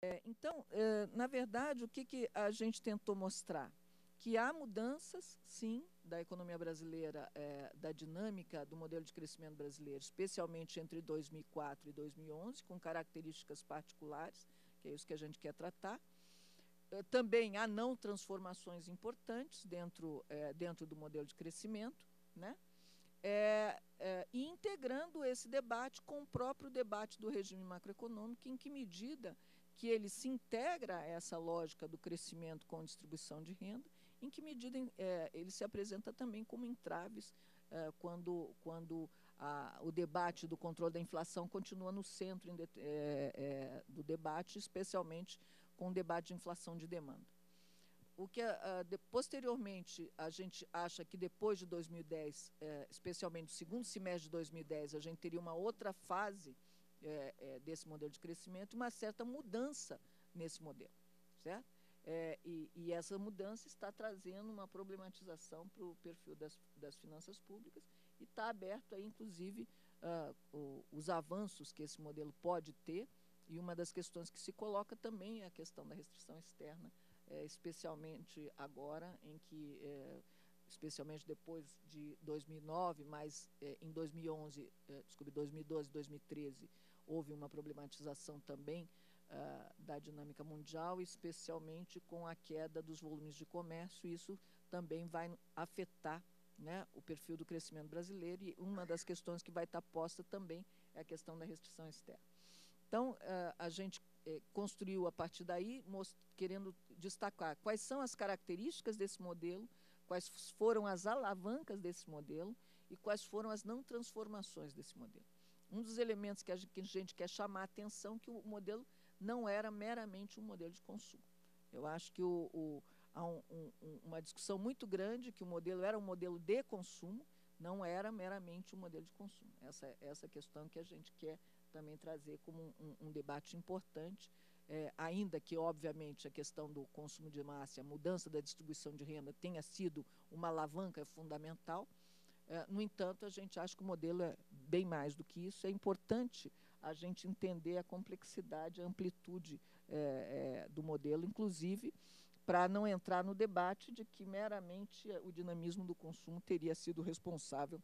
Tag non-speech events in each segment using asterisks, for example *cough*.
É, então, é, na verdade, o que, que a gente tentou mostrar? Que há mudanças, sim, da economia brasileira, é, da dinâmica do modelo de crescimento brasileiro, especialmente entre 2004 e 2011, com características particulares, que é isso que a gente quer tratar. É, também há não transformações importantes dentro, é, dentro do modelo de crescimento, né? É, é, integrando esse debate com o próprio debate do regime macroeconômico, em que medida que ele se integra a essa lógica do crescimento com distribuição de renda, em que medida é, ele se apresenta também como entraves é, quando, quando a, o debate do controle da inflação continua no centro de, é, é, do debate, especialmente com o debate de inflação de demanda. O que de, posteriormente a gente acha que depois de 2010, é, especialmente no segundo semestre de 2010, a gente teria uma outra fase é, é, desse modelo de crescimento, uma certa mudança nesse modelo, certo? É, e, e, essa mudança está trazendo uma problematização para o perfil das, das, finanças públicas e está aberto aí, inclusive, uh, o, os avanços que esse modelo pode ter e uma das questões que se coloca também é a questão da restrição externa, é, especialmente agora em que é, especialmente depois de 2009, mas é, em 2011, é, desculpe, 2012, 2013, houve uma problematização também uh, da dinâmica mundial, especialmente com a queda dos volumes de comércio. Isso também vai afetar né, o perfil do crescimento brasileiro e uma das questões que vai estar posta também é a questão da restrição externa. Então, uh, a gente eh, construiu a partir daí, querendo destacar quais são as características desse modelo, quais foram as alavancas desse modelo e quais foram as não transformações desse modelo. Um dos elementos que a gente quer chamar a atenção que o modelo não era meramente um modelo de consumo. Eu acho que o, o, há um, um, uma discussão muito grande que o modelo era um modelo de consumo, não era meramente um modelo de consumo. Essa, essa questão que a gente quer também trazer como um, um debate importante, é, ainda que, obviamente, a questão do consumo de massa, a mudança da distribuição de renda tenha sido uma alavanca fundamental, é, no entanto, a gente acha que o modelo é bem mais do que isso. É importante a gente entender a complexidade, a amplitude é, é, do modelo, inclusive para não entrar no debate de que meramente o dinamismo do consumo teria sido responsável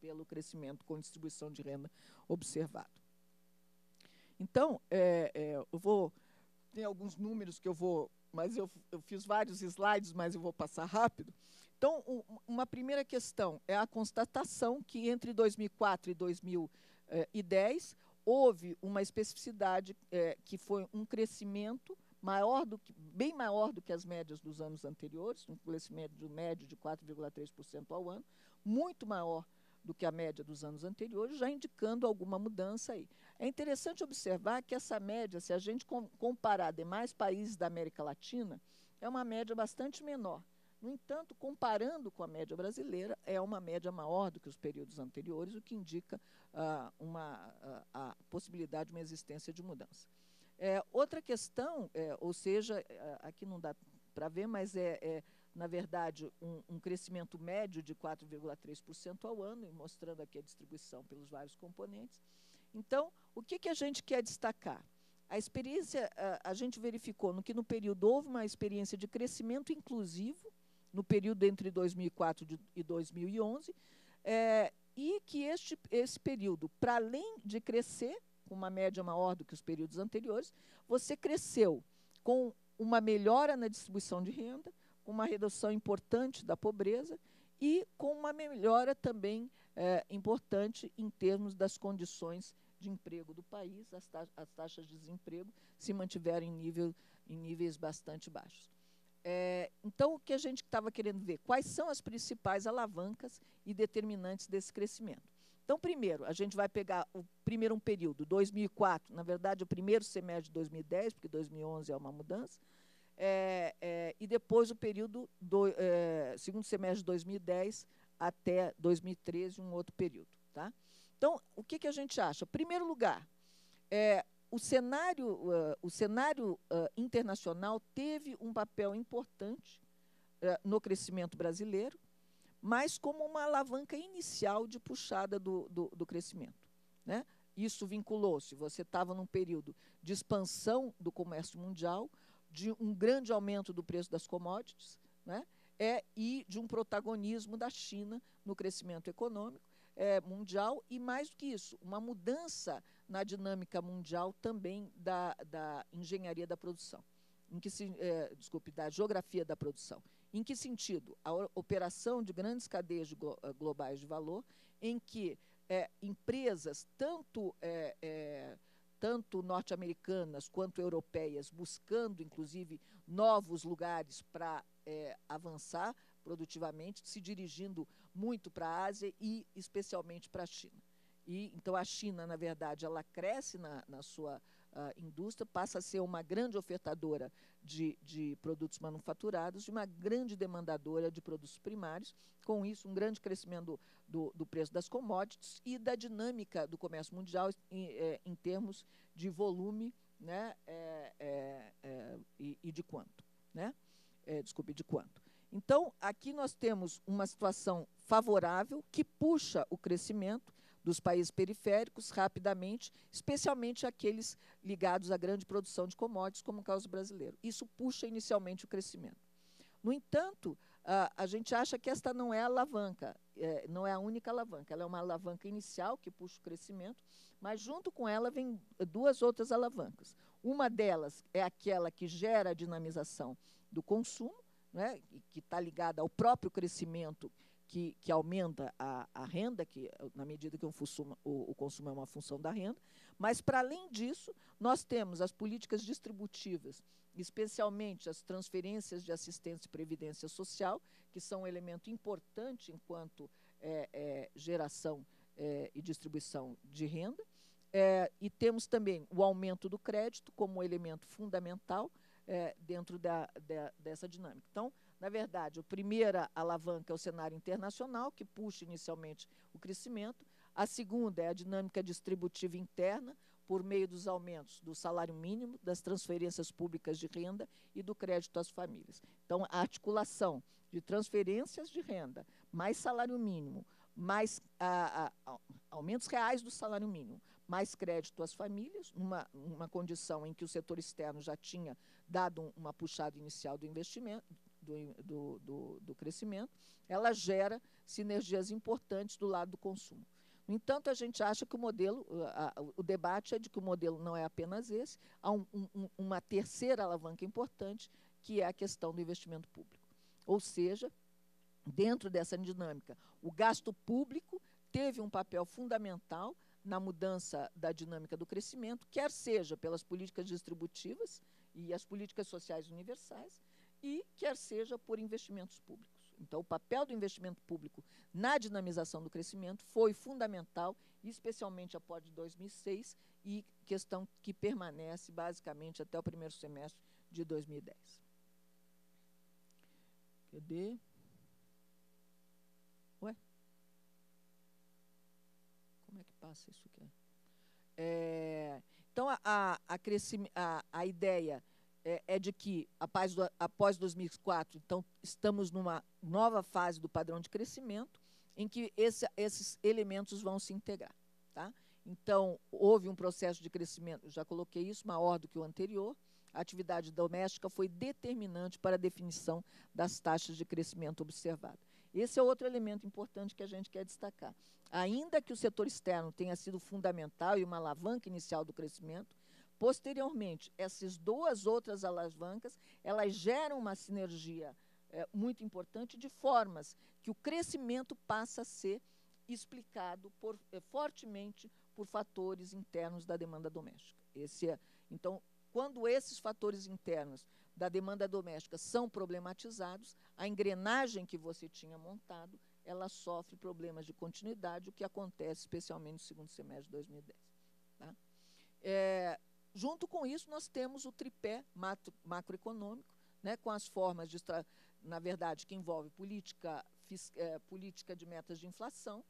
pelo crescimento com distribuição de renda observado. Então, é, eu vou. Tem alguns números que eu vou mas eu, eu fiz vários slides, mas eu vou passar rápido. Então, um, uma primeira questão é a constatação que entre 2004 e 2010 houve uma especificidade é, que foi um crescimento maior do que, bem maior do que as médias dos anos anteriores, um crescimento médio de 4,3% ao ano, muito maior do que a média dos anos anteriores, já indicando alguma mudança aí. É interessante observar que essa média, se a gente comparar demais países da América Latina, é uma média bastante menor. No entanto, comparando com a média brasileira, é uma média maior do que os períodos anteriores, o que indica ah, uma, ah, a possibilidade de uma existência de mudança. É, outra questão, é, ou seja, é, aqui não dá para ver, mas é, é na verdade, um, um crescimento médio de 4,3% ao ano, e mostrando aqui a distribuição pelos vários componentes. Então, o que, que a gente quer destacar? A experiência, a, a gente verificou no que no período houve uma experiência de crescimento inclusivo, no período entre 2004 e 2011, é, e que este, esse período, para além de crescer, com uma média maior do que os períodos anteriores, você cresceu com uma melhora na distribuição de renda, uma redução importante da pobreza e com uma melhora também é, importante em termos das condições de emprego do país, as, ta as taxas de desemprego se mantiveram em, nível, em níveis bastante baixos. É, então, o que a gente estava querendo ver? Quais são as principais alavancas e determinantes desse crescimento? Então, primeiro, a gente vai pegar o primeiro um período, 2004, na verdade, o primeiro semestre de 2010, porque 2011 é uma mudança, é, é, e depois o período do é, segundo semestre de 2010 até 2013, um outro período. Tá? Então, o que, que a gente acha? Primeiro lugar, é, o cenário, uh, o cenário uh, internacional teve um papel importante uh, no crescimento brasileiro, mas como uma alavanca inicial de puxada do, do, do crescimento. Né? isso vinculou-se, você estava num período de expansão do comércio mundial, de um grande aumento do preço das commodities, né? é, e de um protagonismo da China no crescimento econômico é, mundial, e mais do que isso, uma mudança na dinâmica mundial também da, da engenharia da produção, em que se, é, desculpe, da geografia da produção. Em que sentido? A operação de grandes cadeias de eh, globais de valor, em que é, empresas, tanto, é, tanto norte-americanas quanto europeias, buscando, inclusive, novos lugares para é, avançar produtivamente, se dirigindo muito para a Ásia e especialmente para a China. E, então, a China, na verdade, ela cresce na, na sua uh, indústria, passa a ser uma grande ofertadora de, de produtos manufaturados, de uma grande demandadora de produtos primários, com isso, um grande crescimento do, do, do preço das commodities e da dinâmica do comércio mundial em, é, em termos de volume né, é, é, e, e, de quanto. Né? Desculpe, de quanto. Então, aqui nós temos uma situação favorável que puxa o crescimento dos países periféricos rapidamente, especialmente aqueles ligados à grande produção de commodities, como o caso brasileiro. Isso puxa inicialmente o crescimento. No entanto, a, gente acha que esta não é a alavanca, é, não é a única alavanca, ela é uma alavanca inicial que puxa o crescimento, mas junto com ela vem duas outras alavancas. Uma delas é aquela que gera a dinamização do consumo, né, que está ligada ao próprio crescimento que, que aumenta a, a, renda, que na medida que consumo, o, o consumo é uma função da renda, mas, para além disso, nós temos as políticas distributivas, especialmente as transferências de assistência e previdência social, que são um elemento importante enquanto é, é, geração é, e distribuição de renda, é, e temos também o aumento do crédito como um elemento fundamental é, dentro da, da, dessa dinâmica. Então, na verdade, a primeira alavanca é o cenário internacional, que puxa inicialmente o crescimento. A segunda é a dinâmica distributiva interna, por meio dos aumentos do salário mínimo, das transferências públicas de renda e do crédito às famílias. Então, a articulação de transferências de renda, mais salário mínimo, mais a, a, aumentos reais do salário mínimo, mais crédito às famílias, numa, numa condição em que o setor externo já tinha dado uma puxada inicial do investimento, do, do, do, do crescimento, ela gera sinergias importantes do lado do consumo. No entanto, a gente acha que o modelo, a, o debate é de que o modelo não é apenas esse, há um, um, uma terceira alavanca importante, que é a questão do investimento público. Ou seja, dentro dessa dinâmica, o gasto público teve um papel fundamental na mudança da dinâmica do crescimento, quer seja pelas políticas distributivas e as políticas sociais universais, e quer seja por investimentos públicos. Então, o papel do investimento público na dinamização do crescimento foi fundamental, especialmente após 2006, e questão que permanece basicamente até o primeiro semestre de 2010. Cadê? Ué? Como é que passa isso aqui? É, então, a, a, a, a ideia é, é de que, após, após 2004, então, estamos numa nova fase do padrão de crescimento, em que esse, esses elementos vão se integrar. Tá? Então, houve um processo de crescimento, já coloquei isso, maior do que o anterior. A atividade doméstica foi determinante para a definição das taxas de crescimento observadas. Esse é outro elemento importante que a gente quer destacar. Ainda que o setor externo tenha sido fundamental e uma alavanca inicial do crescimento, Posteriormente, essas duas outras alavancas, elas geram uma sinergia é, muito importante de formas que o crescimento passa a ser explicado por, é, fortemente por fatores internos da demanda doméstica. Esse é, então, quando esses fatores internos da demanda doméstica são problematizados, a engrenagem que você tinha montado, ela sofre problemas de continuidade, o que acontece especialmente no segundo semestre de 2010. Tá? É, Junto com isso, nós temos o tripé macroeconômico, né, com as formas de, na verdade, que envolve política, é, política de metas de inflação,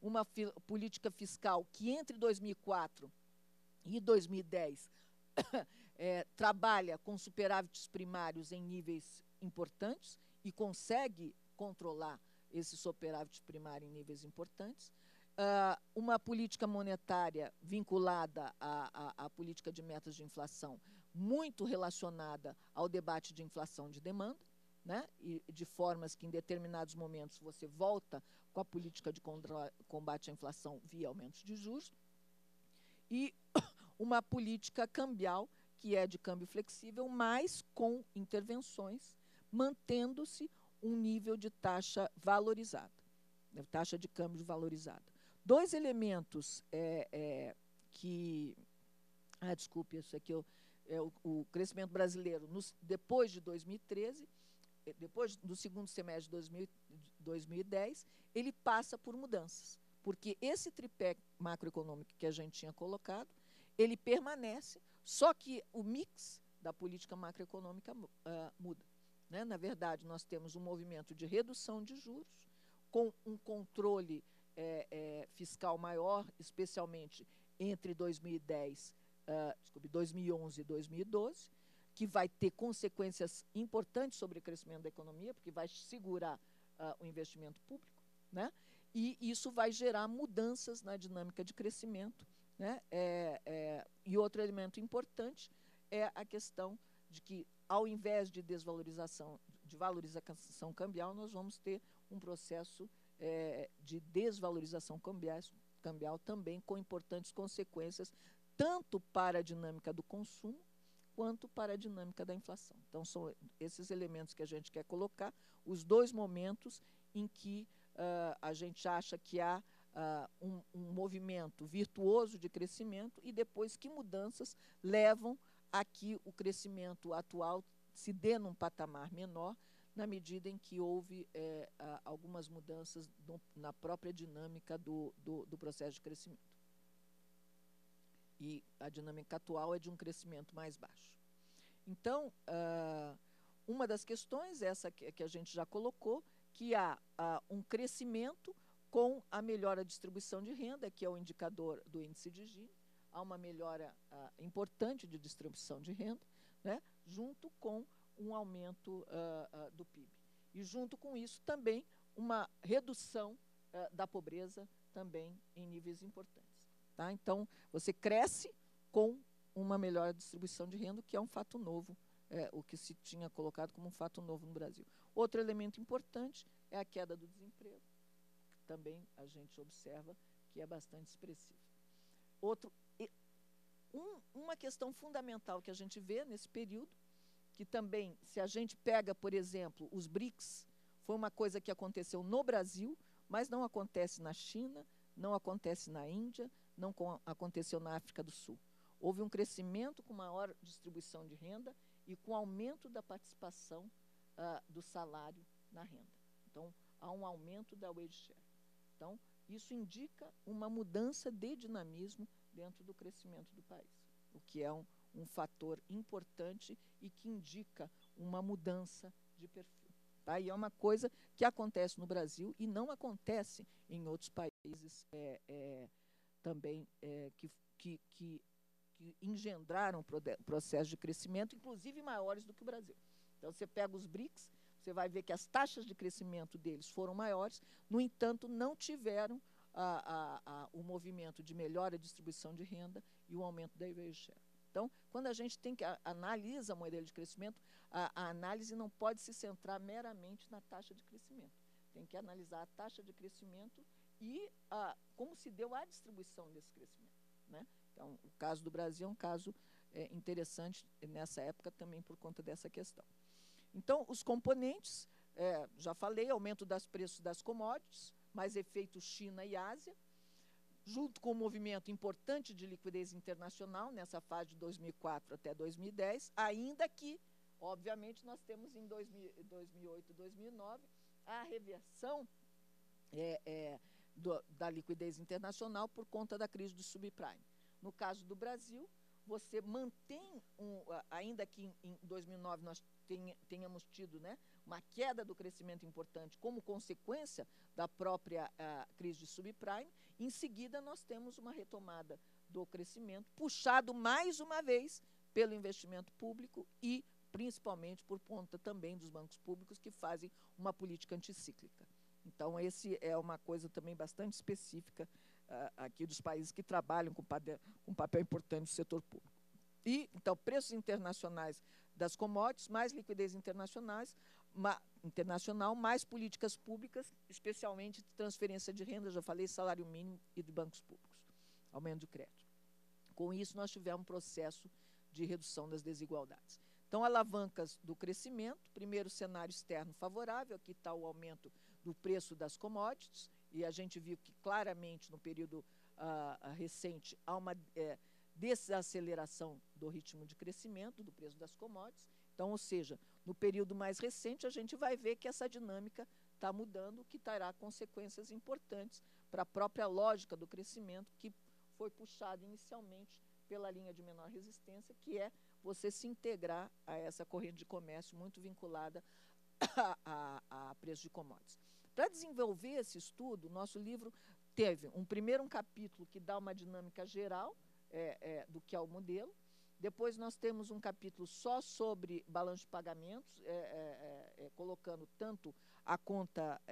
uma fi, política fiscal que entre 2004 e 2010 *coughs* é, trabalha com superávites primários em níveis importantes e consegue controlar esse superávit primário em níveis importantes, uh, uma política monetária vinculada à, à, à política de metas de inflação, muito relacionada ao debate de inflação de demanda, né? e de formas que, em determinados momentos, você volta com a política de combate à inflação via aumentos de juros, e *coughs* uma política cambial, que é de câmbio flexível, mas com intervenções, mantendo-se um nível de taxa valorizada, né? taxa de câmbio valorizada. Dois elementos é, é, que. Ah, desculpe, isso aqui eu, é o, o crescimento brasileiro depois de 2013 eh, depois do segundo semestre de 2000, 2010, ele passa por mudanças, porque esse tripé macroeconômico que a gente tinha colocado, ele permanece, só que o mix da política macroeconômica uh, muda. Né? Na verdade, nós temos um movimento de redução de juros, com um controle é, é, fiscal maior, especialmente entre 2010, uh, desculpe, 2011 e 2012, que vai ter consequências importantes sobre o crescimento da economia, porque vai segurar uh, o investimento público, né? e isso vai gerar mudanças na dinâmica de crescimento. Né? É, é, e outro elemento importante é a questão de que, ao invés de desvalorização, de valorização cambial, nós vamos ter um processo é, de desvalorização cambial, cambial também com importantes consequências, tanto para a dinâmica do consumo, quanto para a dinâmica da inflação. Então, são esses elementos que a gente quer colocar, os dois momentos em que uh, a gente acha que há uh, um, um, movimento virtuoso de crescimento e depois que mudanças levam a que o crescimento atual se dê num patamar menor, na medida em que houve é, algumas mudanças na própria dinâmica do, do, do processo de crescimento e a dinâmica atual é de um crescimento mais baixo. Então, uh, uma das questões, essa que, que, a gente já colocou, que há uh, um crescimento com a melhora distribuição de renda, que é o indicador do índice de Gini, há uma melhora uh, importante de distribuição de renda, né, junto com um aumento do PIB. E junto com isso também uma redução da pobreza também em níveis importantes. Tá? Então, você cresce com uma melhor distribuição de renda, que é um fato novo, é, o que se tinha colocado como um fato novo no Brasil. Outro elemento importante é a queda do desemprego, que também a gente observa que é bastante expressivo. Outro, um, uma questão fundamental que a gente vê nesse período, que também, se a gente pega, por exemplo, os BRICS, foi uma coisa que aconteceu no Brasil, mas não acontece na China, não acontece na Índia, não aconteceu na África do Sul. Houve um crescimento com maior distribuição de renda e com aumento da participação uh, do salário na renda. Então, há um aumento da wage share. Então, isso indica uma mudança de dinamismo dentro do crescimento do país, o que é um, um fator importante e que indica uma mudança de perfil. Tá? E é uma coisa que acontece no Brasil e não acontece em outros países é, é, também é, que, que, que, que, engendraram processo de crescimento, inclusive maiores do que o Brasil. Então, você pega os BRICS, você vai ver que as taxas de crescimento deles foram maiores, no entanto, não tiveram a, a, a, o movimento de melhora distribuição de renda e o aumento da share. Então, quando a gente tem que analisa o modelo de crescimento, a, a, análise não pode se centrar meramente na taxa de crescimento. Tem que analisar a taxa de crescimento e a, como se deu a distribuição desse crescimento. Né? Então, o caso do Brasil é um caso é, interessante nessa época também por conta dessa questão. Então, os componentes, é, já falei, aumento dos preços das commodities, mais efeitos China e Ásia, junto com o movimento importante de liquidez internacional nessa fase de 2004 até 2010, ainda que, obviamente, nós temos em 2008 e 2009 a reversão é, é, do, da liquidez internacional por conta da crise do subprime. No caso do Brasil, você mantém, um, ainda que em 2009 nós tenhamos tido né, uma queda do crescimento importante como consequência da própria crise de subprime, em seguida nós temos uma retomada do crescimento, puxado mais uma vez pelo investimento público e principalmente por conta também dos bancos públicos que fazem uma política anticíclica. Então, esse é uma coisa também bastante específica uh, aqui dos países que trabalham com, com papel importante no setor público. E, então, preços internacionais das commodities, mais liquidez internacionais, ma, internacional, mais políticas públicas, especialmente transferência de renda, já falei, salário mínimo e de bancos públicos, aumento de crédito. Com isso, nós tivemos um processo de redução das desigualdades. Então, alavancas do crescimento, primeiro cenário externo favorável, aqui está o aumento do preço das commodities, e a gente viu que claramente no período uh, recente há uma é, desaceleração do ritmo de crescimento do preço das commodities. Então, ou seja, no período mais recente, a gente vai ver que essa dinâmica está mudando, que terá consequências importantes para a própria lógica do crescimento que foi puxada inicialmente pela linha de menor resistência, que é você se integrar a essa corrente de comércio muito vinculada *coughs* a, a, a preço de commodities. Para desenvolver esse estudo, nosso livro teve um primeiro um capítulo que dá uma dinâmica geral é, é, do que é o modelo. Depois nós temos um capítulo só sobre balanço de pagamentos, é, é, é, é colocando tanto a conta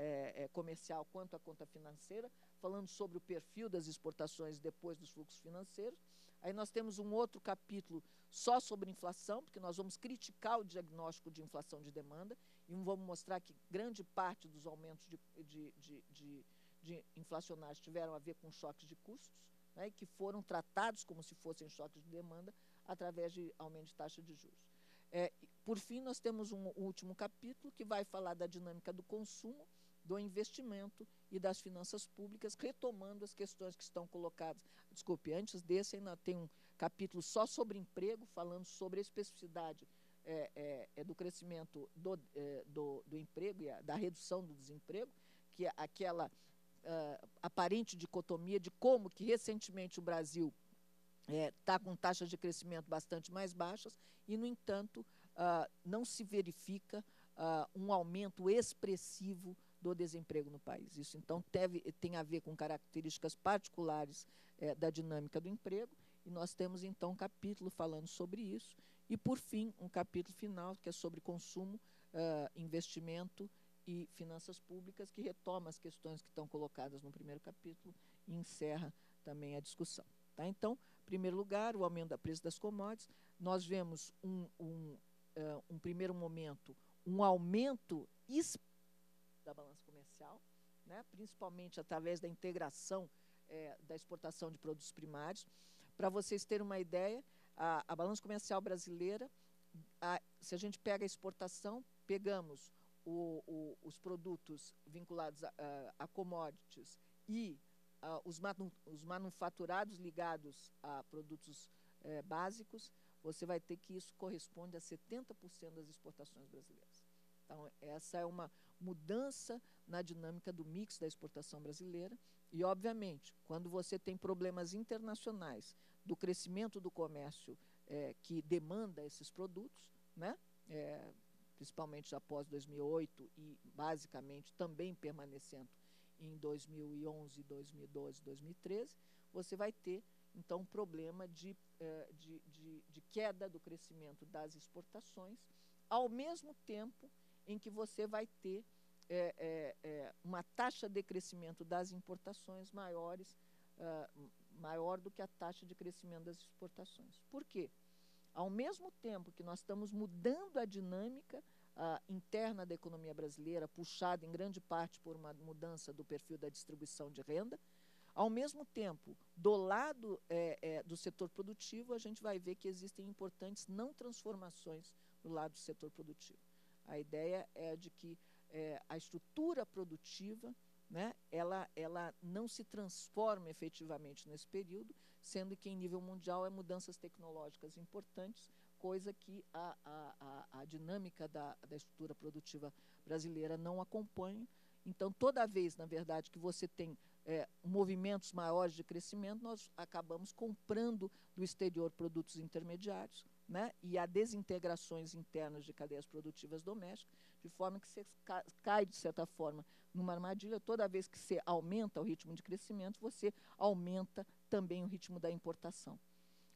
comercial quanto a conta financeira, falando sobre o perfil das exportações depois dos fluxos financeiros. Aí nós temos um outro capítulo só sobre inflação, porque nós vamos criticar o diagnóstico de inflação de demanda e vamos mostrar que grande parte dos aumentos de, de, de, de, inflacionários tiveram a ver com choques de custos, né, que foram tratados como se fossem choques de demanda através de aumento de taxa de juros. É, por fim, nós temos um, último capítulo que vai falar da dinâmica do consumo, do investimento e das finanças públicas, retomando as questões que estão colocadas. Desculpe, antes desse ainda tem um capítulo só sobre emprego, falando sobre a especificidade é, é, é do crescimento do, é, do, do, emprego e a, da redução do desemprego, que é aquela uh, aparente dicotomia de como que recentemente o Brasil está é, com taxas de crescimento bastante mais baixas e, no entanto, uh, não se verifica uh, um aumento expressivo do desemprego no país. Isso, então, teve, tem a ver com características particulares é, da dinâmica do emprego, e nós temos, então, um capítulo falando sobre isso. E, por fim, um capítulo final, que é sobre consumo, uh, investimento e finanças públicas, que retoma as questões que estão colocadas no primeiro capítulo e encerra também a discussão. Tá? Então, em primeiro lugar, o aumento do preço das commodities. Nós vemos um, um, uh, um primeiro momento, um aumento da balança comercial, né, principalmente através da integração é, da exportação de produtos primários. Para vocês terem uma ideia, a, a balança comercial brasileira, a, se a gente pega a exportação, pegamos o, o, os produtos vinculados a, a commodities e os, manu, os, manufaturados ligados a produtos é, básicos, você vai ter que isso corresponde a 70% das exportações brasileiras. Então, essa é uma mudança na dinâmica do mix da exportação brasileira. E, obviamente, quando você tem problemas internacionais do crescimento do comércio é, que demanda esses produtos, né? É, principalmente após 2008 e, basicamente, também permanecendo em 2011, 2012, 2013, você vai ter, então, um problema de, é, de, de, de queda do crescimento das exportações, ao mesmo tempo em que você vai ter é, é, uma taxa de crescimento das importações maiores, uh, maior do que a taxa de crescimento das exportações. Por quê? Ao mesmo tempo que nós estamos mudando a dinâmica uh, interna da economia brasileira, puxada em grande parte por uma mudança do perfil da distribuição de renda, ao mesmo tempo, do lado é, é, do setor produtivo, a gente vai ver que existem importantes não transformações no lado do setor produtivo. A ideia é de que é, a estrutura produtiva né, ela, ela não se transforma efetivamente nesse período, sendo que em nível mundial é mudanças tecnológicas importantes, coisa que a, a, a, a dinâmica da, da estrutura produtiva brasileira não acompanha. Então, toda vez, na verdade, que você tem é, movimentos maiores de crescimento, nós acabamos comprando do exterior produtos intermediários, né, e há desintegrações internas de cadeias produtivas domésticas, de forma que você cai, de certa forma, numa armadilha. Toda vez que você aumenta o ritmo de crescimento, você aumenta também o ritmo da importação.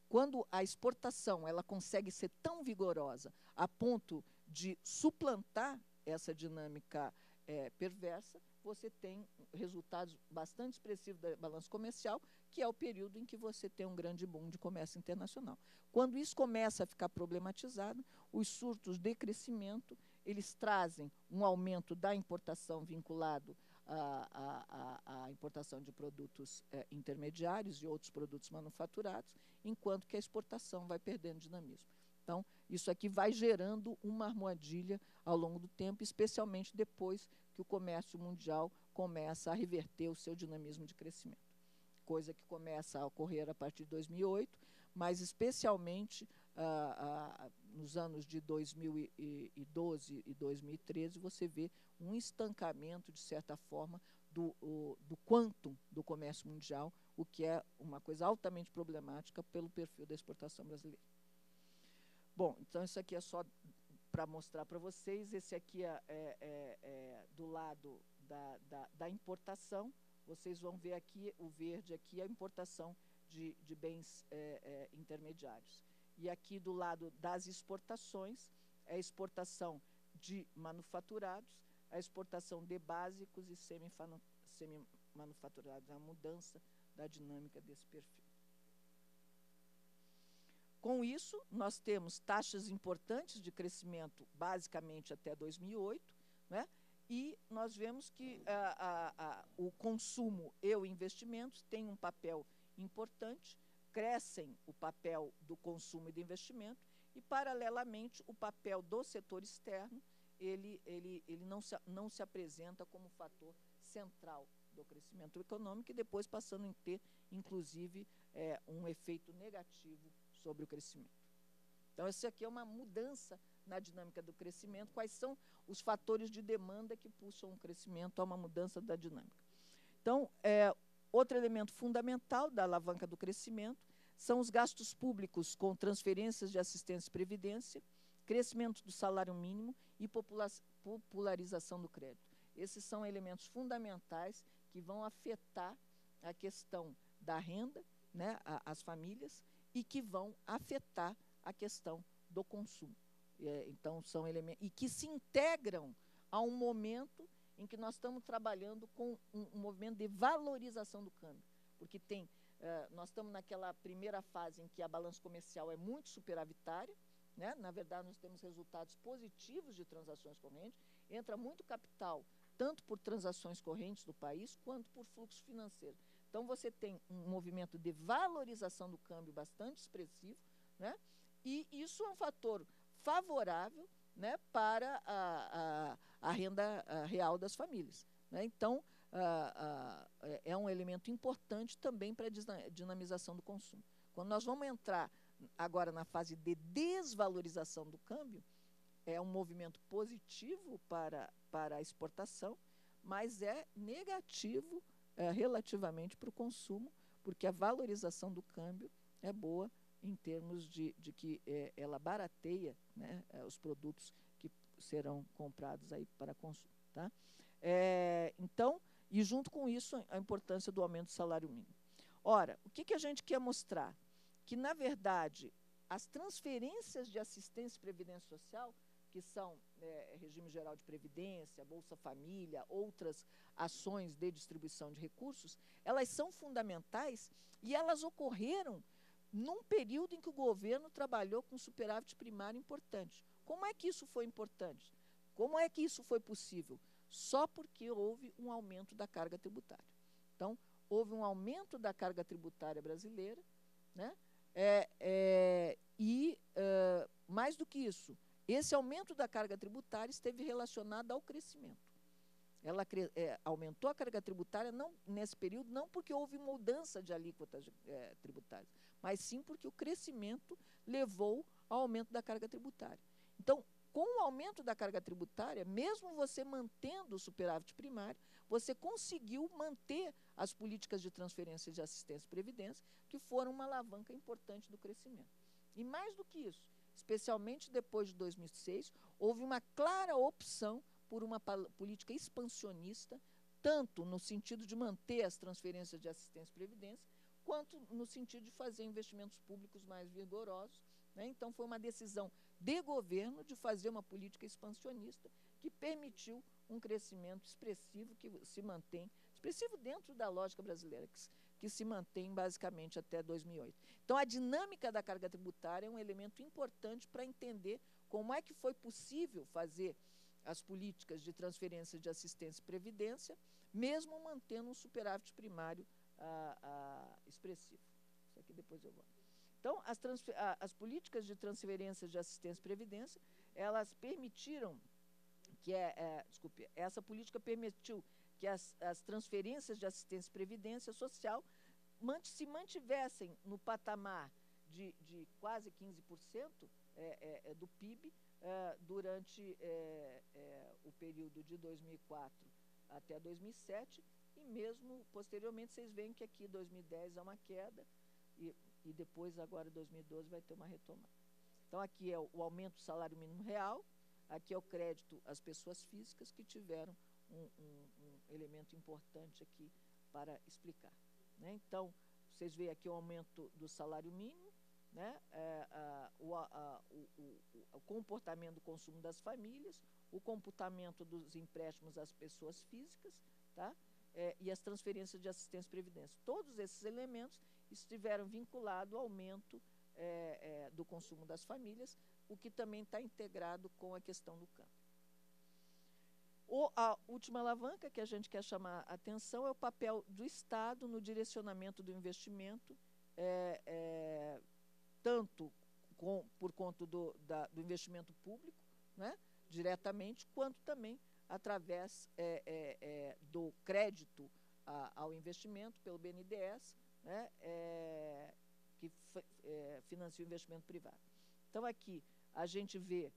Quando a exportação ela consegue ser tão vigorosa a ponto de suplantar essa dinâmica é, perversa, você tem resultados bastante expressivos da balança comercial, que é o período em que você tem um grande boom de comércio internacional. Quando isso começa a ficar problematizado, os surtos de crescimento, eles trazem um aumento da importação vinculado à, à, à importação de produtos é, intermediários e outros produtos manufaturados, enquanto que a exportação vai perdendo dinamismo. Então, isso aqui vai gerando uma armadilha ao longo do tempo, especialmente depois que o comércio mundial começa a reverter o seu dinamismo de crescimento. Coisa que começa a ocorrer a partir de 2008, mas especialmente ah, ah, nos anos de 2012 e 2013, você vê um estancamento, de certa forma, do, o, do quantum do comércio mundial, o que é uma coisa altamente problemática pelo perfil da exportação brasileira. Bom, então isso aqui é só para mostrar para vocês. Esse aqui é, é, é, é do lado da, da, da, importação. Vocês vão ver aqui, o verde aqui, a importação de, de bens é, é, intermediários. E aqui do lado das exportações, é a exportação de manufaturados, a exportação de básicos e semi-manufaturados, a mudança da dinâmica desse perfil. Com isso, nós temos taxas importantes de crescimento, basicamente até 2008, né? E nós vemos que a, a, a, o consumo e o investimento têm um papel importante, crescem o papel do consumo e do investimento, e, paralelamente, o papel do setor externo ele, ele, ele não, se, não se apresenta como fator central do crescimento econômico e depois passando a ter, inclusive, é, um efeito negativo sobre o crescimento. Então, isso aqui é uma mudança na dinâmica do crescimento. Quais são os fatores de demanda que puxam o crescimento a uma mudança da dinâmica? Então, é, outro elemento fundamental da alavanca do crescimento são os gastos públicos com transferências de assistência e previdência, crescimento do salário mínimo e popularização do crédito. Esses são elementos fundamentais que vão afetar a questão da renda, né, as famílias, e que vão afetar a questão do consumo. É, então, são elementos. E que se integram a um momento em que nós estamos trabalhando com um, um movimento de valorização do câmbio. Porque tem. É, nós estamos naquela primeira fase em que a balança comercial é muito superavitária, né? na verdade, nós temos resultados positivos de transações correntes, entra muito capital, tanto por transações correntes do país, quanto por fluxo financeiro. Então, você tem um movimento de valorização do câmbio bastante expressivo, né? e isso é um fator favorável né, para a, a, a renda a real das famílias. Né? Então, é, é um elemento importante também para a dinamização do consumo. Quando nós vamos entrar agora na fase de desvalorização do câmbio, é um movimento positivo para, para a exportação, mas é negativo é, relativamente para o consumo, porque a valorização do câmbio é boa em termos de, de que é, ela barateia né, é, os produtos que serão comprados aí para consumo. Tá? É, então, e junto com isso, a importância do aumento do salário mínimo. Ora, o que, que a gente quer mostrar? Que, na verdade, as transferências de assistência e previdência social que são é, regime geral de previdência, Bolsa Família, outras ações de distribuição de recursos, elas são fundamentais e elas ocorreram num período em que o governo trabalhou com superávit primário importante. Como é que isso foi importante? Como é que isso foi possível? Só porque houve um aumento da carga tributária. Então, houve um aumento da carga tributária brasileira, né? É, é, e, mais do que isso, esse aumento da carga tributária esteve relacionado ao crescimento. Ela é, aumentou a carga tributária não, nesse período não porque houve mudança de alíquotas é, tributárias, mas sim porque o crescimento levou ao aumento da carga tributária. Então, com o aumento da carga tributária, mesmo você mantendo o superávit primário, você conseguiu manter as políticas de transferência de assistência e previdência, que foram uma alavanca importante do crescimento. E mais do que isso, especialmente depois de 2006, houve uma clara opção por uma política expansionista, tanto no sentido de manter as transferências de assistência e previdência, quanto no sentido de fazer investimentos públicos mais vigorosos, Né? Então, foi uma decisão de governo de fazer uma política expansionista que permitiu um crescimento expressivo que se mantém, expressivo dentro da lógica brasileira, que, que se mantém basicamente até 2008. Então, a dinâmica da carga tributária é um elemento importante para entender como é que foi possível fazer as políticas de transferência de assistência e previdência, mesmo mantendo um superávit primário ah, ah, expressivo. Isso aqui depois eu vou. Então, as, as políticas de transferência de assistência e previdência, elas permitiram que é, é, desculpe, essa política permitiu que as, as transferências de assistência e previdência social se mantivessem no patamar de, de quase 15% é, é, é, do PIB é, durante é, o período de 2004 até 2007 e mesmo posteriormente vocês veem que aqui 2010 há uma queda e, e depois agora 2012 vai ter uma retomada. Então aqui é o, o aumento do salário mínimo real, aqui é o crédito às pessoas físicas que tiveram um, um, um elemento importante aqui para explicar. Né? Então, vocês veem aqui o aumento do salário mínimo, né? É, a, o, a, o, o, o, comportamento do consumo das famílias, o comportamento dos empréstimos às pessoas físicas tá? É, e as transferências de assistência e previdência. Todos esses elementos estiveram vinculados ao aumento é, é do consumo das famílias, o que também está integrado com a questão do campo. O, a última alavanca que a gente quer chamar a atenção é o papel do Estado no direcionamento do investimento, é, é, tanto com, por conta do, da, do investimento público, né, diretamente, quanto também através é, é, é do crédito a, ao investimento pelo BNDES, né, é, que é, financia o investimento privado. Então, aqui a gente vê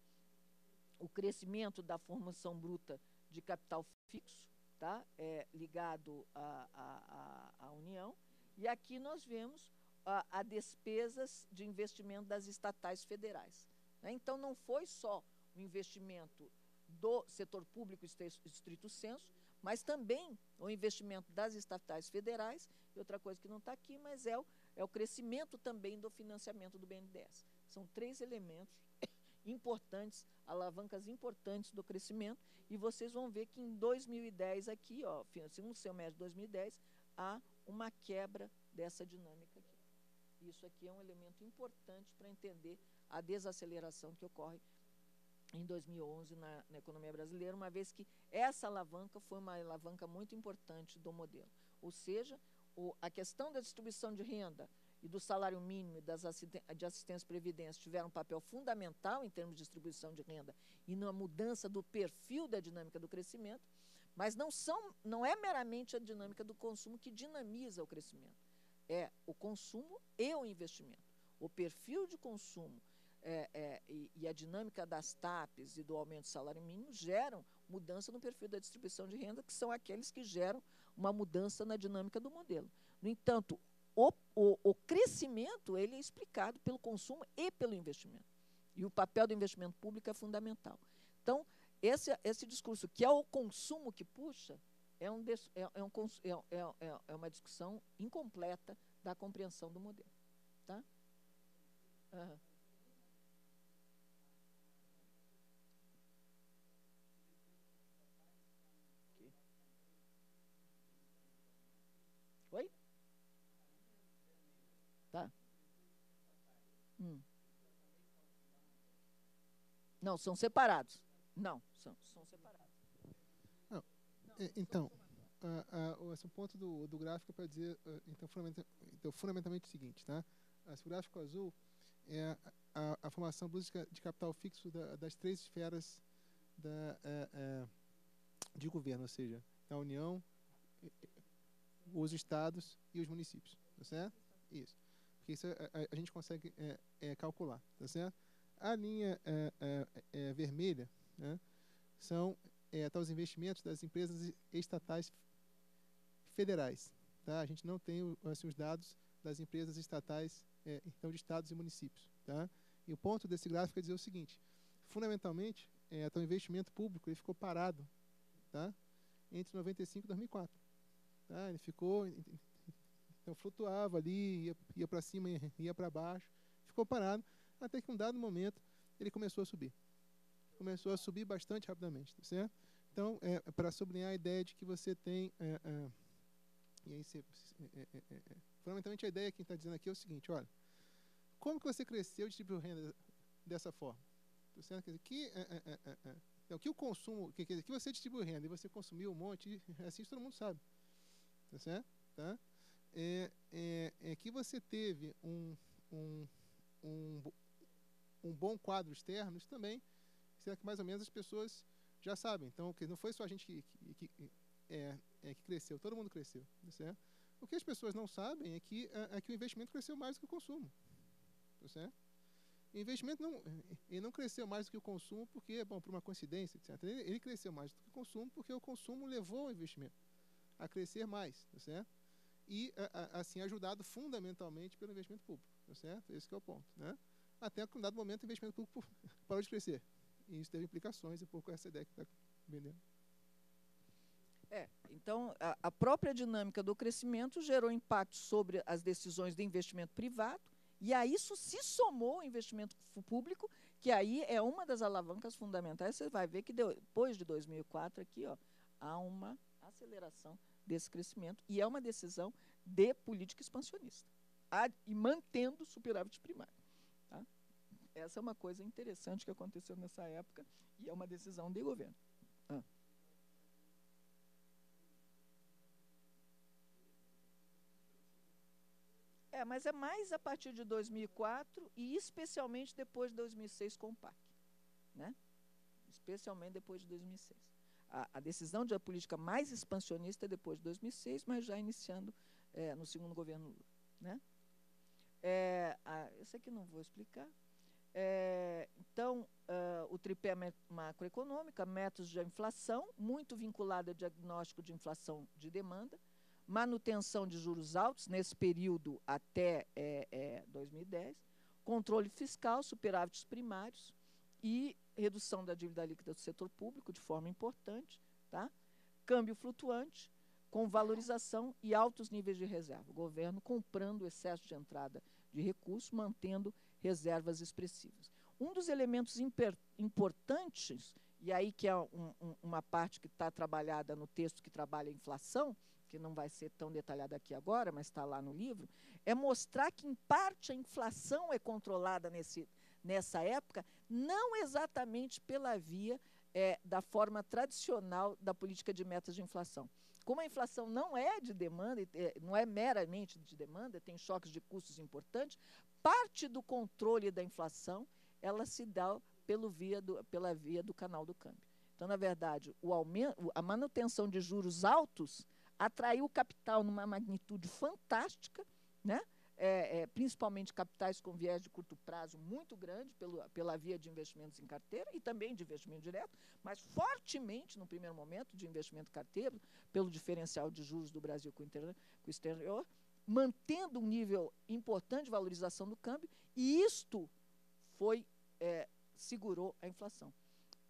o crescimento da formação bruta de capital fixo, tá? é, ligado à, União, e aqui nós vemos a, a, despesas de investimento das estatais federais. Né? Então, não foi só o investimento do setor público estrito senso, mas também o investimento das estatais federais, e outra coisa que não está aqui, mas é o, é o crescimento também do financiamento do BNDES. São três elementos *coughs* importantes, alavancas importantes do crescimento, e vocês vão ver que em 2010 aqui, ó, segundo semestre de 2010, há uma quebra dessa dinâmica aqui. Isso aqui é um elemento importante para entender a desaceleração que ocorre em 2011 na, na, economia brasileira, uma vez que essa alavanca foi uma alavanca muito importante do modelo. Ou seja, o, a questão da distribuição de renda e do salário mínimo das de assistência e previdência tiveram um papel fundamental em termos de distribuição de renda e na mudança do perfil da dinâmica do crescimento, mas não, são, não é meramente a dinâmica do consumo que dinamiza o crescimento, é o consumo e o investimento. O perfil de consumo é, é, e, e, a dinâmica das TAPs e do aumento do salário mínimo geram mudança no perfil da distribuição de renda, que são aqueles que geram uma mudança na dinâmica do modelo. No entanto, o, o, o crescimento ele é explicado pelo consumo e pelo investimento. E o papel do investimento público é fundamental. Então, esse, esse discurso que é o consumo que puxa, é, um, é, é, um, é, é, é uma discussão incompleta da compreensão do modelo. Tá? Uhum. Hum. Não, são separados. Não, são, são separados. Não, é, então, uh, uh, esse ponto do, do gráfico é para dizer, uh, então, então, fundamentalmente o seguinte, tá? Esse gráfico azul é a, a formação brusca de capital fixo da, das três esferas da, é, é, de governo, ou seja, a União, os estados e os municípios, tá certo? Isso porque isso a, a, a gente consegue é, é, calcular, tá certo? A linha é, é, é vermelha né, são tá, os investimentos das empresas estatais federais. Tá? A gente não tem assim, os dados das empresas estatais, então de estados e municípios. Tá? E o ponto desse gráfico é dizer o seguinte, fundamentalmente, é, tá, o investimento público ele ficou parado tá? entre 95 e 2004. Tá? Ele ficou então flutuava ali, ia, ia para cima, ia para baixo, ficou parado. Até que um dado momento ele começou a subir. Começou a subir bastante rapidamente, tá certo? Então, é, para sublinhar a ideia de que você tem. É, é, e aí, você, é, é, é, fundamentalmente, a ideia que está dizendo aqui é o seguinte: olha, como que você cresceu e distribuiu renda dessa forma? Tá certo? Quer dizer, que, então, que o consumo, que, que você distribui renda e você consumiu um monte, assim todo mundo sabe. Tá certo? Tá? É, é, é que você teve um, um, um, um bom quadro externo, isso também, será que mais ou menos as pessoas já sabem. Então, que não foi só a gente que, que, que é, é, que cresceu, todo mundo cresceu. Tá certo? O que as pessoas não sabem é que, é, é que o investimento cresceu mais do que o consumo. Tá certo? O investimento não, ele não cresceu mais do que o consumo porque, bom, por uma coincidência, etc. Ele, ele cresceu mais do que o consumo porque o consumo levou o investimento a crescer mais, tá certo? E, assim, ajudado fundamentalmente pelo investimento público, tá certo? Esse é o ponto, né? Até que, um dado momento, o investimento público *laughs* parou de crescer. E isso teve implicações, um pouco essa ideia que está vendendo. É, então, a, a própria dinâmica do crescimento gerou impacto sobre as decisões de investimento privado, e a isso se somou o investimento público, que aí é uma das alavancas fundamentais. Você vai ver que depois de 2004 aqui, ó, há uma aceleração desse crescimento e é uma decisão de política expansionista e mantendo o superávit primário. Tá? Essa é uma coisa interessante que aconteceu nessa época e é uma decisão de governo. Ah. É, mas é mais a partir de 2004 e especialmente depois de 2006 com o PAC. Né? Especialmente depois de 2006. A, a decisão de a política mais expansionista depois de 2006, mas já iniciando é, no segundo governo Lula. Né? É, a, esse aqui não vou explicar. É, então, uh, o tripé macroeconômica, métodos de inflação, muito vinculado ao diagnóstico de inflação de demanda, manutenção de juros altos nesse período até é, é, 2010, controle fiscal, superávites primários e redução da dívida líquida do setor público de forma importante, tá? câmbio flutuante, com valorização e altos níveis de reserva. O governo comprando excesso de entrada de recursos, mantendo reservas expressivas. Um dos elementos importantes, e aí que é um, um, uma parte que está trabalhada no texto que trabalha a inflação, que não vai ser tão detalhada aqui agora, mas está lá no livro, é mostrar que, em parte, a inflação é controlada nesse, nessa época, não exatamente pela via é, da forma tradicional da política de metas de inflação. Como a inflação não é de demanda, é, não é meramente de demanda, tem choques de custos importantes, parte do controle da inflação ela se dá pelo via do, pela via do canal do câmbio. Então, na verdade, o aumento, a manutenção de juros altos atraiu capital numa magnitude fantástica, né? É, é, principalmente capitais com viés de curto prazo muito grande pelo, pela via de investimentos em carteira e também de investimento direto, mas fortemente no primeiro momento de investimento carteira, pelo diferencial de juros do Brasil com o, com o exterior, mantendo um nível importante de valorização do câmbio, e isto foi é, segurou a inflação.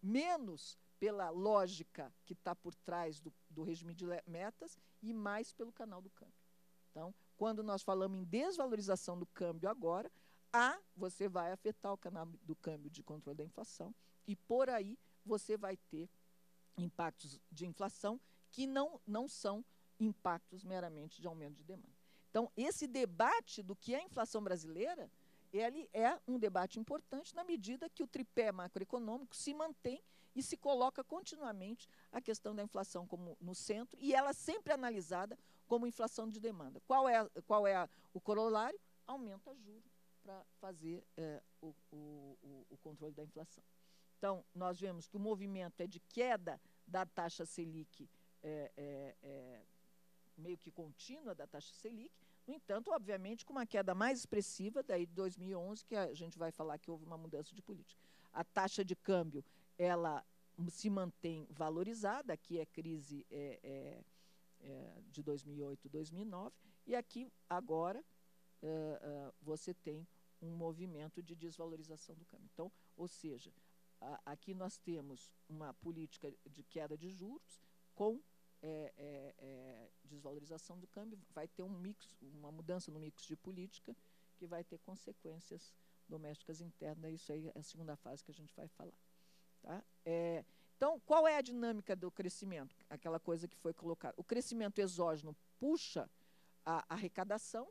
Menos pela lógica que está por trás do, do regime de metas e mais pelo canal do câmbio. Então, quando nós falamos em desvalorização do câmbio agora, A, você vai afetar o canal do câmbio de controle da inflação e por aí você vai ter impactos de inflação que não, não são impactos meramente de aumento de demanda. Então, esse debate do que é a inflação brasileira, ele é um debate importante na medida que o tripé macroeconômico se mantém e se coloca continuamente a questão da inflação como no centro e ela sempre analisada como inflação de demanda. Qual é, qual é a, o corolário? Aumenta juros para fazer é, o, o, o controle da inflação. Então, nós vemos que o movimento é de queda da taxa Selic é, é, é, meio que contínua da taxa Selic, no entanto, obviamente, com uma queda mais expressiva, daí de 2011, que a gente vai falar que houve uma mudança de política. A taxa de câmbio ela se mantém valorizada, aqui é crise é, de 2008, 2009, e aqui agora é, você tem um movimento de desvalorização do câmbio. Então, ou seja, a, aqui nós temos uma política de queda de juros com desvalorização do câmbio, vai ter um mix, uma mudança no mix de política que vai ter consequências domésticas internas. Isso aí é a segunda fase que a gente vai falar. Tá? É, então, qual é a dinâmica do crescimento? Aquela coisa que foi colocada. O crescimento exógeno puxa a arrecadação,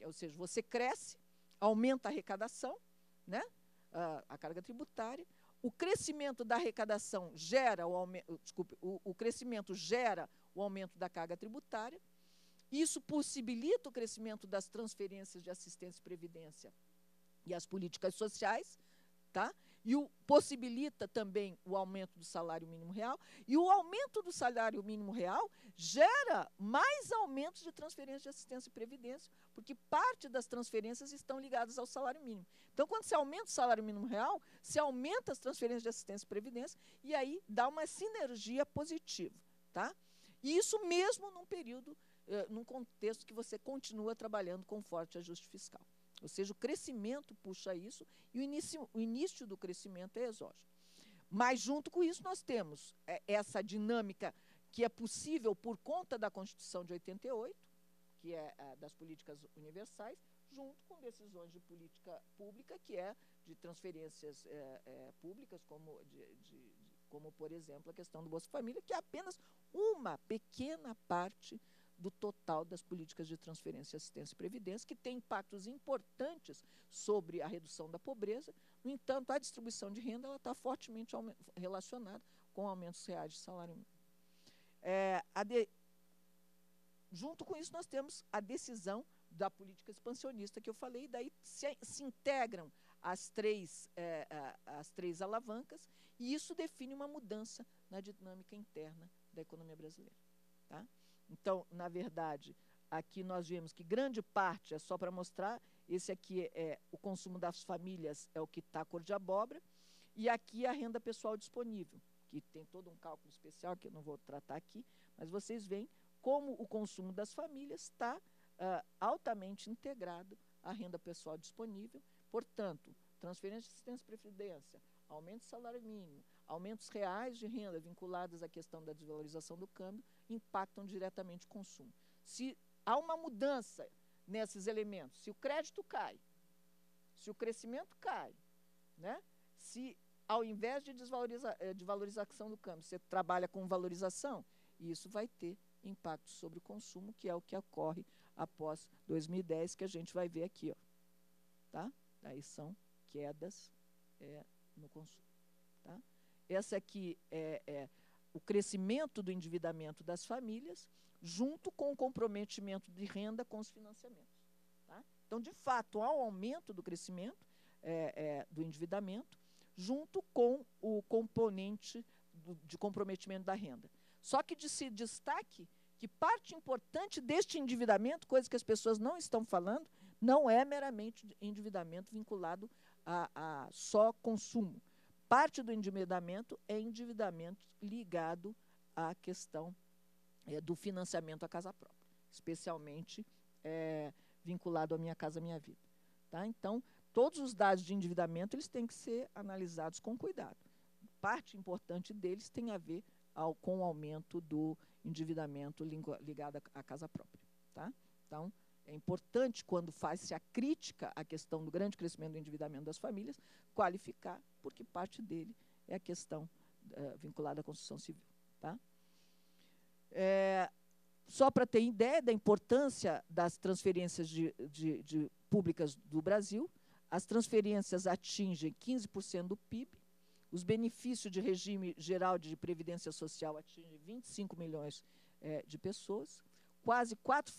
ou seja, você cresce, aumenta a arrecadação, né? a, a carga tributária. O crescimento da arrecadação gera o aumento, desculpe, o, o crescimento gera o aumento da carga tributária. Isso possibilita o crescimento das transferências de assistência e previdência e as políticas sociais, tá? E o, possibilita também o aumento do salário mínimo real. E o aumento do salário mínimo real gera mais aumentos de transferência de assistência e previdência, porque parte das transferências estão ligadas ao salário mínimo. Então, quando se aumenta o salário mínimo real, se aumenta as transferências de assistência e previdência, e aí dá uma sinergia positiva. Tá? E isso mesmo num período, eh, num contexto que você continua trabalhando com forte ajuste fiscal. Ou seja, o crescimento puxa isso e o início, o início do crescimento é exógeno. Mas, junto com isso, nós temos é, essa dinâmica que é possível por conta da Constituição de 88, que é, é das políticas universais, junto com decisões de política pública, que é de transferências é, é, públicas, como, de, de, como, por exemplo, a questão do Bolsa Família, que é apenas uma pequena parte do total das políticas de transferência, assistência e previdência, que tem impactos importantes sobre a redução da pobreza. No entanto, a distribuição de renda está fortemente relacionada com aumentos reais de salário mínimo. É, de, junto com isso, nós temos a decisão da política expansionista que eu falei, daí se, se integram as três, é, as três alavancas, e isso define uma mudança na dinâmica interna da economia brasileira. Tá? Então, na verdade, aqui nós vemos que grande parte é só para mostrar, esse aqui é, é o consumo das famílias, é o que está cor de abóbora, e aqui a renda pessoal disponível, que tem todo um cálculo especial que eu não vou tratar aqui, mas vocês veem como o consumo das famílias está uh, altamente integrado à renda pessoal disponível. Portanto, transferência de assistência e previdência, aumento do salário mínimo, aumentos reais de renda vinculados à questão da desvalorização do câmbio impactam diretamente o consumo. Se há uma mudança nesses elementos, se o crédito cai, se o crescimento cai, né? se ao invés de, desvaloriza, eh, de valorização do câmbio, você trabalha com valorização, isso vai ter impacto sobre o consumo, que é o que ocorre após 2010, que a gente vai ver aqui. Ó, tá? Aí são quedas é, no consumo. Essa aqui é, é o crescimento do endividamento das famílias, junto com o comprometimento de renda com os financiamentos. Tá? Então, de fato, há um aumento do crescimento é, é, do endividamento, junto com o componente do, de comprometimento da renda. Só que de se destaque que parte importante deste endividamento, coisa que as pessoas não estão falando, não é meramente endividamento vinculado a, a só consumo. Parte do endividamento é endividamento ligado à questão é, do financiamento à casa própria, especialmente é, vinculado à Minha Casa Minha Vida. Tá? Então, todos os dados de endividamento eles têm que ser analisados com cuidado. Parte importante deles tem a ver ao, com o aumento do endividamento ligado à casa própria. Tá? Então, é importante, quando faz-se a crítica à questão do grande crescimento do endividamento das famílias, qualificar, porque parte dele é a questão uh, vinculada à construção civil. Tá? É, só para ter ideia da importância das transferências de, de, de públicas do Brasil, as transferências atingem 15% do PIB, os benefícios de regime geral de previdência social atingem 25 milhões é, de pessoas, quase 4,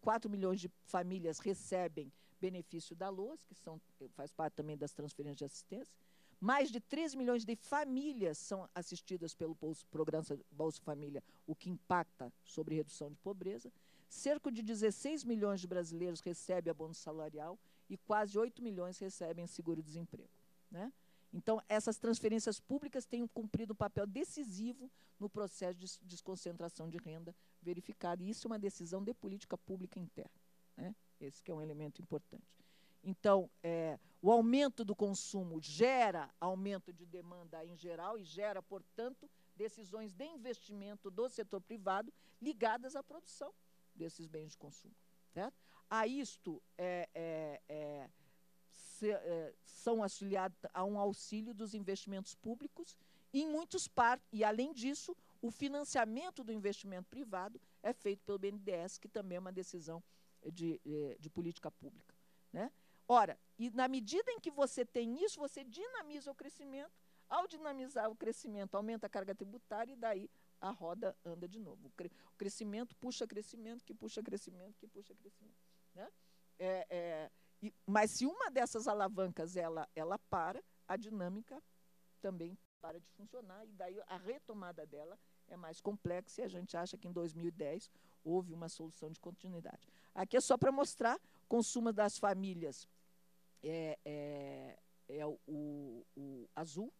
4 milhões de famílias recebem benefício da LOAS, que são, faz parte também das transferências de assistência. Mais de 13 milhões de famílias são assistidas pelo programa Bolsa Família, o que impacta sobre redução de pobreza. Cerca de 16 milhões de brasileiros recebem abono salarial e quase 8 milhões recebem seguro-desemprego. Né? Então, essas transferências públicas têm cumprido um papel decisivo no processo de desconcentração de renda verificado. E isso é uma decisão de política pública interna. Né? Esse é um elemento importante. Então, é, o aumento do consumo gera aumento de demanda em geral e gera, portanto, decisões de investimento do setor privado ligadas à produção desses bens de consumo. Certo? A isto é, é, é se, é, são auxiliados a um auxílio dos investimentos públicos em muitos partes, e além disso, o financiamento do investimento privado é feito pelo BNDES, que também é uma decisão de, é, de política pública. Né? Ora, e na medida em que você tem isso, você dinamiza o crescimento. Ao dinamizar o crescimento, aumenta a carga tributária e daí a roda anda de novo. O crescimento puxa crescimento, que puxa crescimento, que puxa crescimento. Né? É, é, e, mas se uma dessas alavancas ela, ela para, a dinâmica também para de funcionar e daí a retomada dela é mais complexa e a gente acha que em 2010 houve uma solução de continuidade. Aqui é só para mostrar consumo das famílias é, é, é o, o, azul,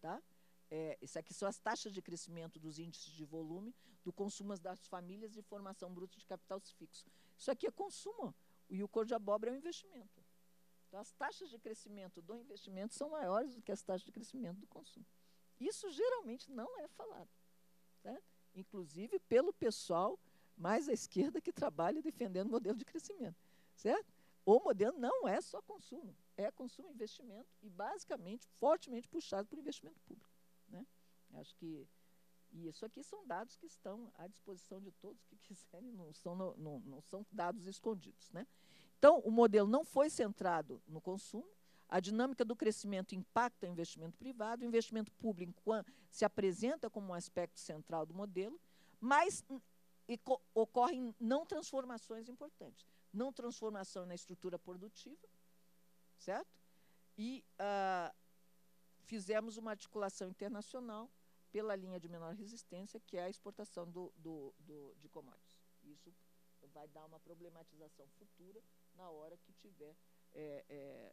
tá? É, isso aqui são as taxas de crescimento dos índices de volume do consumo das famílias e formação bruta de capital fixo. Isso aqui é consumo e o cor de abóbora é o investimento. Então, as taxas de crescimento do investimento são maiores do que as taxas de crescimento do consumo. Isso geralmente não é falado, certo? inclusive pelo pessoal mais à esquerda que trabalha defendendo o modelo de crescimento, certo? O modelo não é só consumo, é consumo e investimento e basicamente fortemente puxado por investimento público, né? Acho que e isso aqui são dados que estão à disposição de todos que *laughs* quiserem, não são, não, não são dados escondidos, né? Então, o modelo não foi centrado no consumo, a dinâmica do crescimento impacta o investimento privado, o investimento público se apresenta como um aspecto central do modelo, mas ocorrem não transformações importantes. Não transformação na estrutura produtiva, certo? E uh, fizemos uma articulação internacional pela linha de menor resistência, que é a exportação do, do, do, de commodities. Isso vai dar uma problematização futura na hora que tiver é, é,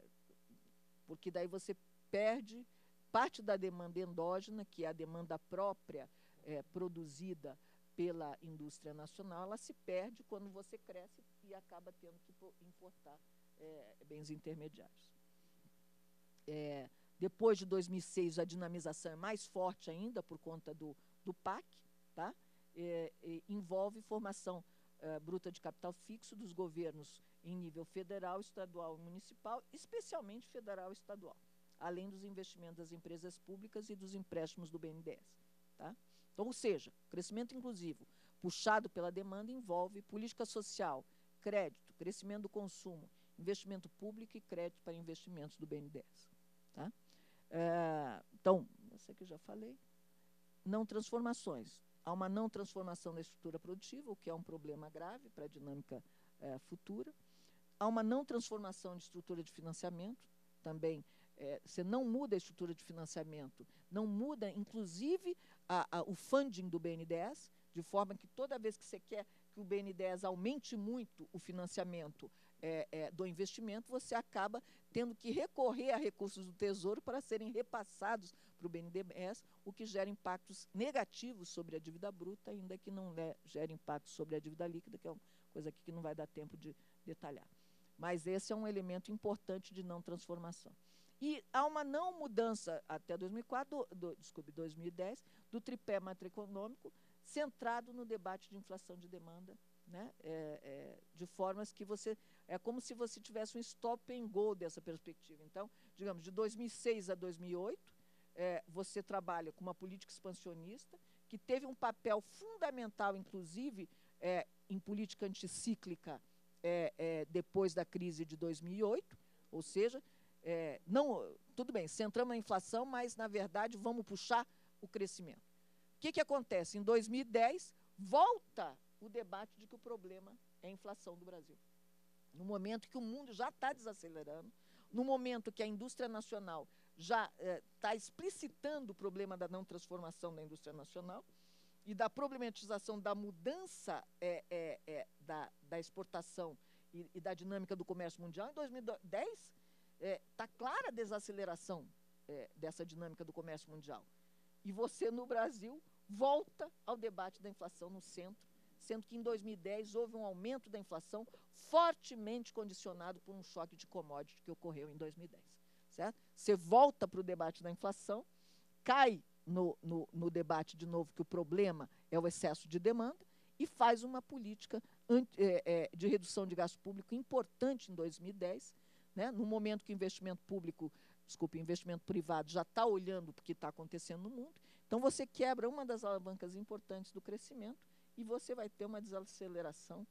porque daí você perde parte da demanda endógena, que é a demanda própria é, produzida pela indústria nacional, ela se perde quando você cresce e acaba tendo que importar é, bens intermediários. É, depois de 2006, a dinamização é mais forte ainda por conta do, do PAC, tá? É, envolve formação é, bruta de capital fixo dos governos em nível federal, estadual e municipal, especialmente federal e estadual, além dos investimentos das empresas públicas e dos empréstimos do BNDES. Tá? Então, ou seja, crescimento inclusivo puxado pela demanda envolve política social, crédito, crescimento do consumo, investimento público e crédito para investimentos do BNDES. Tá? É, então, essa aqui eu já falei. Não transformações. Há uma não transformação da estrutura produtiva, o que é um problema grave para a dinâmica é, futura. Há uma não transformação de estrutura de financiamento, também é, você não muda a estrutura de financiamento, não muda, inclusive, a, a, o funding do BNDES, de forma que toda vez que você quer que o BNDES aumente muito o financiamento é, é, do investimento, você acaba tendo que recorrer a recursos do Tesouro para serem repassados para o BNDES, o que gera impactos negativos sobre a dívida bruta, ainda que não gere impactos sobre a dívida líquida, que é uma coisa aqui que não vai dar tempo de detalhar. Mas esse é um elemento importante de não transformação. E há uma não mudança até 2004, do, do, desculpe, 2010, do tripé macroeconômico, centrado no debate de inflação de demanda, né? É, é, de formas que você. É como se você tivesse um stop and go dessa perspectiva. Então, digamos, de 2006 a 2008, é, você trabalha com uma política expansionista, que teve um papel fundamental, inclusive, é, em política anticíclica é, é, depois da crise de 2008, ou seja, é, não, tudo bem, centramos na inflação, mas na verdade vamos puxar o crescimento. O que, que acontece? Em 2010, volta o debate de que o problema é a inflação do Brasil. No momento que o mundo já está desacelerando, no momento que a indústria nacional já está é, explicitando o problema da não transformação da indústria nacional, e da problematização da mudança é, é, da, da, exportação e, e, da dinâmica do comércio mundial, em 2010 está clara a desaceleração dessa dinâmica do comércio mundial. E você, no Brasil, volta ao debate da inflação no centro, sendo que em 2010 houve um aumento da inflação fortemente condicionado por um choque de commodity que ocorreu em 2010. Certo? Você volta para o debate da inflação, cai no, no, no, debate de novo que o problema é o excesso de demanda e faz uma política é, é, de redução de gasto público importante em 2010, né? no momento que o investimento público, desculpe, investimento privado já está olhando o que está acontecendo no mundo. Então, você quebra uma das alavancas importantes do crescimento e você vai ter uma desaceleração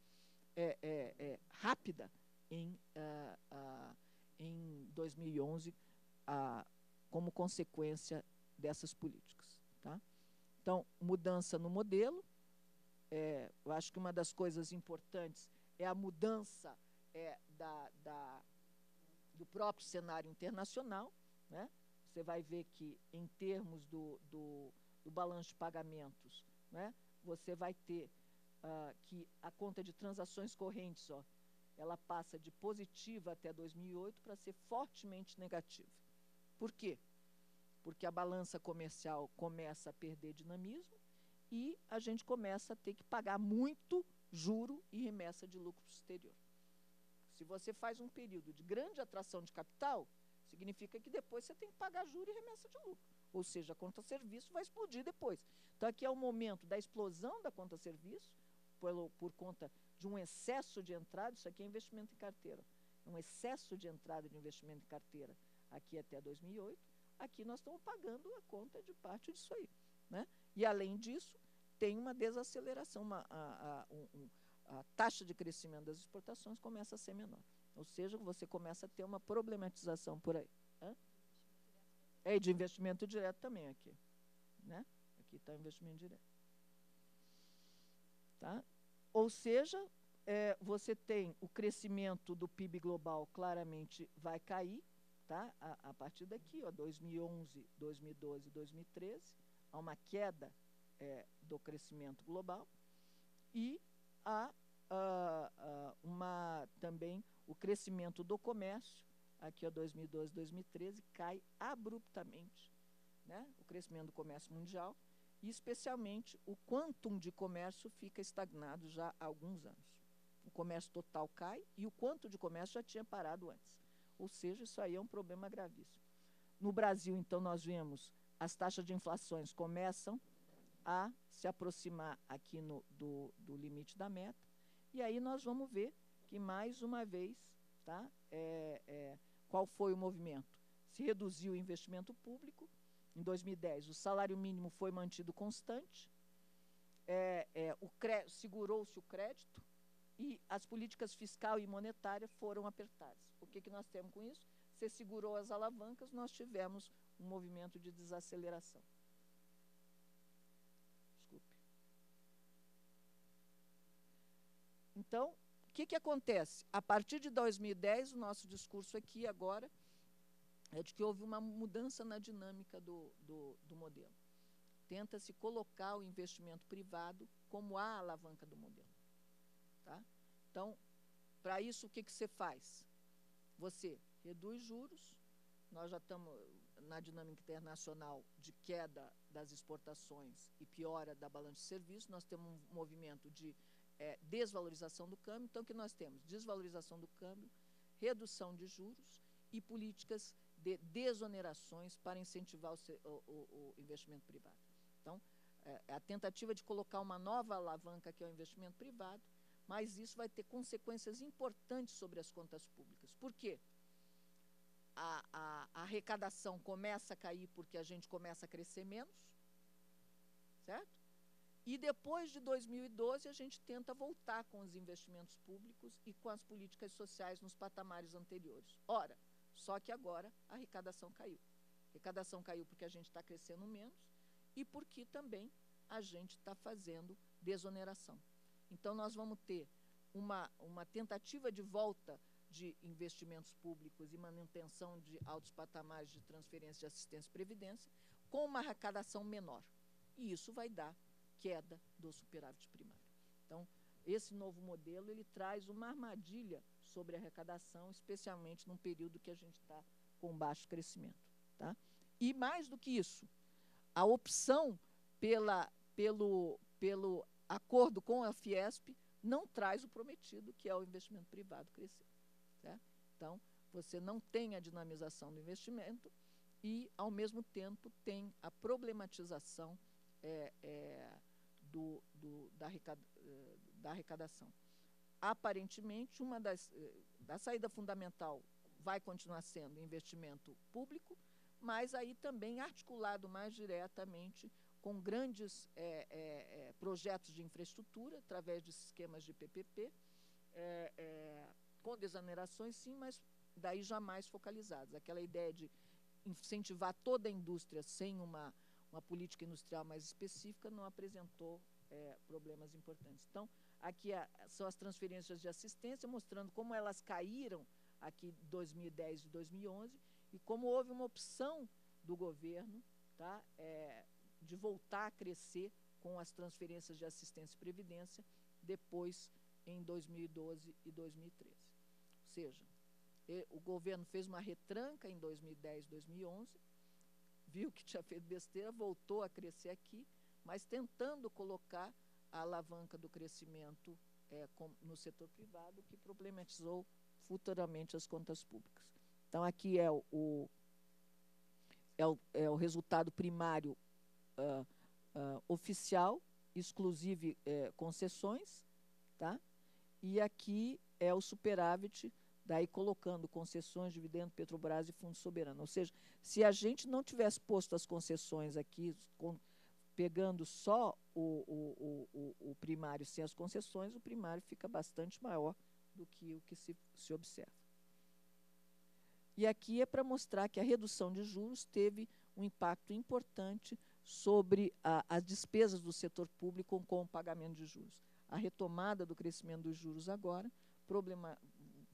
é, é, é, rápida em, uh, uh, em 2011 uh, como consequência dessas políticas. Tá? Então, mudança no modelo. É, eu acho que uma das coisas importantes é a mudança é, da, da, do próprio cenário internacional. Né? Você vai ver que, em termos do, do, do balanço de pagamentos, né? Você vai ter uh, que a conta de transações correntes, ó, ela passa de positiva até 2008 para ser fortemente negativa. Por quê? Porque a balança comercial começa a perder dinamismo e a gente começa a ter que pagar muito juro e remessa de lucro exterior. Se você faz um período de grande atração de capital, significa que depois você tem que pagar juro e remessa de lucro. Ou seja, a conta serviço vai explodir depois. Então, aqui é o momento da explosão da conta serviço, por, por conta de um excesso de entrada, isso aqui é investimento em carteira, um excesso de entrada de investimento em carteira aqui até 2008, aqui nós estamos pagando a conta de parte disso aí. Né? E, além disso, tem uma desaceleração, uma, a, a, um, a taxa de crescimento das exportações começa a ser menor. Ou seja, você começa a ter uma problematização por aí. Hã? É de investimento direto também aqui. Né? Aqui está investimento direto. Tá? Ou seja, é, você tem o crescimento do PIB global claramente vai cair, tá? a, a partir daqui, ó, 2011, 2012, 2013, há uma queda é, do crescimento global e há uma, também o crescimento do comércio, aqui ó, 2012, 2013, cai abruptamente, né? o crescimento do comércio mundial, e especialmente o quantum de comércio fica estagnado já há alguns anos. O comércio total cai e o quanto de comércio já tinha parado antes. Ou seja, isso aí é um problema gravíssimo. No Brasil, então, nós vemos as taxas de inflações começam a se aproximar aqui no, do, do limite da meta. E aí nós vamos ver que, mais uma vez, tá, é, é, qual foi o movimento? Se reduziu o investimento público, em 2010, o salário mínimo foi mantido constante, é, é, segurou-se o crédito e as políticas fiscal e monetária foram apertadas. O que, que nós temos com isso? Você segurou as alavancas, nós tivemos um movimento de desaceleração. Desculpe. Então, o que, que acontece? A partir de 2010, o nosso discurso aqui agora é de que houve uma mudança na dinâmica do, do, do modelo. Tenta-se colocar o investimento privado como a alavanca do modelo. Tá? Então, para isso, o que, que você faz? Você reduz juros, nós já estamos na dinâmica internacional de queda das exportações e piora da balança de serviços, nós temos um movimento de é, desvalorização do câmbio, então o que nós temos? Desvalorização do câmbio, redução de juros e políticas de desonerações para incentivar o, o, o investimento privado. Então, é, é a tentativa de colocar uma nova alavanca, que é o investimento privado, mas isso vai ter consequências importantes sobre as contas públicas. Por quê? A, a, a arrecadação começa a cair porque a gente começa a crescer menos, certo? E depois de 2012, a gente tenta voltar com os investimentos públicos e com as políticas sociais nos patamares anteriores. Ora, só que agora a arrecadação caiu. A arrecadação caiu porque a gente está crescendo menos e porque também a gente está fazendo desoneração. Então, nós vamos ter uma, uma tentativa de volta de investimentos públicos e manutenção de altos patamares de transferência de assistência e previdência com uma arrecadação menor. E isso vai dar queda do superávit primário. Então, esse novo modelo ele traz uma armadilha sobre a arrecadação, especialmente num período que a gente está com baixo crescimento. Tá? E mais do que isso, a opção pela, pelo, pelo acordo com a Fiesp não traz o prometido, que é o investimento privado crescer. Certo? Então, você não tem a dinamização do investimento e, ao mesmo tempo, tem a problematização é, é, do, do, da, arrecada, da arrecadação aparentemente, uma das eh, da saída fundamental vai continuar sendo investimento público, mas aí também articulado mais diretamente com grandes é, é, projetos de infraestrutura, através de esquemas de PPP, é, com desonerações, sim, mas daí jamais focalizados. Aquela ideia de incentivar toda a indústria sem uma, uma política industrial mais específica não apresentou é, problemas importantes. Então, aqui a, são as transferências de assistência, mostrando como elas caíram aqui 2010 e 2011 e como houve uma opção do governo tá, é, de voltar a crescer com as transferências de assistência e previdência depois em 2012 e 2013. Ou seja, o governo fez uma retranca em 2010, 2011, viu que tinha feito besteira, voltou a crescer aqui, mas tentando colocar a alavanca do crescimento é, com, no setor privado, que problematizou futuramente as contas públicas. Então, aqui é o, é, o, é o resultado primário uh, uh, oficial, exclusive é, concessões, tá? e aqui é o superávit daí colocando concessões, dividendo Petrobras e Fundo Soberano. Ou seja, se a gente não tivesse posto as concessões aqui, com, pegando só o, o, o, o, primário sem as concessões, o primário fica bastante maior do que o que se, se observa. E aqui é para mostrar que a redução de juros teve um impacto importante sobre a, as despesas do setor público com o pagamento de juros. A retomada do crescimento dos juros agora problema,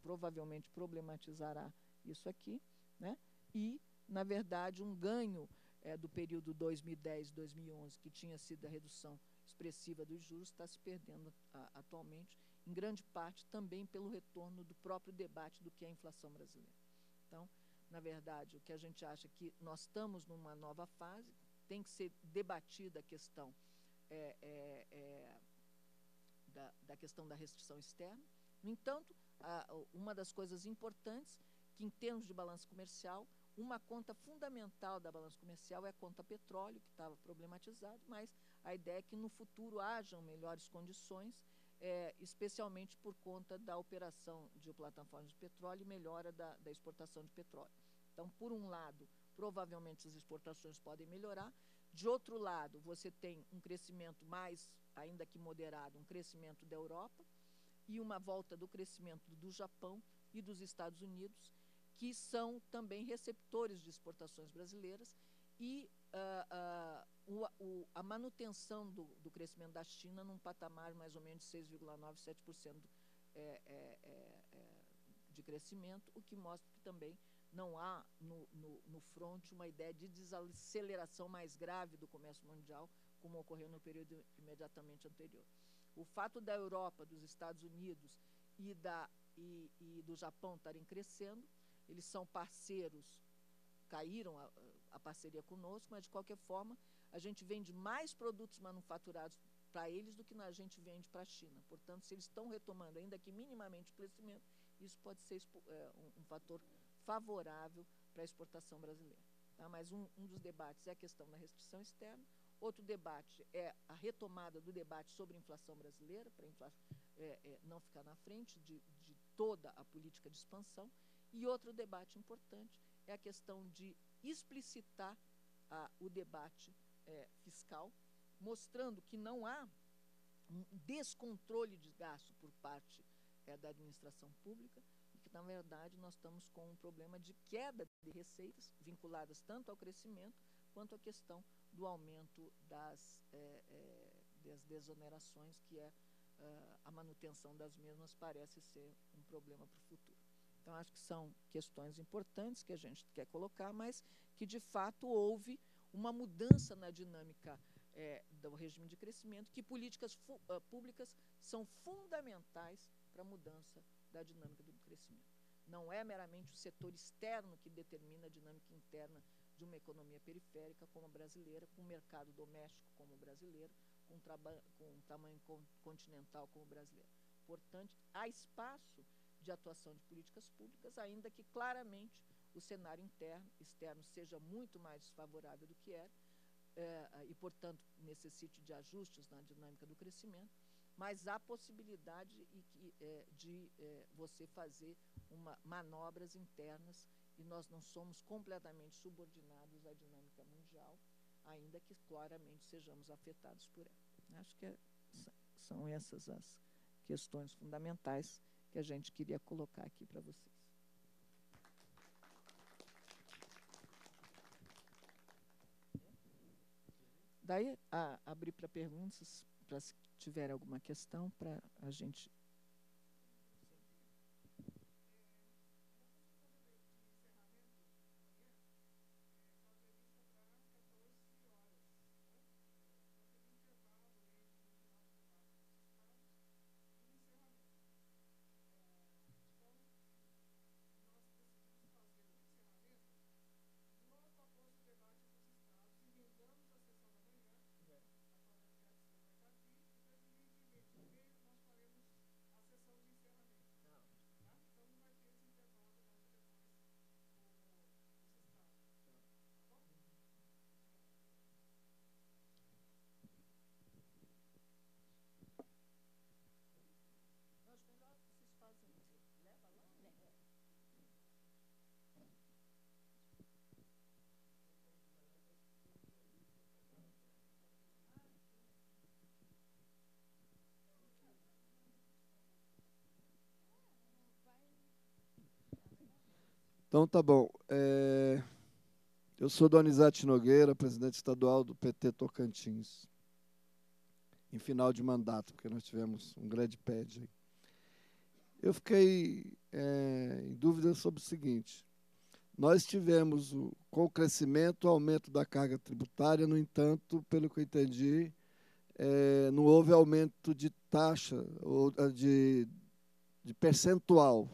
provavelmente problematizará isso aqui, né? e, na verdade, um ganho é, do período 2010-2011, que tinha sido a redução expressiva dos juros, está se perdendo a, atualmente, em grande parte também pelo retorno do próprio debate do que é a inflação brasileira. Então, na verdade, o que a gente acha é que nós estamos numa nova fase, tem que ser debatida a questão é, é, é, da, da questão da restrição externa. No entanto, uma das coisas importantes que em termos de balanço comercial, uma conta fundamental da balança comercial é a conta petróleo, que estava problematizado, mas a ideia é que no futuro hajam melhores condições, é, especialmente por conta da operação de plataformas de petróleo e melhora da, da exportação de petróleo. Então, por um lado, provavelmente as exportações podem melhorar, de outro lado, você tem um crescimento mais, ainda que moderado, um crescimento da Europa, e uma volta do crescimento do Japão e dos Estados Unidos, que são também receptores de exportações brasileiras, e uh, uh, o, o, a manutenção do, do, crescimento da China num patamar mais ou menos de 6,97% é, é, é, é, de crescimento, o que mostra que também não há no, no, no front uma ideia de desaceleração mais grave do comércio mundial, como ocorreu no período imediatamente anterior. O fato da Europa, dos Estados Unidos e, da, e, e do Japão estarem crescendo, eles são parceiros, caíram a, a parceria conosco, mas de qualquer forma a gente vende mais produtos manufaturados para eles do que a gente vende para a China. Portanto, se eles estão retomando, ainda que minimamente, o crescimento, isso pode ser é, um, um, fator favorável para a exportação brasileira. Tá? Mas um, um dos debates é a questão da restrição externa, Outro debate é a retomada do debate sobre inflação brasileira, para é, é, não ficar na frente de, de, toda a política de expansão. E outro debate importante é a questão de explicitar a, o debate é, fiscal, mostrando que não há um descontrole de gasto por parte é, da administração pública e que, na verdade, nós estamos com um problema de queda de receitas vinculadas tanto ao crescimento quanto à questão do aumento das, é, é, das desonerações, que é uh, a manutenção das mesmas, parece ser um problema para o futuro. Então, acho que são questões importantes que a gente quer colocar, mas que, de fato, houve uma mudança na dinâmica é, do regime de crescimento, que políticas uh, públicas são fundamentais para a mudança da dinâmica do crescimento. Não é meramente o setor externo que determina a dinâmica interna de uma economia periférica como a brasileira, com um mercado doméstico como o brasileiro, com um, com um tamanho continental como o brasileiro. Portanto, há espaço de atuação de políticas públicas, ainda que claramente o cenário interno, externo seja muito mais desfavorável do que era, é, e, portanto, necessite de ajustes na dinâmica do crescimento, mas há possibilidade é, de é, você fazer uma, manobras internas e nós não somos completamente subordinados à dinâmica mundial, ainda que claramente sejamos afetados por ela. Acho que é, são essas as questões fundamentais que a gente queria colocar aqui para vocês. Daí, a, abrir para perguntas, para se tiver alguma questão, para a gente Então tá bom. É... Eu sou Donizete Nogueira, presidente estadual do PT Tocantins. Em final de mandato, porque nós tivemos um grande pede aí. Eu fiquei é, em dúvida sobre o seguinte. Nós tivemos, com o crescimento, o aumento da carga tributária, no entanto, pelo que eu entendi, é, não houve aumento de taxa ou de, de percentual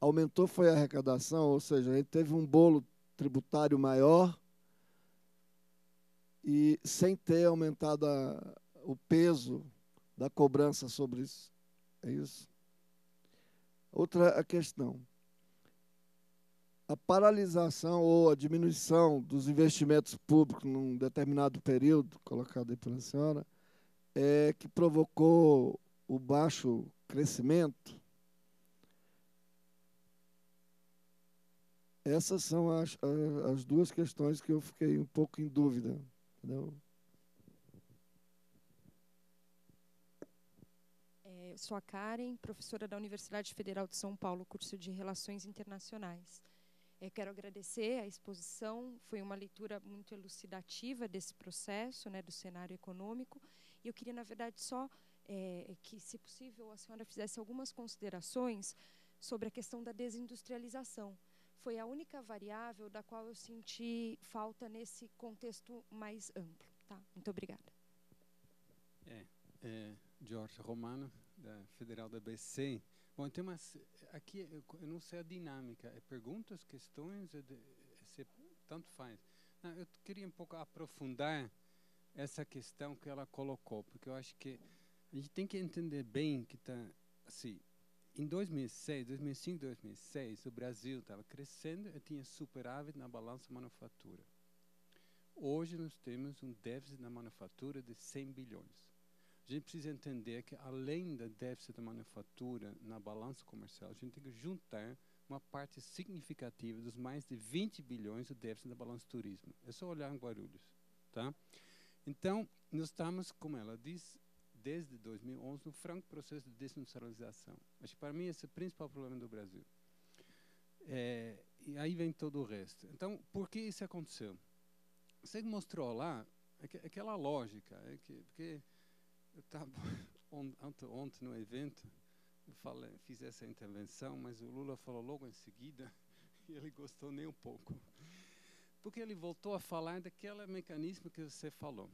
aumentou foi a arrecadação, ou seja, a gente teve um bolo tributário maior e sem ter aumentado a, o peso da cobrança sobre isso. É isso? Outra questão. A paralisação ou a diminuição dos investimentos públicos num determinado período, colocado aí pela senhora, é que provocou o baixo crescimento Essas são as, as duas questões que eu fiquei um pouco em dúvida. Entendeu? É, sou a Karen, professora da Universidade Federal de São Paulo, curso de Relações Internacionais. É, quero agradecer a exposição, foi uma leitura muito elucidativa desse processo, né, do cenário econômico. E eu queria, na verdade, só é, que, se possível, a senhora fizesse algumas considerações sobre a questão da desindustrialização foi a única variável da qual eu senti falta nesse contexto mais amplo. Tá? Muito obrigada. É, é Jorge Romano, da Federal da BC. Bom, tem umas, aqui eu não sei a dinâmica, é perguntas, questões, é de, é, tanto faz. Não, eu queria um pouco aprofundar essa questão que ela colocou, porque eu acho que a gente tem que entender bem que está assim, em 2006, 2005, 2006, o Brasil estava crescendo e tinha superávit na balança manufatura. Hoje nós temos um déficit na manufatura de 100 bilhões. A gente precisa entender que além do déficit da manufatura na balança comercial, a gente tem que juntar uma parte significativa dos mais de 20 bilhões do déficit da balança turismo. É só olhar em Guarulhos, tá? Então, nós estamos, como ela diz, desde 2011 no franco processo de desindustrialização. Acho que para mim esse é o principal problema do Brasil. É, e aí vem todo o resto. Então, por que isso aconteceu? Você mostrou lá aquela lógica, é que, porque eu estava *laughs* ontem, ontem no evento, eu falei, fiz essa intervenção, mas o Lula falou logo em seguida *laughs* e ele gostou nem um pouco. Porque ele voltou a falar daquele mecanismo que você falou.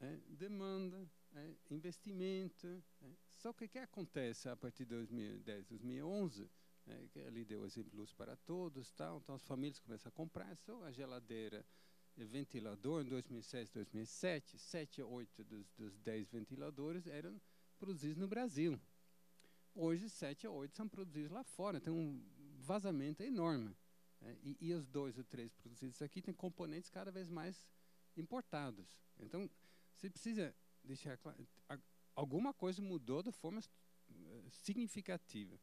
É, demanda, é, investimento. É. Só que o que acontece a partir de 2010, 2011? É, ele deu exemplo luz para todos, tal, então as famílias começam a comprar só a geladeira e ventilador em 2006, 2007, 7 a 8 dos, dos 10 ventiladores eram produzidos no Brasil. Hoje, 7 a 8 são produzidos lá fora, tem um vazamento enorme. É, e, e, os dois ou três produzidos aqui têm componentes cada vez mais importados. Então, você precisa deixar claro, alguma coisa mudou de forma eh, significativa,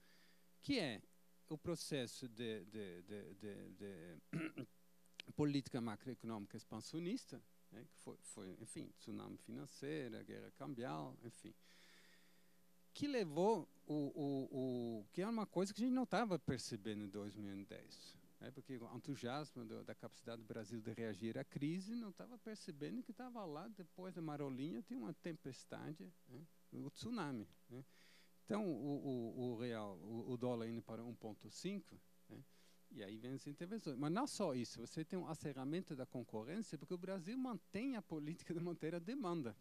que é o processo de, de, de, de *coughs* política macroeconômica expansionista, né, que foi, foi, enfim, tsunami financeira, guerra cambial, enfim, que levou o, o, o que é uma coisa que a gente não estava percebendo em 2010. Né, porque o entusiasmo do, da capacidade do Brasil de reagir à crise não estava percebendo que estava lá, depois da Marolinha, tinha uma tempestade, né, o tsunami. Né. Então, o, o, o real, o, o, dólar indo para 1,5, né? e aí vem as intervenções. Mas não só isso, você tem um acerramento da concorrência, porque o Brasil mantém a política de manter a demanda.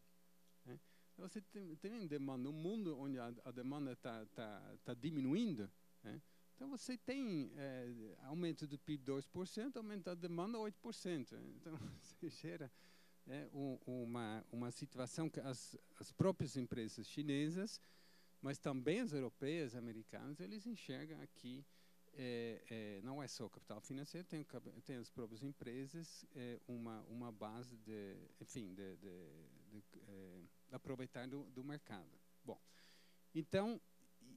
Né? Você tem, tem demanda, um mundo onde a, a demanda está tá, tá diminuindo, né? Então você tem é, aumento do PIB 2%, aumento da demanda 8%. Então, *laughs* você gera é, um, uma, uma situação que as, as próprias empresas chinesas mas também as europeias, americanas, eles enxergam aqui é, não é só o capital financeiro, tem, tem as próprias empresas, uma, uma base de, enfim, de, de, de é, aproveitar do, do, mercado. Bom, então,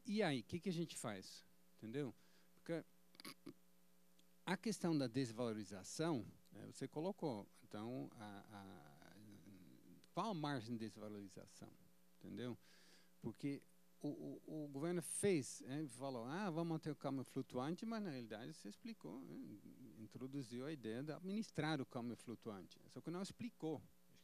e aí, o que, que a gente faz? Entendeu? Porque a questão da desvalorização, né, você colocou, então, a, a, qual a margem de desvalorização? Entendeu? Porque o, o, o, governo fez, né, falou, ah, vamos manter o câmbio flutuante, mas na realidade você explicou, né, introduziu a ideia de administrar o câmbio flutuante. Só que não explicou.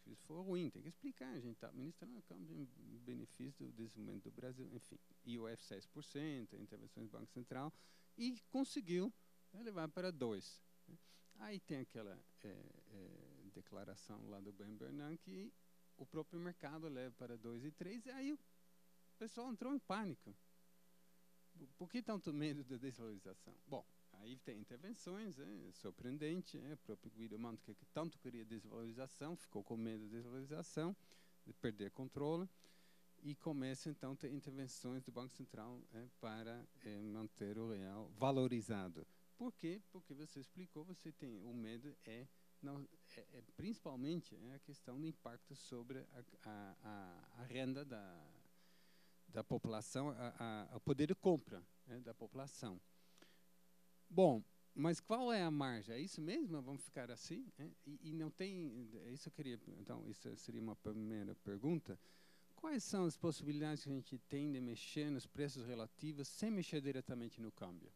Isso foi ruim, tem que explicar. A gente está administrando o câmbio em benefício do desenvolvimento do Brasil, enfim. IOF 6%, intervenções do Banco Central, e conseguiu levar para 2%. Né. Aí tem aquela é, é, declaração lá do Ben Bernanke o próprio mercado leva para 2 e 3, e aí o o pessoal entrou em pânico. Por que tanto medo da desvalorização? Bom, aí tem intervenções, é surpreendente. É, o próprio Guido Manto, que tanto queria desvalorização, ficou com medo da desvalorização, de perder controle, e começa então a ter intervenções do Banco Central é, para é, manter o real valorizado. Por quê? Porque você explicou, você tem o medo é, não, é, é principalmente é a questão do impacto sobre a, a, a, renda da da população, a, a, poder de compra né, da população. Bom, mas qual é a margem? É isso mesmo? Vamos ficar assim? Né? E, e, não tem. É isso eu queria. Então, isso seria uma primeira pergunta. Quais são as possibilidades que a gente tem de mexer nos preços relativos sem mexer diretamente no câmbio?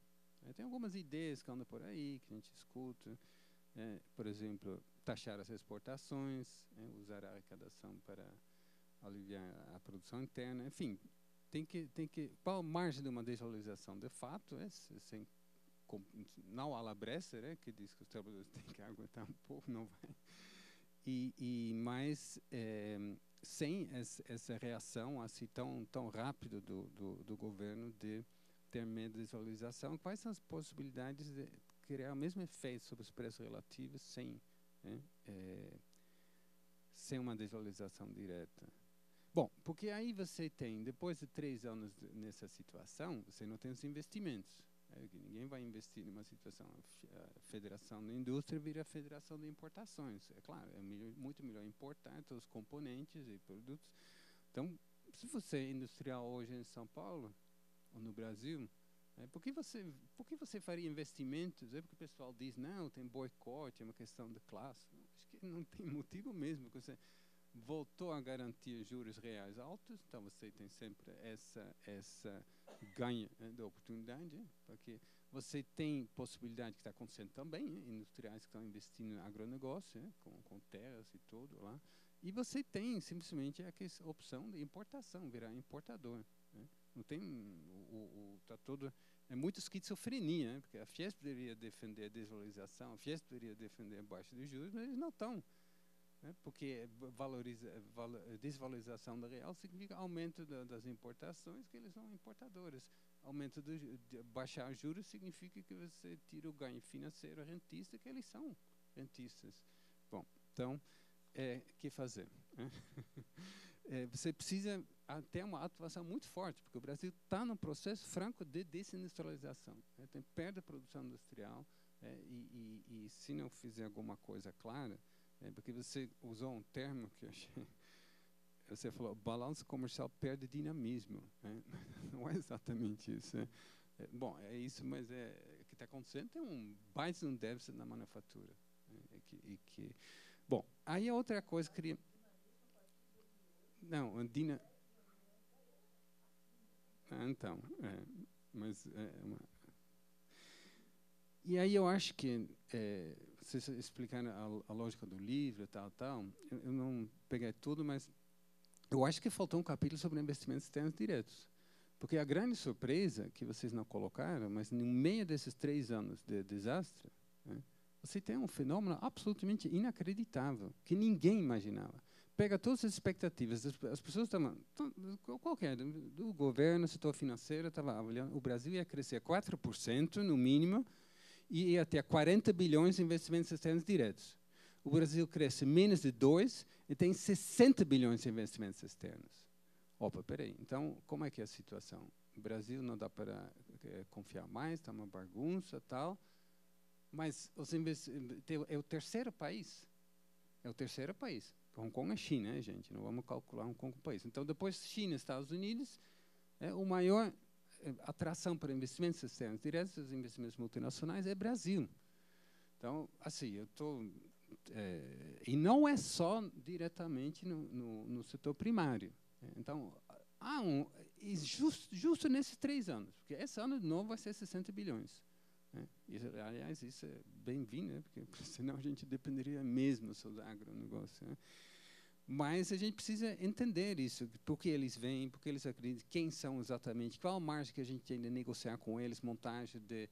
É, tem algumas ideias que andam por aí, que a gente escuta. É, por exemplo, taxar as exportações, é, usar a arrecadação para aliviar a produção interna, enfim, tem que tem que qual a margem de uma desvalorização de fato é sem não a la Bresser, né, que diz que os trabalhadores *laughs* têm que aguentar um pouco, não vai. E, e mais é, sem essa, essa, reação assim tão tão rápido do, do, do, governo de ter medo de desvalorização, quais são as possibilidades de criar o mesmo efeito sobre os preços relativos sem né, é, sem uma desvalorização direta? Bom, porque aí você tem, depois de três anos nessa situação, você não tem os investimentos. É, ninguém vai investir numa situação. A Federação da Indústria vira a Federação de Importações. É claro, é muito melhor importar todos os componentes e produtos. Então, se você é industrial hoje em São Paulo ou no Brasil, é, por, que você, por que você faria investimentos? É porque o pessoal diz, não, tem boicote, é uma questão de classe. Não, acho que não tem *laughs* motivo mesmo. Você, voltou a garantir juros reais altos, então você tem sempre essa essa ganho né, de oportunidade, porque você tem possibilidade que está acontecendo também, né, industriais que estão investindo em agronegócio, né, com, com terras e tudo lá, e você tem simplesmente a opção de importação, virar importador. Né. Não tem o, o, tá todo é muito esquizofrenia, né, porque a Fiesp deveria defender a desvalorização, a Fiesp deveria defender a baixa de juros, mas eles não estão né? porque valoriza, val, desvalorização da real significa aumento da, das importações, que eles são importadores. Aumento do, de baixar juros significa que você tira o ganho financeiro rentista, que eles são rentistas. Bom, então, é, que fazer? Né? *laughs* é, você precisa ter uma atuação muito forte, porque o Brasil está num processo franco de desindustrialização. Né? Tem perda da produção industrial, é, e, e, e se não fizer alguma coisa clara, é, porque você usou um termo que eu achei *laughs* você falou, balanço comercial perde dinamismo. Né? *laughs* Não é exatamente isso. Né? É, bom, é isso, mas é, o que está acontecendo tem um mais um déficit na manufatura. Né? E que, e que, bom, aí a outra coisa que. Não, Andina... Ah, então, é, mas é uma... E aí eu acho que é, vocês explicaram a, a, lógica do livro, tal, tal. Eu, eu, não peguei tudo, mas eu acho que faltou um capítulo sobre investimentos externos diretos. Porque a grande surpresa que vocês não colocaram, mas no meio desses três anos de desastre, né, você tem um fenômeno absolutamente inacreditável, que ninguém imaginava. Pega todas as expectativas, as, as pessoas estavam, qualquer, do, do governo, setor financeiro, estava avaliando, o Brasil ia crescer 4% no mínimo, e ia ter 40 bilhões de investimentos externos diretos. O Brasil cresce menos de 2 e tem 60 bilhões de investimentos externos. Opa, peraí, então como é que é a situação? O Brasil não dá para é, confiar mais, está uma bagunça tal, mas é o terceiro país, é o terceiro país. Hong Kong é China, né, gente? Não vamos calcular Hong Kong como país. Então, depois China, Estados Unidos, é o maior é, atração para investimentos externos diretos, os investimentos multinacionais é Brasil. Então, assim, eu estou é, e não é só diretamente no, no, no setor primário. Então, há um, justo, justo nesses três anos, porque esse ano de novo vai ser 60 bilhões. Né? Isso, aliás, isso é bem-vindo, né? porque *laughs* senão a gente dependeria mesmo do agronegócio. Né? Mas a gente precisa entender isso, por que eles vêm, por que eles acreditam, quem são exatamente, qual a margem que a gente tem de negociar com eles, montagem de,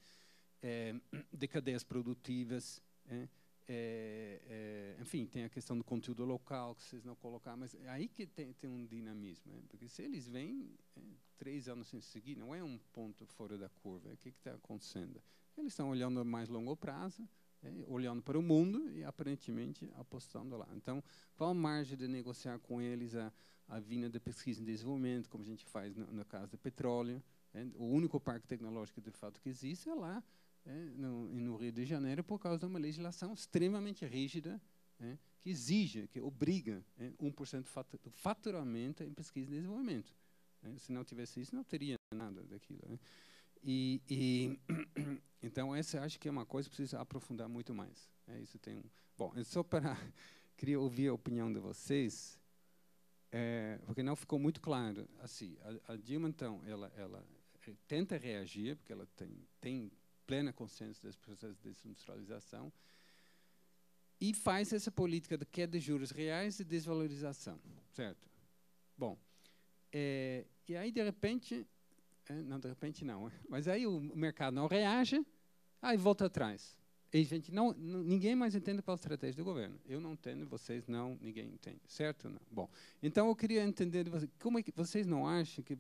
é, de cadeias produtivas. É, é, enfim, tem a questão do conteúdo local que vocês não colocaram, mas é aí que tem, tem um dinamismo, né? porque se eles vêm é, três anos em seguida, não é um ponto fora da curva, o que está acontecendo? Eles estão olhando a mais longo prazo, é, olhando para o mundo e aparentemente apostando lá. Então, qual a margem de negociar com eles a, a vinda de pesquisa e desenvolvimento, como a gente faz no, no caso do petróleo? É, o único parque tecnológico de fato que existe é lá é, no, no, Rio de Janeiro por causa de uma legislação extremamente rígida que exige, que obriga é, 1% do faturamento em pesquisa e desenvolvimento. Se não tivesse isso, não teria nada daquilo. E, e *clears throat* então essa acho que é uma coisa que precisa aprofundar muito mais. É, isso tem um, bom, é só para *laughs* queria ouvir a opinião de vocês, é, porque não ficou muito claro. Assim, a, a Dilma então, ela, ela é, tenta reagir porque ela tem tem plena consciência dos processos de desindustrialização e faz essa política de queda de juros reais e desvalorização, certo? Bom, é, e aí de repente não, de repente não. Mas aí o mercado não reage, aí volta atrás. E gente não, ninguém mais entende qual estratégia do governo. Eu não entendo, vocês não, ninguém entende, certo? Não. Bom, então eu queria entender como é que vocês não acham que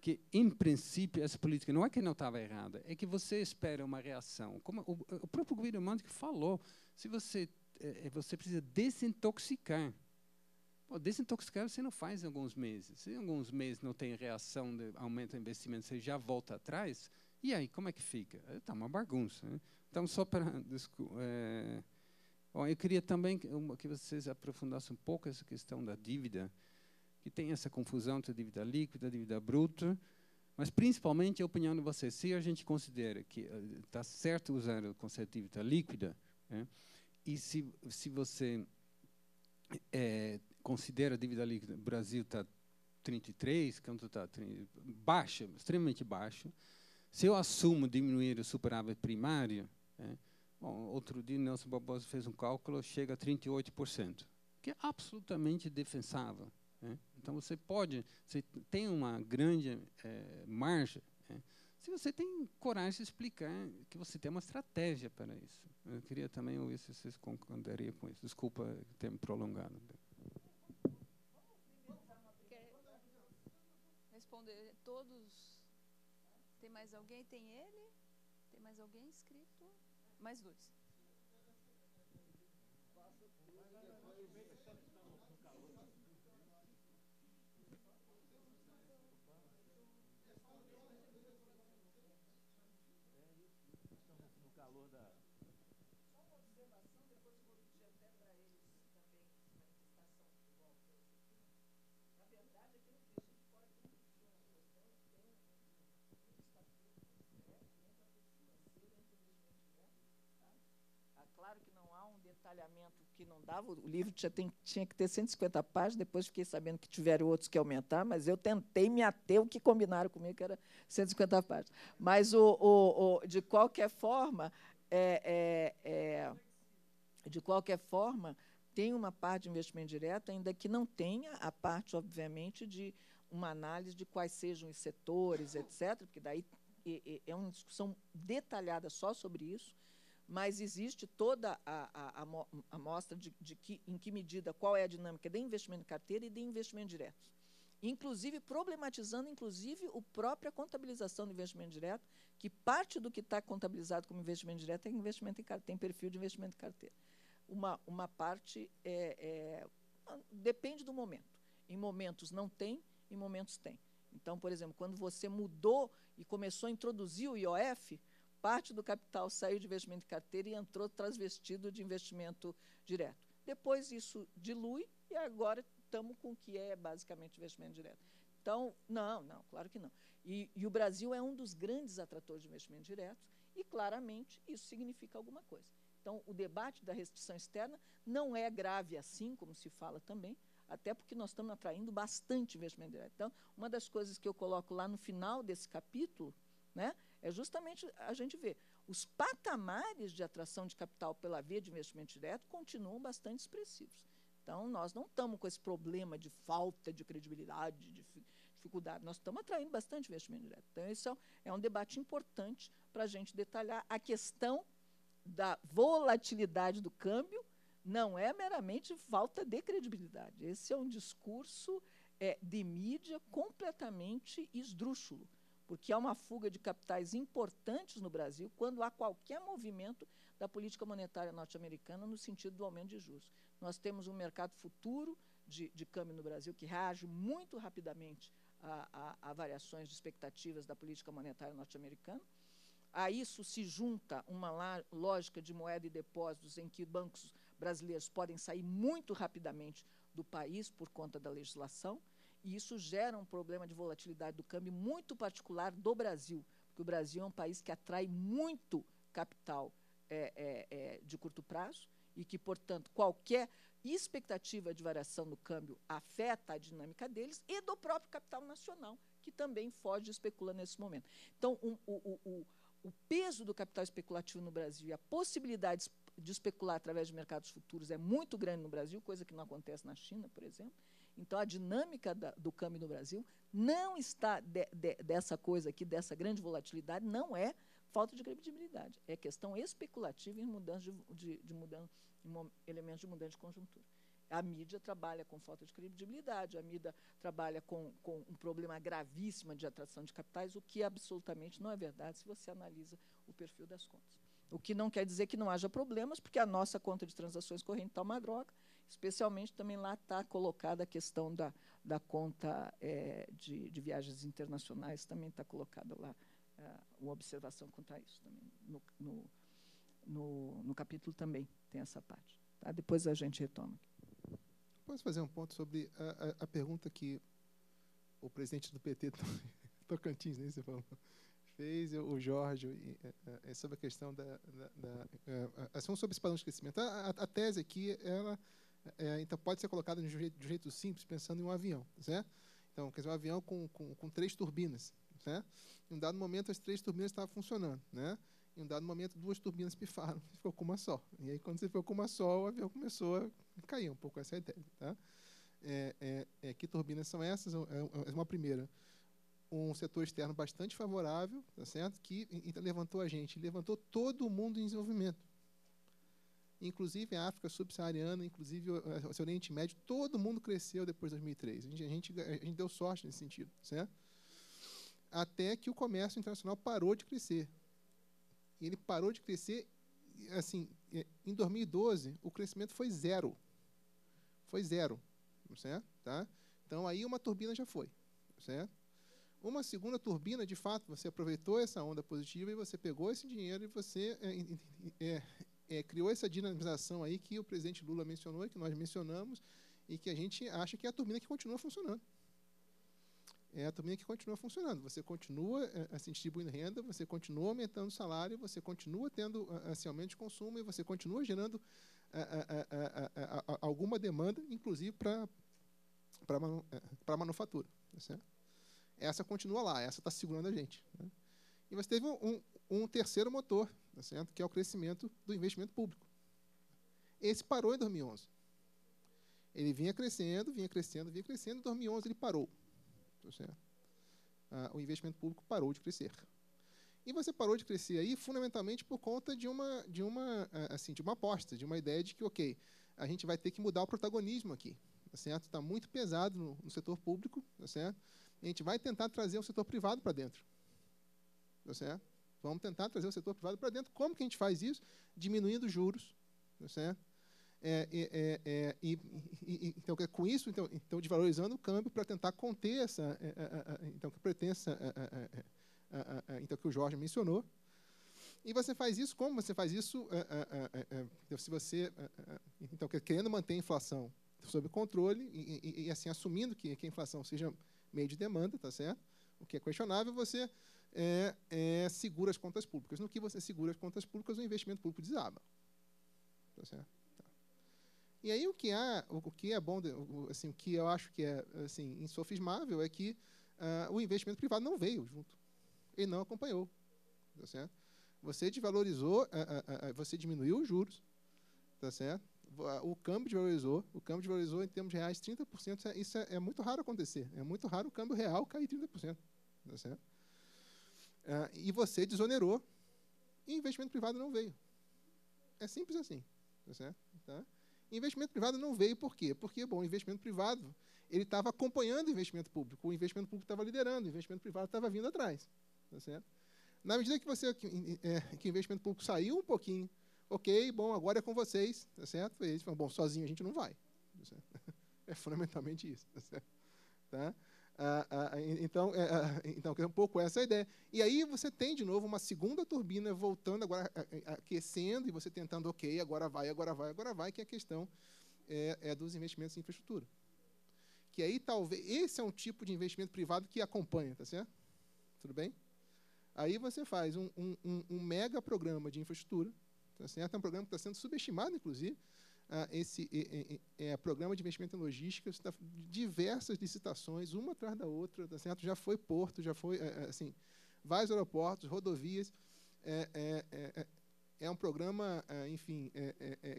que em princípio essa política não é que não estava errada, é que você espera uma reação. Como o, o próprio governo que falou, se você é, você precisa desintoxicar Pô, desintoxicar você não faz em alguns meses. Se em alguns meses não tem reação de de investimento, você já volta atrás. E aí, como é que fica? Está uma bagunça. Né? Então, só para. É, eu queria também que, vocês aprofundassem um pouco essa questão da dívida, que tem essa confusão entre dívida líquida dívida bruta, mas principalmente a opinião de vocês. Se a gente considera que está eh, certo usar o conceito de dívida líquida, né? e se, se você é, considera a dívida líquida, o Brasil está 33, quanto está? Baixa, extremamente baixa. Se eu assumo diminuir o superávit primário, é, bom, outro dia Nelson Barbosa fez um cálculo, chega a 38%, que é absolutamente defensável. É. Então você pode, você tem uma grande é, margem, é, se você tem coragem de explicar que você tem uma estratégia para isso. Eu queria também ouvir se vocês concordariam com isso. Desculpa ter me prolongado. responder todos. Tem mais alguém? Tem ele? Tem mais alguém inscrito? Mais dois. Que não dava, o livro tinha, tem, tinha que ter 150 páginas, depois fiquei sabendo que tiveram outros que aumentar, mas eu tentei me ater o que combinaram comigo, que era 150 páginas. Mas, o, o, o de qualquer forma, é, é, é, de qualquer forma, tem uma parte de investimento direto, ainda que não tenha a parte, obviamente, de uma análise de quais sejam os setores, etc., porque daí é uma discussão detalhada só sobre isso, mas existe toda a, a, a amostra de, de que, em que medida, qual é a dinâmica de investimento em carteira e de investimento direto. Inclusive, problematizando, inclusive, a própria contabilização do investimento direto, que parte do que está contabilizado como investimento direto é investimento em carteira, tem perfil de investimento em carteira. Uma, uma parte é, é, depende do momento. Em momentos não tem, em momentos tem. Então, por exemplo, quando você mudou e começou a introduzir o IOF, parte do capital saiu de investimento em carteira e entrou transvestido de investimento direto. Depois isso dilui e agora estamos com o que é basicamente investimento direto. Então, não, não, claro que não. E, e, o Brasil é um dos grandes atratores de investimento direto e, claramente, isso significa alguma coisa. Então, o debate da restrição externa não é grave assim, como se fala também, até porque nós estamos atraindo bastante investimento direto. Então, uma das coisas que eu coloco lá no final desse capítulo né, é justamente a gente ver os patamares de atração de capital pela via de investimento direto continuam bastante expressivos. Então, nós não estamos com esse problema de falta de credibilidade, de dificuldade. Nós estamos atraindo bastante investimento direto. Então, isso é um, é um debate importante para a gente detalhar a questão da volatilidade do câmbio não é meramente falta de credibilidade. Esse é um discurso é, de mídia completamente esdrúxulo porque há uma fuga de capitais importantes no Brasil quando há qualquer movimento da política monetária norte-americana no sentido do aumento de juros. Nós temos um mercado futuro de, de câmbio no Brasil que reage muito rapidamente a, a, a variações de expectativas da política monetária norte-americana. A isso se junta uma lógica de moeda e depósitos em que bancos brasileiros podem sair muito rapidamente do país por conta da legislação. E isso gera um problema de volatilidade do câmbio muito particular do Brasil, porque o Brasil é um país que atrai muito capital é, é, é, de curto prazo e que, portanto, qualquer expectativa de variação no câmbio afeta a dinâmica deles e do próprio capital nacional, que também foge e especula nesse momento. Então, um, o, o, o peso do capital especulativo no Brasil e a possibilidade de especular através de mercados futuros é muito grande no Brasil, coisa que não acontece na China, por exemplo. Então, a dinâmica da, do câmbio no Brasil não está de, de, dessa coisa aqui, dessa grande volatilidade, não é falta de credibilidade, é questão especulativa em mudança de, de, de mudança, em elementos de mudança de conjuntura. A mídia trabalha com falta de credibilidade, a mídia trabalha com, com um problema gravíssimo de atração de capitais, o que absolutamente não é verdade se você analisa o perfil das contas. O que não quer dizer que não haja problemas, porque a nossa conta de transações corrente está uma droga, Especialmente também lá está colocada a questão da, da conta é, de, de, viagens internacionais, também está colocada lá é, uma observação quanto a isso. Também. No, no, no, no capítulo também tem essa parte. Tá? Depois a gente retoma. Posso fazer um ponto sobre a, a, a pergunta que o presidente do PT, *laughs* Tocantins, né, você falou, fez, o Jorge, é, sobre a questão da, da, da a, ação sobre esse padrão de crescimento. A, a, a, tese aqui, ela é, então pode ser colocado de um, jeito, de um jeito simples, pensando em um avião, certo? Então, quer dizer, um avião com, com, com três turbinas, certo? Em um dado momento, as três turbinas estavam funcionando, né? Em um dado momento, duas turbinas pifaram, *laughs* ficou com uma só. E aí, quando você ficou com uma só, o avião começou a cair, um pouco essa ideia, tá? É, é, é, que turbinas são essas? É, é, é uma primeira, um setor externo bastante favorável, tá certo? Que levantou a gente, levantou todo mundo em desenvolvimento inclusive a África subsaariana, inclusive o, o Oriente Médio, todo mundo cresceu depois de 2003. A gente, a gente, a gente deu sorte nesse sentido, certo? Até que o comércio internacional parou de crescer. Ele parou de crescer, assim, em 2012, o crescimento foi zero. Foi zero, certo? Tá? Então, aí uma turbina já foi, certo? Uma segunda turbina, de fato, você aproveitou essa onda positiva e você pegou esse dinheiro e você é, é, é, criou essa dinamização aí que o presidente Lula mencionou, que nós mencionamos, e que a gente acha que é a turbina que continua funcionando. É a turbina que continua funcionando. Você continua é, assim, distribuindo renda, você continua aumentando o salário, você continua tendo assim, aumento de consumo e você continua gerando alguma demanda, inclusive para para manufatura. Tá certo? Essa continua lá, essa está segurando a gente. Né? E você teve um, um, terceiro motor? Que é o crescimento do investimento público. Esse parou em 2011. Ele vinha crescendo, vinha crescendo, vinha crescendo. Em 2011 ele parou. Tá? Ah, o investimento público parou de crescer. E você parou de crescer aí fundamentalmente por conta de uma, de uma, ah, assim, de uma aposta, de uma ideia de que, ok, a gente vai ter que mudar o protagonismo aqui. Tá? Está muito pesado no, no, setor público, tá certo? A gente vai tentar trazer o setor privado para dentro. Tá certo? Vamos tentar trazer o setor privado para dentro. Como que a gente faz isso? Diminuindo os juros, tá certo? É, é, é, e, e, então, com isso, então, então desvalorizando o câmbio para tentar conter essa, é, é, é, então que pretensa, então que o Jorge mencionou. E você faz isso como você faz isso? Então, se você, então querendo manter a inflação sob controle e, e, assim assumindo que, que, a inflação seja meio de demanda, tá certo? O que é questionável, você é, é, segura as contas públicas. No que você segura as contas públicas, o investimento público desaba. Tá certo? Tá. E aí o que há, o, que é bom, assim, o que eu acho que é assim insofismável é que uh, o investimento privado não veio junto, ele não acompanhou, tá certo? Você desvalorizou, uh, uh, você diminuiu os juros, tá certo? o câmbio desvalorizou, o câmbio desvalorizou em termos reais 30%, isso é, é, muito raro acontecer. É muito raro o câmbio real cair 30%. Tá certo? Ah, e você desonerou e investimento privado não veio. É simples assim. Tá certo? Tá? Investimento privado não veio por quê? Porque, bom, o investimento privado ele estava acompanhando o investimento público, o investimento público estava liderando, o investimento privado estava vindo atrás. Tá certo? Na medida que você que, é, que o investimento público saiu um pouquinho ok, bom, agora é com vocês, tá certo? E eles falam, bom, sozinho a gente não vai. Tá *laughs* é fundamentalmente isso, tá certo? Tá? Ah, ah, então, é, ah, *laughs* então, é um pouco essa a ideia. E aí você tem, de novo, uma segunda turbina voltando, agora aquecendo, e você tentando, ok, agora vai, agora vai, agora vai, que é a questão é, é dos investimentos em infraestrutura. Que aí, talvez, esse é um tipo de investimento privado que acompanha, tá certo? Tudo bem? Aí você faz um, um, um mega programa de infraestrutura, Tá certo? É um programa que está sendo subestimado, inclusive. Ah, esse é, é, é, programa de investimento em logística, está diversas licitações, uma atrás da outra, tá certo? Já foi porto, já foi, é, é assim, vários aeroportos, rodovias. É, é, é um programa, enfim,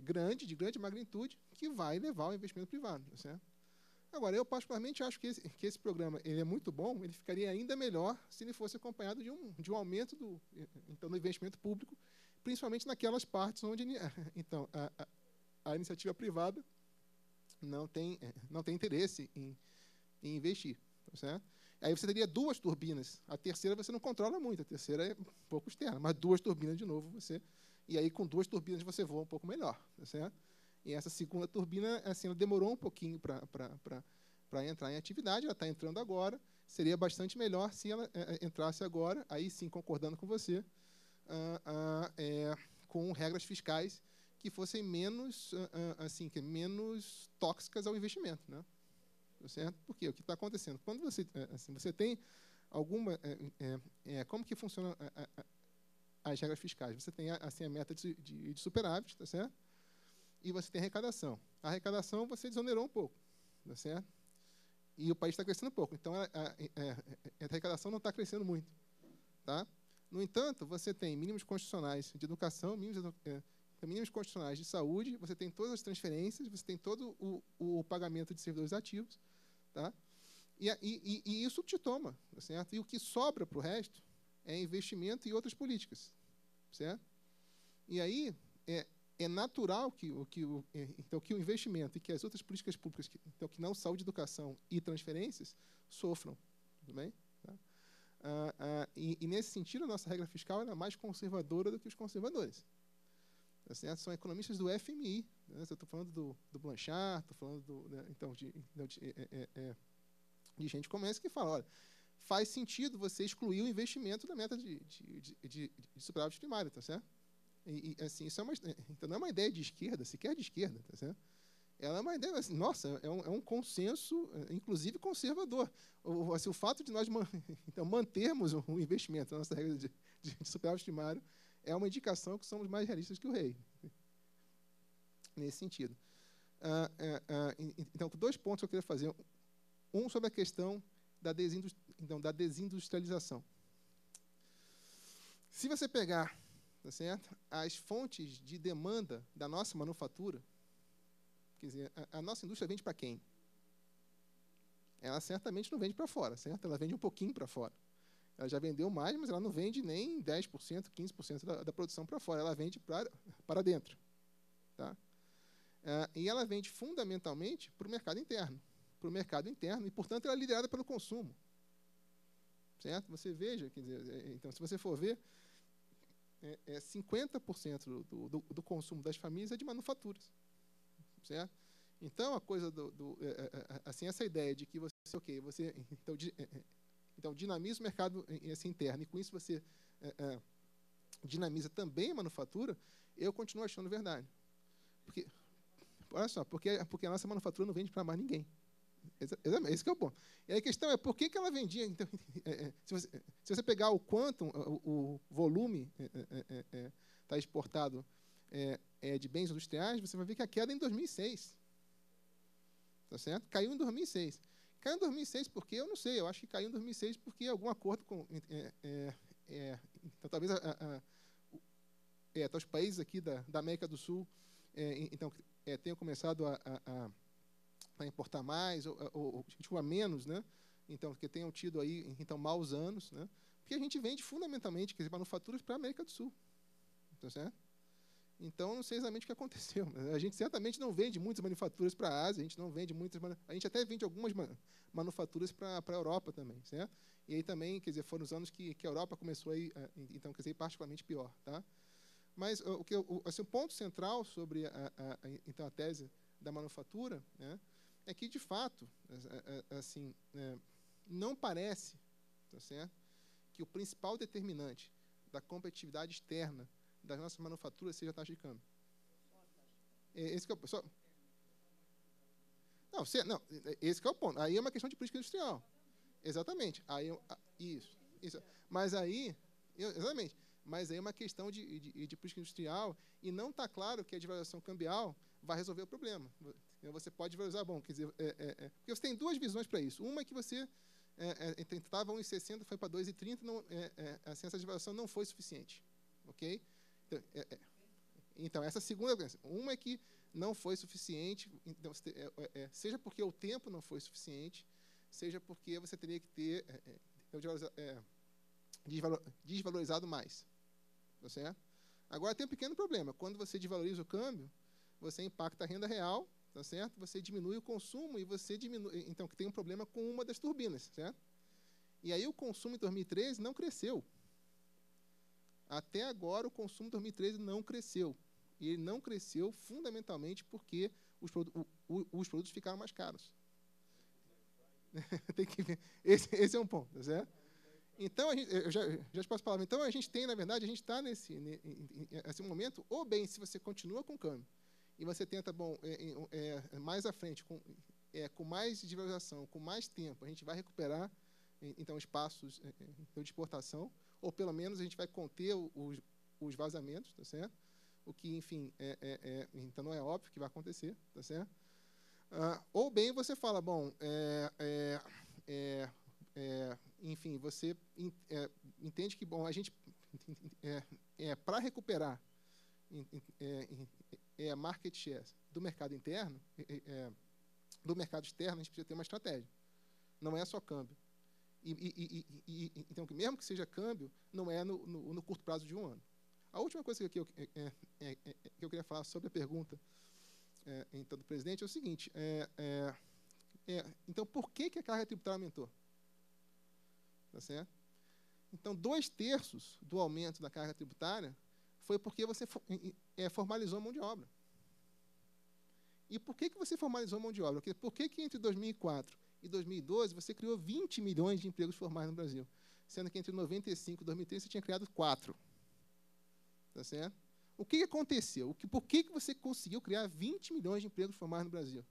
grande, de grande magnitude, que vai levar ao investimento privado, tá certo? Agora, eu particularmente acho que esse, que esse programa ele é muito bom, ele ficaria ainda melhor se ele fosse acompanhado de um, de um aumento do, então, do investimento público principalmente naquelas partes onde *laughs* então a, a, a iniciativa privada não tem é, não tem interesse em, em investir, tá certo? Aí você teria duas turbinas. A terceira você não controla muito, a terceira é um pouco externa, mas duas turbinas de novo você e aí com duas turbinas você voa um pouco melhor, tá certo? E essa segunda turbina assim ela demorou um pouquinho para entrar em atividade, ela está entrando agora. Seria bastante melhor se ela é, é, entrasse agora, aí sim concordando com você, é, com regras fiscais que fossem menos, assim, que menos tóxicas ao investimento, né? Tá certo? Porque o que está acontecendo? Quando você, é, assim, você tem alguma, é, é, como que funciona as regras fiscais? Você tem assim a meta de, de, de superávit, tá certo? E você tem arrecadação. A arrecadação você desonerou um pouco, tá certo? E o país está crescendo um pouco. Então a, a, a, a arrecadação não está crescendo muito, tá? No entanto, você tem mínimos constitucionais de educação, mínimos, é, mínimos constitucionais de saúde, você tem todas as transferências, você tem todo o, o pagamento de servidores ativos, tá? E, e, e, isso te toma, certo? E o que sobra para o resto é investimento e outras políticas, certo? E aí é, é natural que o que o, é, então que o investimento e que as outras políticas públicas, que, então que não saúde, educação e transferências sofram, tudo bem? Ah, ah, e, e, nesse sentido, a nossa regra fiscal é mais conservadora do que os conservadores. Tá certo? São economistas do FMI. Né? Eu estou falando do, do Blanchard, estou falando do, né? então, de, de, é, é, é, de, gente como essa que fala, olha, faz sentido você excluir o investimento da meta de, de, de, de, de superávit primário, tá certo? E, e, assim, isso é uma, então não é uma ideia de esquerda, sequer de esquerda, tá certo? ela é uma ideia, assim, nossa, é um, é um consenso, é, inclusive conservador. O, assim, o fato de nós man, *laughs* então, mantermos o investimento na nossa regra de, de, de superávit primário é uma indicação que somos mais realistas que o rei. nesse sentido. Ah, é, ah, então, dois pontos que eu queria fazer. Um sobre a questão da, então, da desindustrialização. Se você pegar tá certo? as fontes de demanda da nossa manufatura, quer dizer, a, a nossa indústria vende para quem? Ela certamente não vende para fora, certo? Ela vende um pouquinho para fora. Ela já vendeu mais, mas ela não vende nem 10%, 15% da, da produção para fora. Ela vende pra, para dentro. Tá? É, e ela vende fundamentalmente para o mercado interno. Para o mercado interno, e, portanto, ela é liderada pelo consumo. Certo? Você veja, dizer, é, então, se você for ver, é, é 50% do, do, do, consumo das famílias é de manufaturas. Certo? Então, a coisa do, do é, é, assim, essa ideia de que você, ok, você, então, então dinamiza o mercado assim, interno, e com isso você dinamiza também a manufatura, eu continuo achando verdade. Porque, olha só, porque, porque a nossa manufatura não vende para mais ninguém. Esse, esse é o ponto. E a questão é por que, que ela vendia. Então, *laughs* é, é, se, você, se, você, pegar o quantum, o, volume está é, é, é, exportado de bens industriais, você vai ver que a queda é em 2006. Tá certo? Caiu em 2006. Caiu em 2006 porque, eu não sei, eu acho que caiu em 2006 porque algum acordo com. então, talvez a, a, a, tá, os países aqui da, da América do Sul então, tenham começado a, a importar mais ou, ou, ou a menos, né? Então, que tenham tido aí então maus anos, né? Porque a gente vende fundamentalmente quer dizer, manufaturas para a América do Sul, tá certo? Então, não sei exatamente o que aconteceu. A gente certamente não vende muitas manufaturas para a Ásia, a gente não vende muitas, a gente até vende algumas manufaturas para a Europa também, certo? E aí também, quer dizer, foram os anos que, que a Europa começou aí, então, quer dizer, particularmente pior, tá? Mas o que o, assim, o ponto central sobre a, a, então a tese da manufatura, né, é que, de fato, assim, é, não parece tá certo? que o principal determinante da competitividade externa das nossas manufaturas seja taxa de câmbio. Esse é o, só, não, se, não, esse é o ponto. Aí é uma questão de política industrial. Exatamente. Aí, isso, isso. Mas aí, exatamente. Mas aí é uma questão de, de, de política industrial e não está claro que a devaluação cambial vai resolver o problema. Você pode valorizar, bom, quer dizer, é, é, é, porque você tem duas visões para isso. Uma é que você é, é, estava 1,60, foi para 2,30, não, é, é, assim, essa não foi suficiente. Ok? Então, é, então essa segunda coisa. Uma é que não foi suficiente, então, seja porque o tempo não foi suficiente, seja porque você teria que ter desvalorizado mais. Tá? Agora tem um pequeno problema. Quando você desvaloriza o câmbio, você impacta a renda real, tá certo? Você diminui o consumo e você diminui, então que tem um problema com uma das turbinas, certo? E aí o consumo em 2013 não cresceu. Até agora o consumo em 2013 não cresceu. E ele não cresceu fundamentalmente porque os, produ os produtos ficaram mais caros. *laughs* tem que ver. Esse, esse, é um ponto, tá certo? Então, a gente, eu já, já te passo a palavra. Então, a gente tem, na verdade, a gente está nesse, nesse momento, ou bem, se você continua com o câmbio, e você tenta, bom, é, é, mais à frente, com, é, com mais desvalorização, com mais tempo, a gente vai recuperar então espaços então, de exportação, ou pelo menos a gente vai conter os, os vazamentos, tá certo? O que, enfim, é, é, então não é óbvio que vai acontecer, tá certo? Ah, ou bem você fala, bom, enfim, você entende que, bom, a gente, *laughs* é, para recuperar é, é, market share do mercado interno, é, é, do mercado externo, a gente precisa ter uma estratégia. Não é só câmbio. E, e, e, e então, mesmo que seja câmbio, não é no, no, no, curto prazo de um ano. A última coisa que eu, é, é, é, que eu queria falar sobre a pergunta então, do presidente é o seguinte: então, por que, que a carga tributária aumentou? Tá certo? Então, dois terços do aumento da carga tributária foi porque você é, formalizou a mão de obra. E por que, que você formalizou a mão de obra? Por que, que entre 2004 e 2012 você criou 20 milhões de empregos formais no Brasil? Sendo que entre 95 e 2013 você tinha criado 4. Tá certo? O que, aconteceu? O que, por que, você conseguiu criar 20 milhões de empregos formais no Brasil?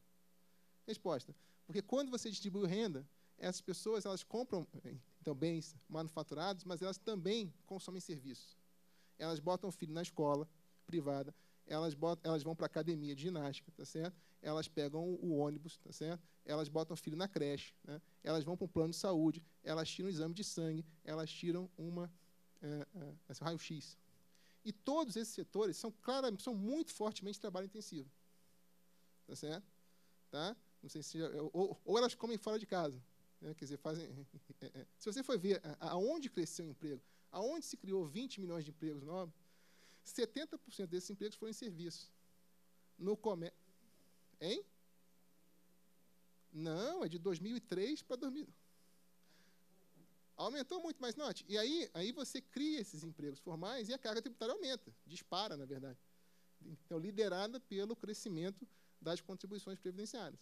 Resposta. Porque quando você distribui renda, essas pessoas elas compram então, bens manufaturados, mas elas também consomem serviços elas botam o filho na escola privada, elas, botam, elas vão para a academia de ginástica, tá certo? Elas pegam o ônibus, tá certo? Elas botam o filho na creche, né? elas vão para um plano de saúde, elas tiram um exame de sangue, elas tiram uma é, é, raio-x. E todos esses setores são, claramente, são muito fortemente trabalho intensivo. Tá certo? Tá? Não sei se já, ou, ou, elas comem fora de casa. Né? Quer dizer, fazem. *laughs* É, é, se você for ver aonde cresceu o emprego, aonde se criou 20 milhões de empregos novos, 70% desses empregos foram em serviços. No comércio. Hein? Não, é de 2003 para 2000. Aumentou muito, mas note, e aí, aí você cria esses empregos formais e a carga tributária aumenta, dispara, na verdade. Então, liderada pelo crescimento das contribuições previdenciárias.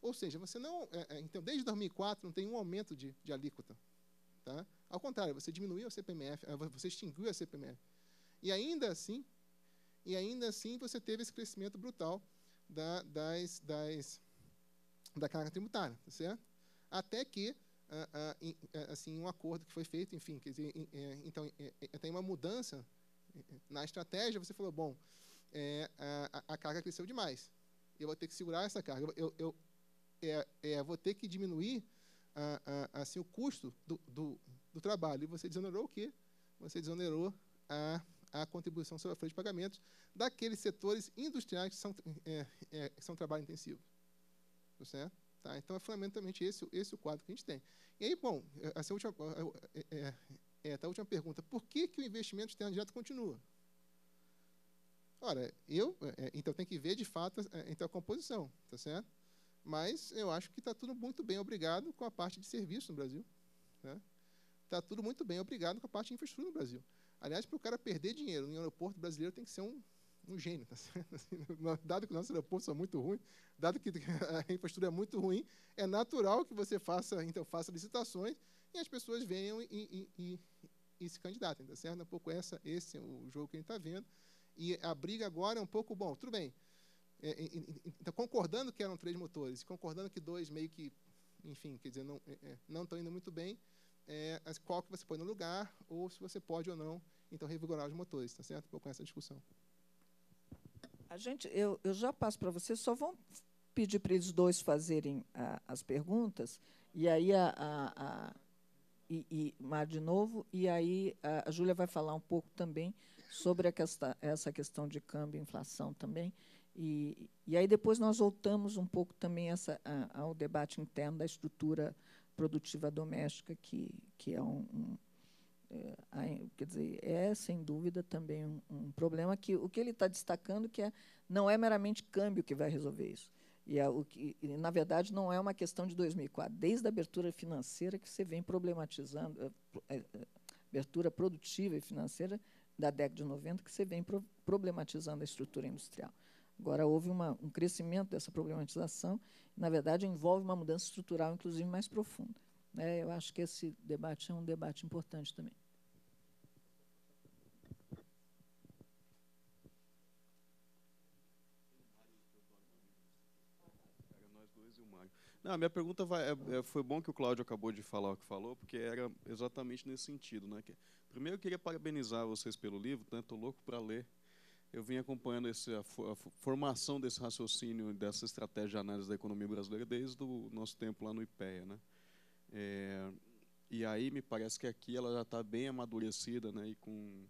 Ou seja, você não. É, é então, desde 2004 não tem um aumento de, de alíquota. Tá? Ao contrário, você diminuiu a CPMF, eh, você extinguiu a CPMF. E ainda assim, e ainda assim você teve esse crescimento brutal da, das, das, da carga tributária, tá certo? Até que ah, ah, assim um acordo que foi feito, enfim, quer dizer, é, então é, tem uma mudança na estratégia. Você falou, bom, é, a, a, carga cresceu demais, eu vou ter que segurar essa carga, eu, eu é, é, vou ter que diminuir assim o custo do, do, do trabalho. E você desonerou o quê? Você desonerou a a contribuição sobre a folha de pagamentos daqueles setores industriais que são, é, é, são trabalho intensivo. Tá certo? Tá? Então, é fundamentalmente esse, esse o quadro que a gente tem. E aí, bom, essa última, é, é, é tá a última pergunta. Por que, que o investimento externo direto continua? Ora, eu, é, é, então tem que ver de fato então, a composição, tá certo? Mas eu acho que está tudo muito bem obrigado com a parte de serviço no Brasil. Está né? tudo muito bem obrigado com a parte de infraestrutura no Brasil. Aliás, para o cara perder dinheiro no aeroporto brasileiro, tem que ser um, um gênio. Tá *laughs* assim, dado que os nossos aeroportos são muito ruins, dado que *laughs* a infraestrutura é muito ruim, é natural que você faça, então, faça licitações e as pessoas venham e, e, e, e se candidatem. Tá certo? É um pouco essa, esse é o jogo que a gente está vendo. E a briga agora é um pouco, bom, tudo bem. É, então, concordando que eram três motores, concordando que dois meio que, enfim, quer dizer, não, é, é não estão indo muito bem, é, qual que você põe no lugar, ou se você pode ou não, então, revigorar os motores, tá certo? Um pouco essa discussão. A gente, eu, eu já passo para vocês, só vão pedir para eles dois fazerem a, as perguntas, e aí a, a, a e, e Mar de novo, e aí a, a Júlia vai falar um pouco também sobre questa, essa questão de câmbio e inflação também. E, e aí depois nós voltamos um pouco também essa, ao debate interno da estrutura produtiva doméstica, que, que é um, um é, quer dizer, é sem dúvida também um, um, problema que o que ele está destacando que é não é meramente câmbio que vai resolver isso. E, é o que, e, na verdade não é uma questão de 2004, desde a abertura financeira que você vem problematizando, é, é, abertura produtiva e financeira da década de 90 que você vem pro, problematizando a estrutura industrial. Agora houve uma, um crescimento dessa problematização na verdade, envolve uma mudança estrutural, inclusive, mais profunda. É, eu acho que esse debate é um debate importante também. Não, a minha pergunta vai, é, é, foi bom que o Cláudio acabou de falar o que falou, porque era exatamente nesse sentido. Né? Primeiro, eu queria parabenizar vocês pelo livro, tanto louco para ler eu vim acompanhando esse, a, formação desse raciocínio, dessa estratégia de análise da economia brasileira desde o nosso tempo lá no IPEA. Né? É, e aí me parece que aqui ela já está bem amadurecida né, e com,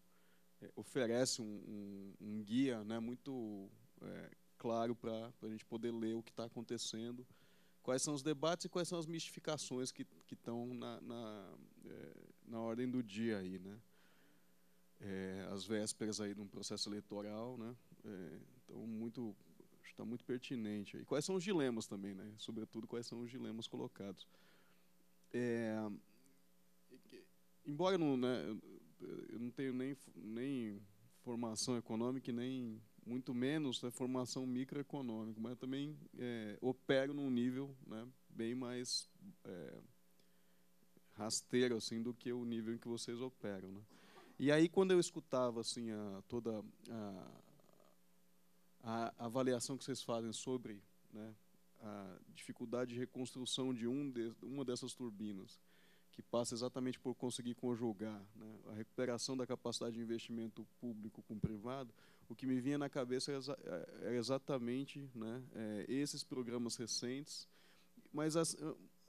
é, oferece um, um, um, guia né, muito é, claro para a gente poder ler o que está acontecendo, quais são os debates e quais são as mistificações que estão na, na, é, na ordem do dia aí. Né? É, às vésperas aí de um processo eleitoral, né? É, então muito está muito pertinente. E quais são os dilemas também, né? Sobretudo quais são os dilemas colocados. É, embora não, né, eu não tenho nem nem formação econômica nem muito menos né, formação microeconômica, mas também é, opero num nível né, bem mais é, rasteiro assim do que o nível em que vocês operam, né? E aí, quando eu escutava assim, a, toda a, a, avaliação que vocês fazem sobre né, a dificuldade de reconstrução de, um de uma dessas turbinas, que passa exatamente por conseguir conjugar né, a recuperação da capacidade de investimento público com privado, o que me vinha na cabeça era, era exatamente né, é, esses programas recentes, mas as,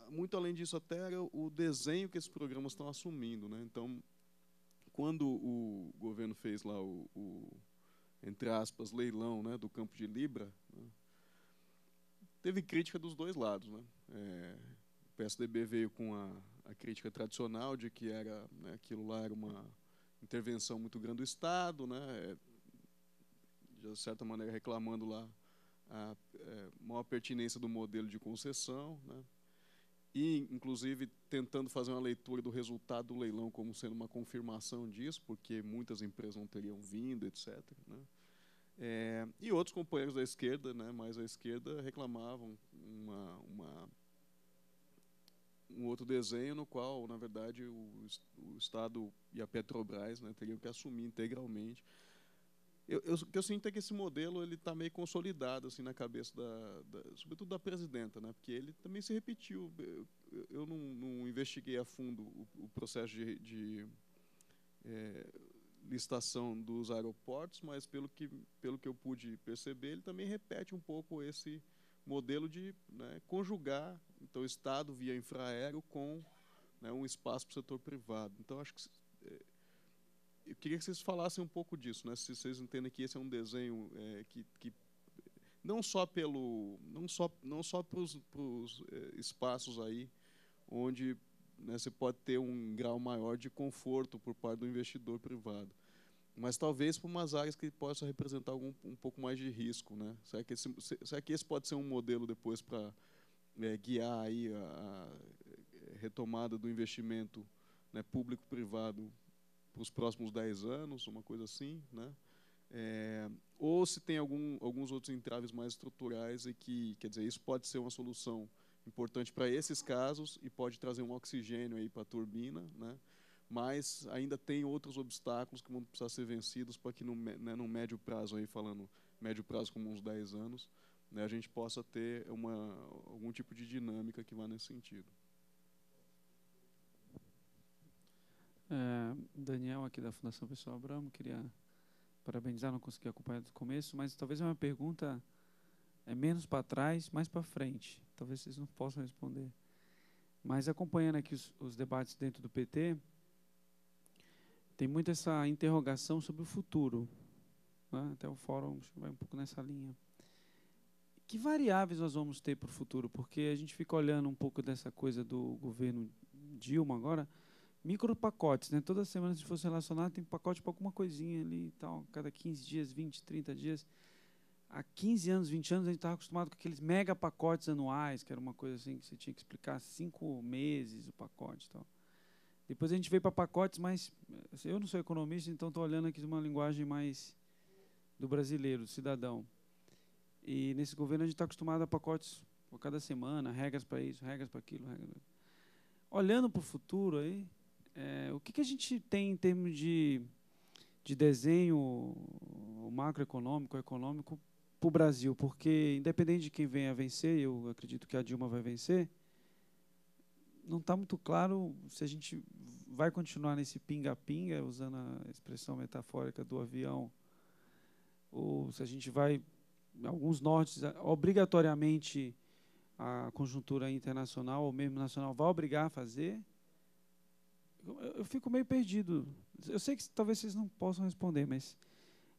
muito além disso até era o desenho que esses programas estão assumindo. Né? Então, quando o governo fez lá o, o entre aspas, leilão né, do campo de Libra, né, teve crítica dos dois lados. Né? É, o PSDB veio com a, a crítica tradicional de que era né, aquilo lá era uma intervenção muito grande do Estado, né, é, de certa maneira reclamando lá a é, maior pertinência do modelo de concessão, né, e inclusive tentando fazer uma leitura do resultado do leilão como sendo uma confirmação disso, porque muitas empresas não teriam vindo, etc. Né. É, e outros companheiros da esquerda, né, mais à esquerda, reclamavam uma, uma um outro desenho no qual, na verdade, o, o Estado e a Petrobras né, teriam que assumir integralmente. Eu, eu, o que eu sinto é que esse modelo ele está meio consolidado assim na cabeça da, da, sobretudo da presidenta, né? Porque ele também se repetiu. Eu, eu não, não, investiguei a fundo o, o processo de, de é, dos aeroportos, mas pelo que pelo que eu pude perceber, ele também repete um pouco esse modelo de né, conjugar então, o Estado via infraero com né, um espaço para o setor privado. Então, acho que é, eu queria que vocês falassem um pouco disso, né? Se vocês entendem que esse é um desenho é, que, que, não só pelo não só não só para os é, espaços aí onde né, você pode ter um grau maior de conforto por parte do investidor privado, mas talvez para umas áreas que possam representar algum, um pouco mais de risco, né? Será que esse, será que esse pode ser um modelo depois para é, guiar aí a, a, retomada do investimento né, público-privado para os próximos 10 anos, uma coisa assim, né? É, ou se tem algum, alguns outros entraves mais estruturais e que, quer dizer, isso pode ser uma solução importante para esses casos e pode trazer um oxigênio aí para a turbina, né? mas ainda tem outros obstáculos que vão precisar ser vencidos para que no, né, no médio prazo, aí falando médio prazo como uns 10 anos, né, a gente possa ter uma, algum tipo de dinâmica que vá nesse sentido. É, Daniel, aqui da Fundação Pessoal Abramo, queria parabenizar, não consegui acompanhar do começo, mas talvez é uma pergunta é menos para trás, mais para frente. Talvez vocês não possam responder. Mas acompanhando aqui os, os debates dentro do PT, tem muito essa interrogação sobre o futuro. Né? Até o fórum vai um pouco nessa linha que variáveis nós vamos ter para o futuro? Porque a gente fica olhando um pouco dessa coisa do governo Dilma agora, micro pacotes, né? Toda semana, se fosse relacionado, tem pacote para alguma coisinha ali e tal, cada 15 dias, 20, 30 dias. Há 15 anos, 20 anos, a gente estava acostumado com aqueles mega pacotes anuais, que era uma coisa assim que você tinha que explicar cinco meses o pacote e tal. Depois a gente veio para pacotes mais. Assim, eu não sou economista, então estou olhando aqui de uma linguagem mais do brasileiro, do cidadão. E nesse governo a gente está acostumado a pacotes por cada semana, regras para isso, regras para aquilo. Regras... Olhando para o futuro aí, é, o que, que a gente tem em termos de, de desenho macroeconômico, econômico para o Brasil? Porque independente de quem venha a vencer, eu acredito que a Dilma vai vencer, não está muito claro se a gente vai continuar nesse pinga-pinga, usando a expressão metafórica do avião, ou se a gente vai alguns nortes, obrigatoriamente a conjuntura internacional ou mesmo nacional vai obrigar a fazer? Eu, fico meio perdido. Eu sei que talvez vocês não possam responder, mas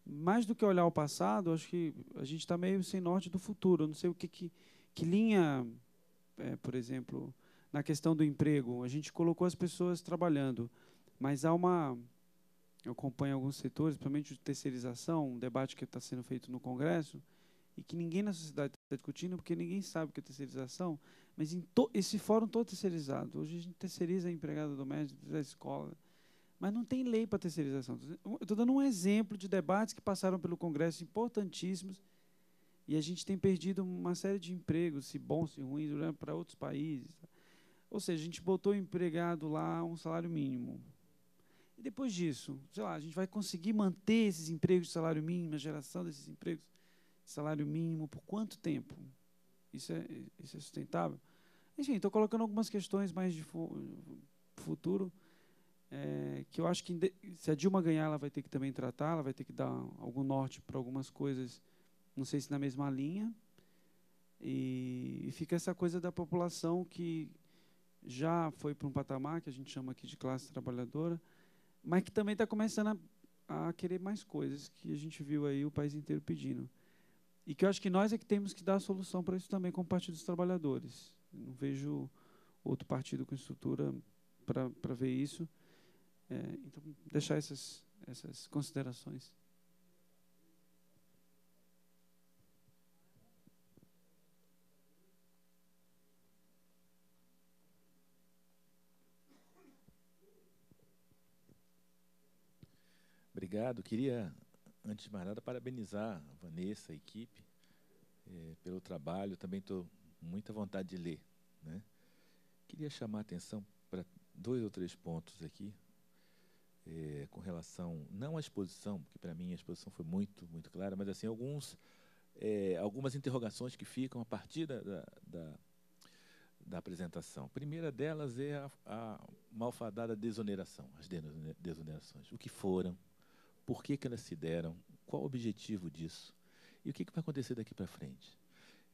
mais do que olhar o passado, acho que a gente está meio sem norte do futuro. Eu não sei o que, que, que linha, é, por exemplo, na questão do emprego, a gente colocou as pessoas trabalhando, mas há uma eu acompanho alguns setores, principalmente de terceirização, um debate que está sendo feito no Congresso, e que ninguém na sociedade está discutindo, porque ninguém sabe o que é terceirização, mas esse fórum todo terceirizado. Hoje a gente terceiriza a empregada doméstica da escola, mas não tem lei para terceirização. Estou dando um exemplo de debates que passaram pelo Congresso importantíssimos e a gente tem perdido uma série de empregos, se bons, se ruins, né, para outros países. Ou seja, a gente botou o empregado lá um salário mínimo. E depois disso, sei lá, a gente vai conseguir manter esses empregos de salário mínimo, a geração desses empregos salário mínimo, por quanto tempo? Isso é, isso é sustentável? Enfim, estou colocando algumas questões mais de futuro, é, que eu acho que se a Dilma ganhar, ela vai ter que também tratar, ela vai ter que dar algum norte para algumas coisas, não sei se na mesma linha. E, e fica essa coisa da população que já foi para um patamar que a gente chama aqui de classe trabalhadora, mas que também está começando a, a, querer mais coisas que a gente viu aí o país inteiro pedindo. E que eu acho que nós é que temos que dar a solução para isso também como Partido dos Trabalhadores. não vejo outro partido com estrutura para ver isso. É, então, deixar essas, essas considerações. Obrigado. Queria, antes de mais nada, parabenizar a Vanessa, a equipe, é, pelo trabalho. Também estou muita vontade de ler. Né? Queria chamar a atenção para dois ou três pontos aqui, é, com relação, não à exposição, porque para mim a exposição foi muito, muito clara, mas assim, alguns, é, algumas interrogações que ficam a partir da, da, da apresentação. A primeira delas é a, a malfadada desoneração, as desonerações. O que foram, por que, que elas se deram, qual o objetivo disso e o que, que vai acontecer daqui para frente.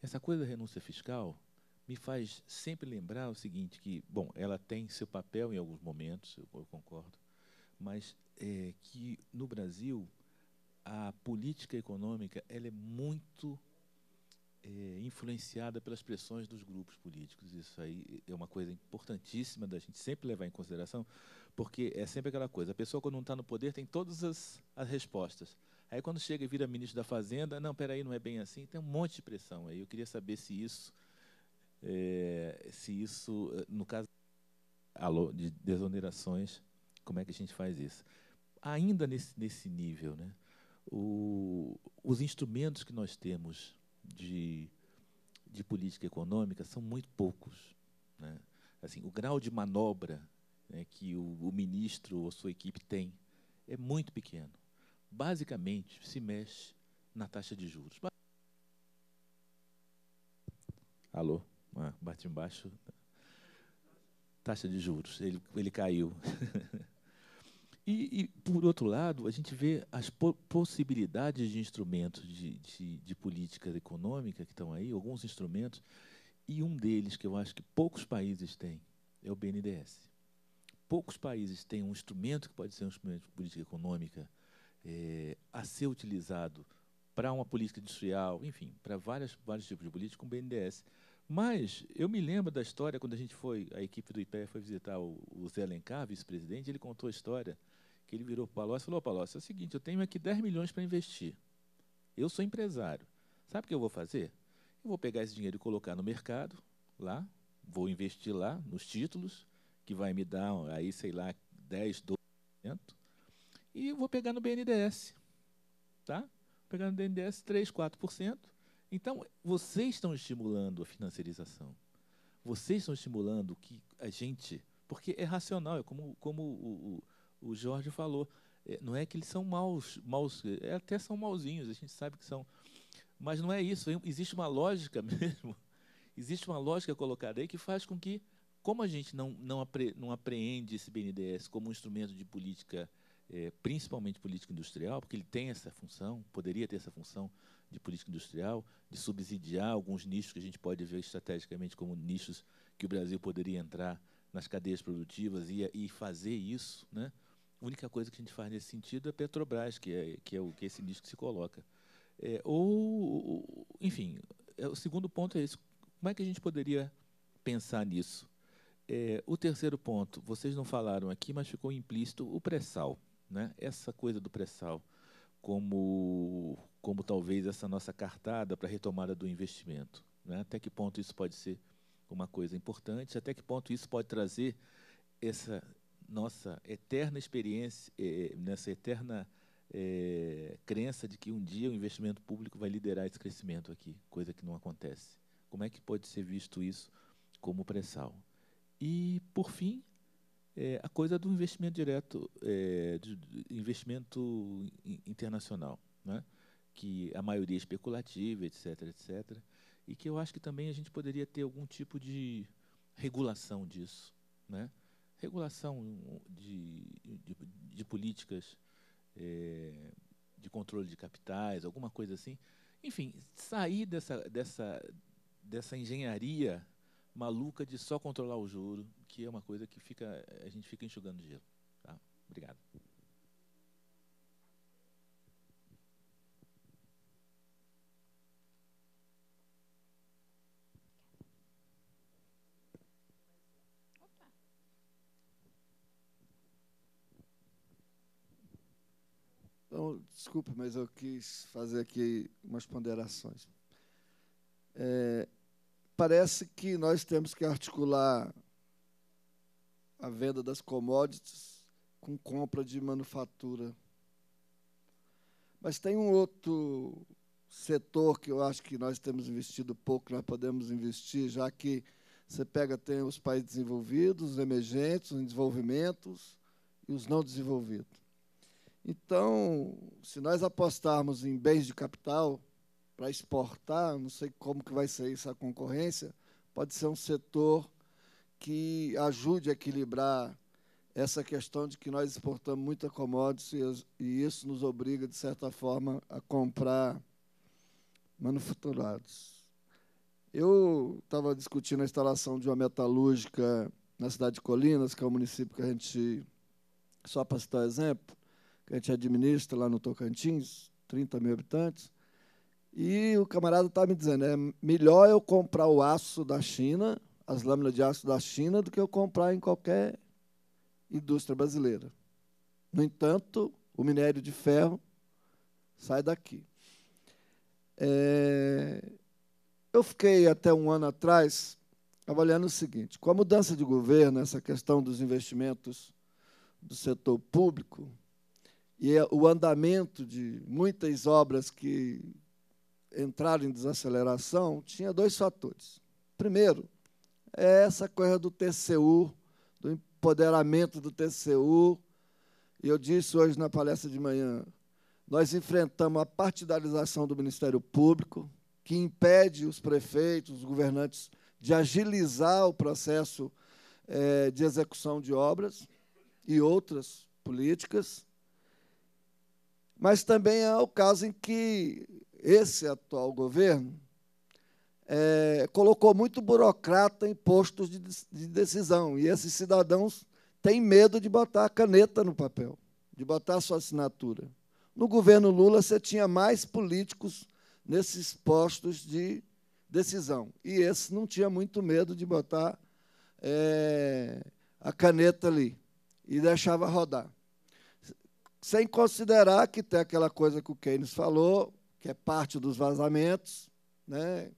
Essa coisa da renúncia fiscal me faz sempre lembrar o seguinte, que, bom, ela tem seu papel em alguns momentos, eu, eu concordo, mas é, que no Brasil a política econômica ela é muito é, influenciada pelas pressões dos grupos políticos. Isso aí é uma coisa importantíssima da gente sempre levar em consideração, porque é sempre aquela coisa: a pessoa, quando não está no poder, tem todas as, as respostas. Aí, quando chega e vira ministro da Fazenda, não, peraí, não é bem assim, tem um monte de pressão aí. Eu queria saber se isso, é, se isso, no caso alô, de desonerações, como é que a gente faz isso? Ainda nesse, nesse nível, né, o, os instrumentos que nós temos de, de política econômica são muito poucos. Né? Assim, o grau de manobra né, que o, o ministro ou sua equipe tem é muito pequeno. Basicamente, se mexe na taxa de juros. Alô? Ah, bate embaixo. Taxa de juros, ele, ele caiu. *laughs* E, e, por outro lado, a gente vê as po possibilidades de instrumentos de, de, de, política econômica que estão aí, alguns instrumentos, e um deles que eu acho que poucos países têm é o BNDES. Poucos países têm um instrumento que pode ser um instrumento de política econômica é, a ser utilizado para uma política industrial, enfim, para vários, tipos de política, com o BNDES. Mas eu me lembro da história quando a gente foi, a equipe do IPE foi visitar o, o Zé Alencar, vice-presidente, ele contou a história que ele virou para o Palocci e falou, Palocci, é o seguinte, eu tenho aqui 10 milhões para investir. Eu sou empresário. Sabe o que eu vou fazer? Eu vou pegar esse dinheiro e colocar no mercado, lá, vou investir lá, nos títulos, que vai me dar, aí, sei lá, 10, 12%, e vou pegar no BNDES. Tá? Vou pegar no BNDES 3, 4%. Então, vocês estão estimulando a financiarização. Vocês estão estimulando que a gente... Porque é racional, é como, como o, o o Jorge falou. É, não é que eles são maus, maus é, até são mauzinhos, a gente sabe que são. Mas não é isso, existe uma lógica *laughs* mesmo, existe uma lógica colocada aí que faz com que, como a gente não, não, apre, não apreende esse BNDES como um instrumento de política, é, principalmente política industrial, porque ele tem essa função, poderia ter essa função de política industrial, de subsidiar alguns nichos que a gente pode ver estrategicamente como nichos que o Brasil poderia entrar nas cadeias produtivas e, e fazer isso, né? A única coisa que a gente faz nesse sentido é Petrobras, que é, que é, o, que é esse nicho que se coloca. É, ou, enfim, é, o segundo ponto é esse. Como é que a gente poderia pensar nisso? É, o terceiro ponto, vocês não falaram aqui, mas ficou implícito o pré-sal. Né? Essa coisa do pré-sal, como, como talvez essa nossa cartada para retomada do investimento. Né? Até que ponto isso pode ser uma coisa importante, até que ponto isso pode trazer essa nossa eterna experiência, eh, nessa eterna eh, crença de que um dia o investimento público vai liderar esse crescimento aqui, coisa que não acontece. Como é que pode ser visto isso como pré-sal? E, por fim, eh, a coisa do investimento direto, de investimento internacional, né? que a maioria é especulativa, etc., etc., e que eu acho que também a gente poderia ter algum tipo de regulação disso, né? regulação de, de, de políticas é, de controle de capitais, alguma coisa assim. Enfim, sair dessa, dessa, dessa engenharia maluca de só controlar o juro, que é uma coisa que fica, a gente fica enxugando gelo. Tá? Obrigado. Então, desculpe, mas eu quis fazer aqui umas ponderações. É, parece que nós temos que articular a venda das commodities com compra de manufatura. Mas tem um outro setor que eu acho que nós temos investido pouco, nós podemos investir, já que você pega, tem os países desenvolvidos, os emergentes, os desenvolvimentos e os não desenvolvidos. Então, se nós apostarmos em bens de capital para exportar, não sei como que vai ser essa concorrência, pode ser um setor que ajude a equilibrar essa questão de que nós exportamos muita commodities e isso nos obriga, de certa forma, a comprar manufaturados. Eu estava discutindo a instalação de uma metalúrgica na cidade de Colinas, que é um município que a gente, só para citar exemplo, que a gente administra lá no Tocantins, 30 mil habitantes, e o camarada está me dizendo, é melhor eu comprar o aço da China, as lâminas de aço da China, do que eu comprar em qualquer indústria brasileira. No entanto, o minério de ferro sai daqui. É, eu fiquei até um ano atrás avaliando o seguinte: com a mudança de governo, essa questão dos investimentos do setor público, e o andamento de muitas obras que entraram em desaceleração tinha dois fatores. Primeiro, é essa coisa do TCU, do empoderamento do TCU. E eu disse hoje na palestra de manhã, nós enfrentamos a partidarização do Ministério Público, que impede os prefeitos, os governantes, de agilizar o processo é, de execução de obras e outras políticas. Mas também é o caso em que esse atual governo é, colocou muito burocrata em postos de, de decisão. E esses cidadãos têm medo de botar a caneta no papel, de botar a sua assinatura. No governo Lula, você tinha mais políticos nesses postos de decisão. E esse não tinha muito medo de botar é, a caneta ali e deixava rodar sem considerar que tem aquela coisa que o Keynes falou, que é parte dos vazamentos, né,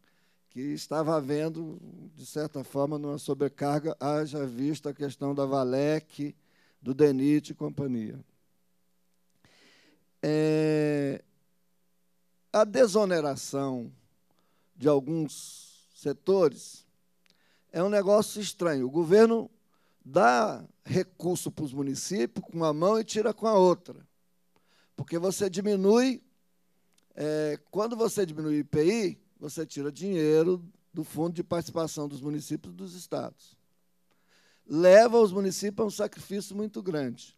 que estava havendo, de certa forma, numa sobrecarga, haja vista a questão da Valec, do DENIT e companhia. É, a desoneração de alguns setores é um negócio estranho. O governo dá recurso para os municípios com uma mão e tira com a outra. Porque você diminui, é, quando você diminui o IPI, você tira dinheiro do fundo de participação dos municípios e dos estados. Leva os municípios a um sacrifício muito grande.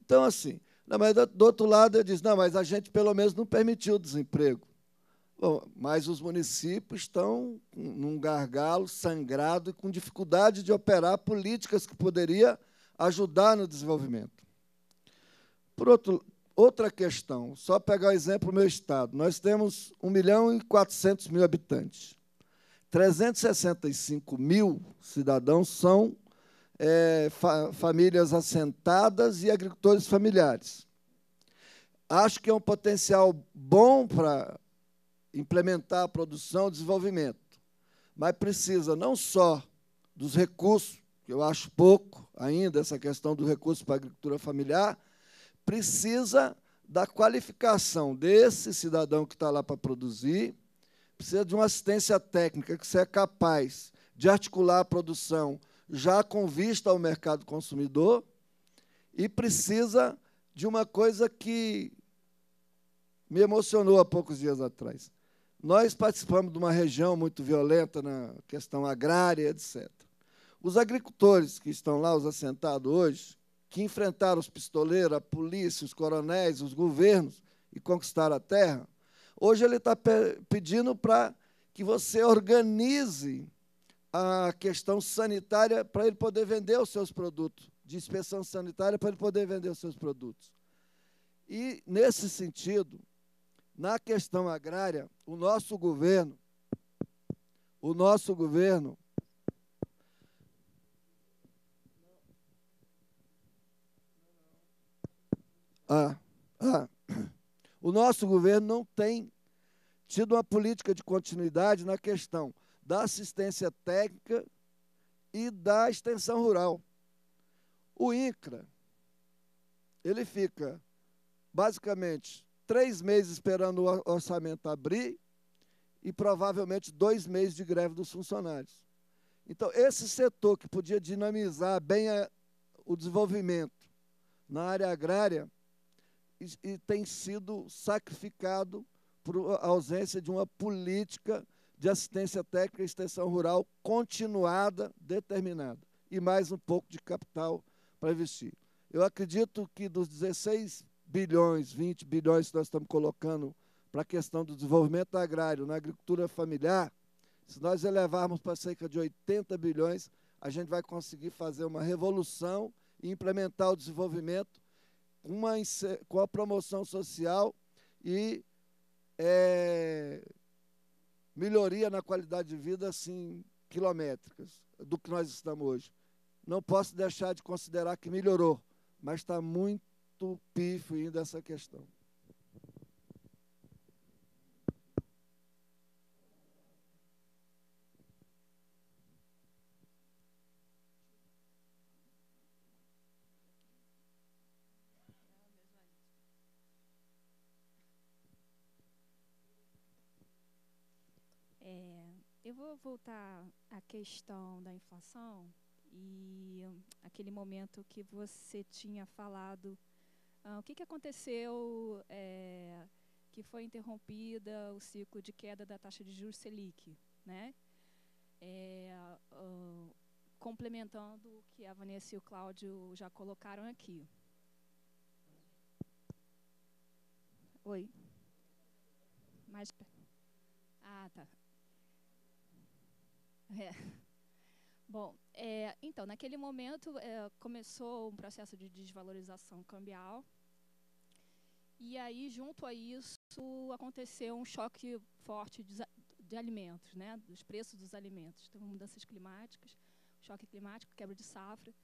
Então, assim, não, mas do outro lado, ele diz, não, mas a gente pelo menos não permitiu o desemprego. Bom, mas os municípios estão num gargalo sangrado e com dificuldade de operar políticas que poderia ajudar no desenvolvimento. Por outro, outra questão, só pegar o exemplo do meu estado. Nós temos 1 milhão e 400 mil habitantes. 365 mil cidadãos são é, fa famílias assentadas e agricultores familiares. Acho que é um potencial bom para implementar a produção e desenvolvimento, mas precisa não só dos recursos, que eu acho pouco ainda, essa questão do recurso para a agricultura familiar, precisa da qualificação desse cidadão que está lá para produzir, precisa de uma assistência técnica que seja capaz de articular a produção já com vista ao mercado consumidor e precisa de uma coisa que me emocionou há poucos dias atrás. Nós participamos de uma região muito violenta na questão agrária, etc. Os agricultores que estão lá, os assentados hoje, que enfrentaram os pistoleiros, a polícia, os coronéis, os governos e conquistaram a terra, hoje ele está pedindo para que você organize a questão sanitária para ele poder vender os seus produtos, de inspeção sanitária para ele poder vender os seus produtos. E, nesse sentido, na questão agrária, o nosso governo, o nosso governo, ah, ah, o nosso governo não tem tido uma política de continuidade na questão da assistência técnica e da extensão rural. O INCRA, ele fica basicamente três meses esperando o orçamento abrir e provavelmente dois meses de greve dos funcionários. Então, esse setor que podia dinamizar bem a, o desenvolvimento na área agrária e, e tem sido sacrificado por ausência de uma política de assistência técnica e extensão rural continuada, determinada, e mais um pouco de capital para investir. Eu acredito que dos 16 bilhões, 20 bilhões que nós estamos colocando para a questão do desenvolvimento agrário na agricultura familiar, se nós elevarmos para cerca de 80 bilhões, a gente vai conseguir fazer uma revolução e implementar o desenvolvimento com, uma, com a promoção social e é, melhoria na qualidade de vida assim quilométricas do que nós estamos hoje. Não posso deixar de considerar que melhorou, mas está muito pífio ainda essa questão. Eu vou voltar à questão da inflação e aquele momento que você tinha falado. Uh, o que, que aconteceu é, que foi interrompida o ciclo de queda da taxa de juros Selic, né? É, complementando o que a Vanessa e o Cláudio já colocaram aqui. Oi. Mais. Ah, tá. É. Bom, é, então, naquele momento é, começou um processo de desvalorização cambial. E aí, junto a isso, aconteceu um choque forte de, de alimentos, né, dos preços dos alimentos. Então, mudanças climáticas, choque climático, quebra de safra.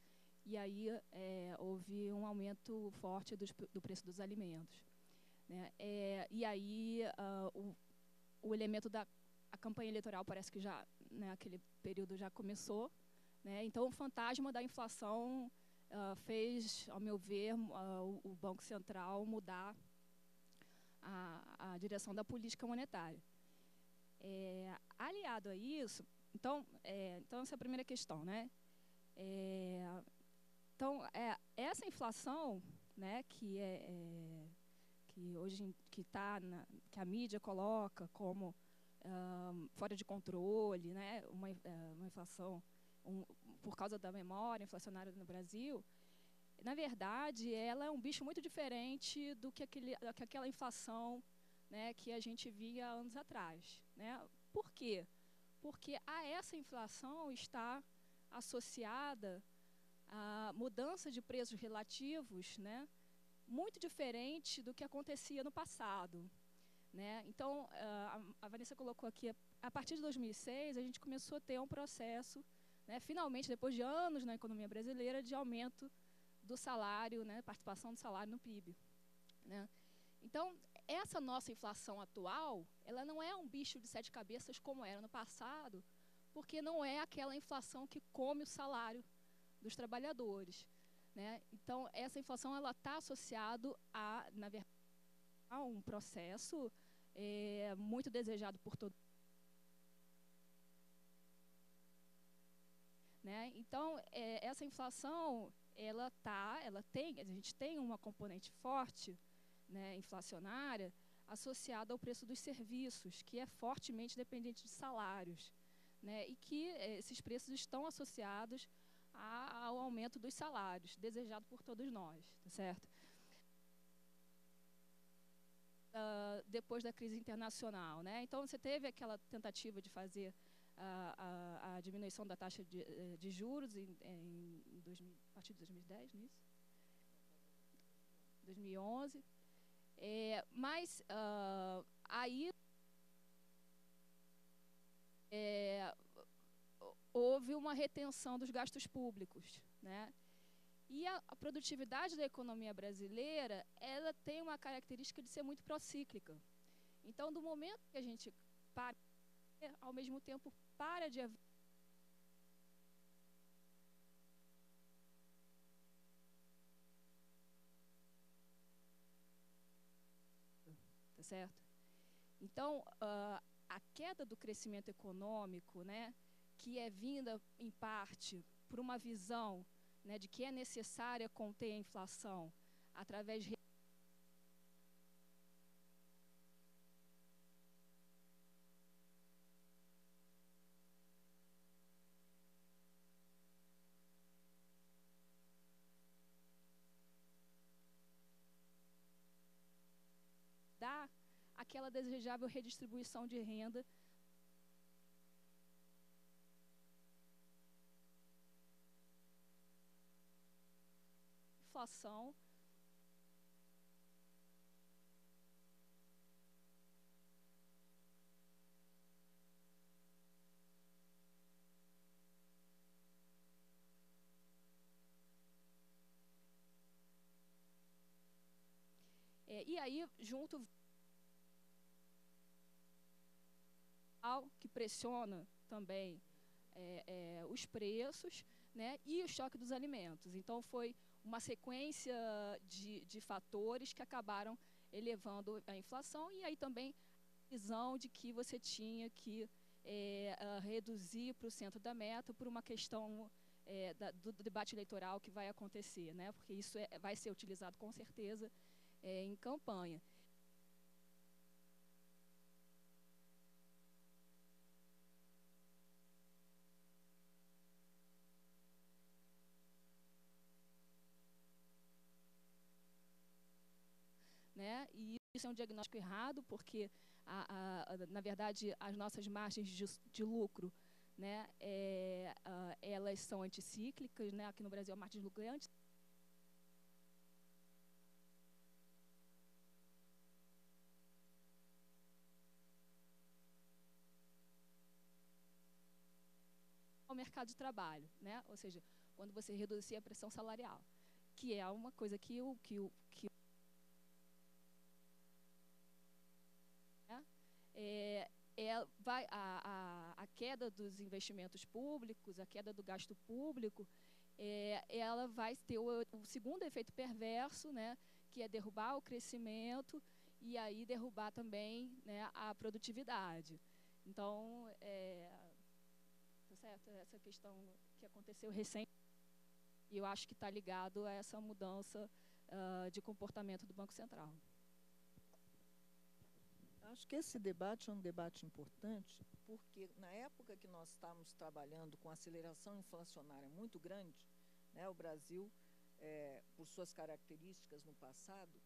E aí é, houve um aumento forte do preço dos alimentos. Né? É, e aí uh, o, o elemento da a campanha eleitoral parece que já né, aquele período já começou. Né? Então, o fantasma da inflação uh, fez, ao meu ver, uh, o, Banco Central mudar a, a direção da política monetária. É, aliado a isso, então, é, então essa é a primeira questão, né? É, então, é, essa inflação, né, que é, é que hoje que tá na, que a mídia coloca como fora de controle, né, uma, uh, uma inflação um, por causa da memória inflacionária no Brasil, na verdade, ela é um bicho muito diferente do que, aquele, do que aquela inflação né, que a gente via anos atrás. Né? Por quê? Porque a essa inflação está associada a mudança de preços relativos né, muito diferente do que acontecia no passado. Né? Então, ah, a Vanessa colocou aqui, a partir de 2006, a gente começou a ter um processo, né, finalmente, depois de anos na economia brasileira, de aumento do salário, né, participação do salário no PIB. Né? Então, essa nossa inflação atual, ela não é um bicho de sete cabeças como era no passado, porque não é aquela inflação que come o salário dos trabalhadores. Né? Então, essa inflação ela está associada a, na verdade, um processo é, muito desejado por todo Né? Então, é, essa inflação, ela tá, ela tem, a gente tem uma componente forte, né, inflacionária, associada ao preço dos serviços, que é fortemente dependente de salários. né, e que eh, esses preços estão associados ao aumento dos salários, desejado por todos nós, tá certo? Uh, depois da crise internacional, né? Então você teve aquela tentativa de fazer a, a, a diminuição da taxa de, eh, de juros em, em dois, a partir de 2010, não é isso? 2011. É, mas uh, aí é, houve uma retenção dos gastos públicos, né? E a, a, produtividade da economia brasileira, ela tem uma característica de ser muito procíclica. Então, do momento que a gente para, ao mesmo tempo para de tá certo? Então, uh, a queda do crescimento econômico, né, que é vinda em parte por uma visão né, de que é necessária conter a inflação através de dar aquela desejável redistribuição de renda inflação É, e aí, junto que pressiona também é, é, os preços né, e o choque dos alimentos. Então, foi uma sequência de, de fatores que acabaram elevando a inflação e aí também a visão de que você tinha que é, reduzir para o centro da meta por uma questão é, da, do, do, debate eleitoral que vai acontecer, né? porque isso é, vai ser utilizado com certeza é, em campanha. né? E isso é um diagnóstico errado, porque, a, a, a, na verdade, as nossas margens de, de lucro, né, é, elas são anticíclicas, né? Aqui no Brasil a margem de lucro é anticíclica. ao mercado de trabalho, né? Ou seja, quando você reduzir a pressão salarial, que é uma coisa que o que o que é, é, vai, a, a, a, queda dos investimentos públicos, a queda do gasto público, é, ela vai ter o, o, segundo efeito perverso, né, que é derrubar o crescimento e aí derrubar também né, a produtividade. Então, é, tá certo? essa questão que aconteceu recente, eu acho que está ligado a essa mudança uh, de comportamento do Banco Central. Acho que esse debate é um debate importante, porque na época que nós estávamos trabalhando com aceleração inflacionária muito grande, né, o Brasil, é, por suas características no passado,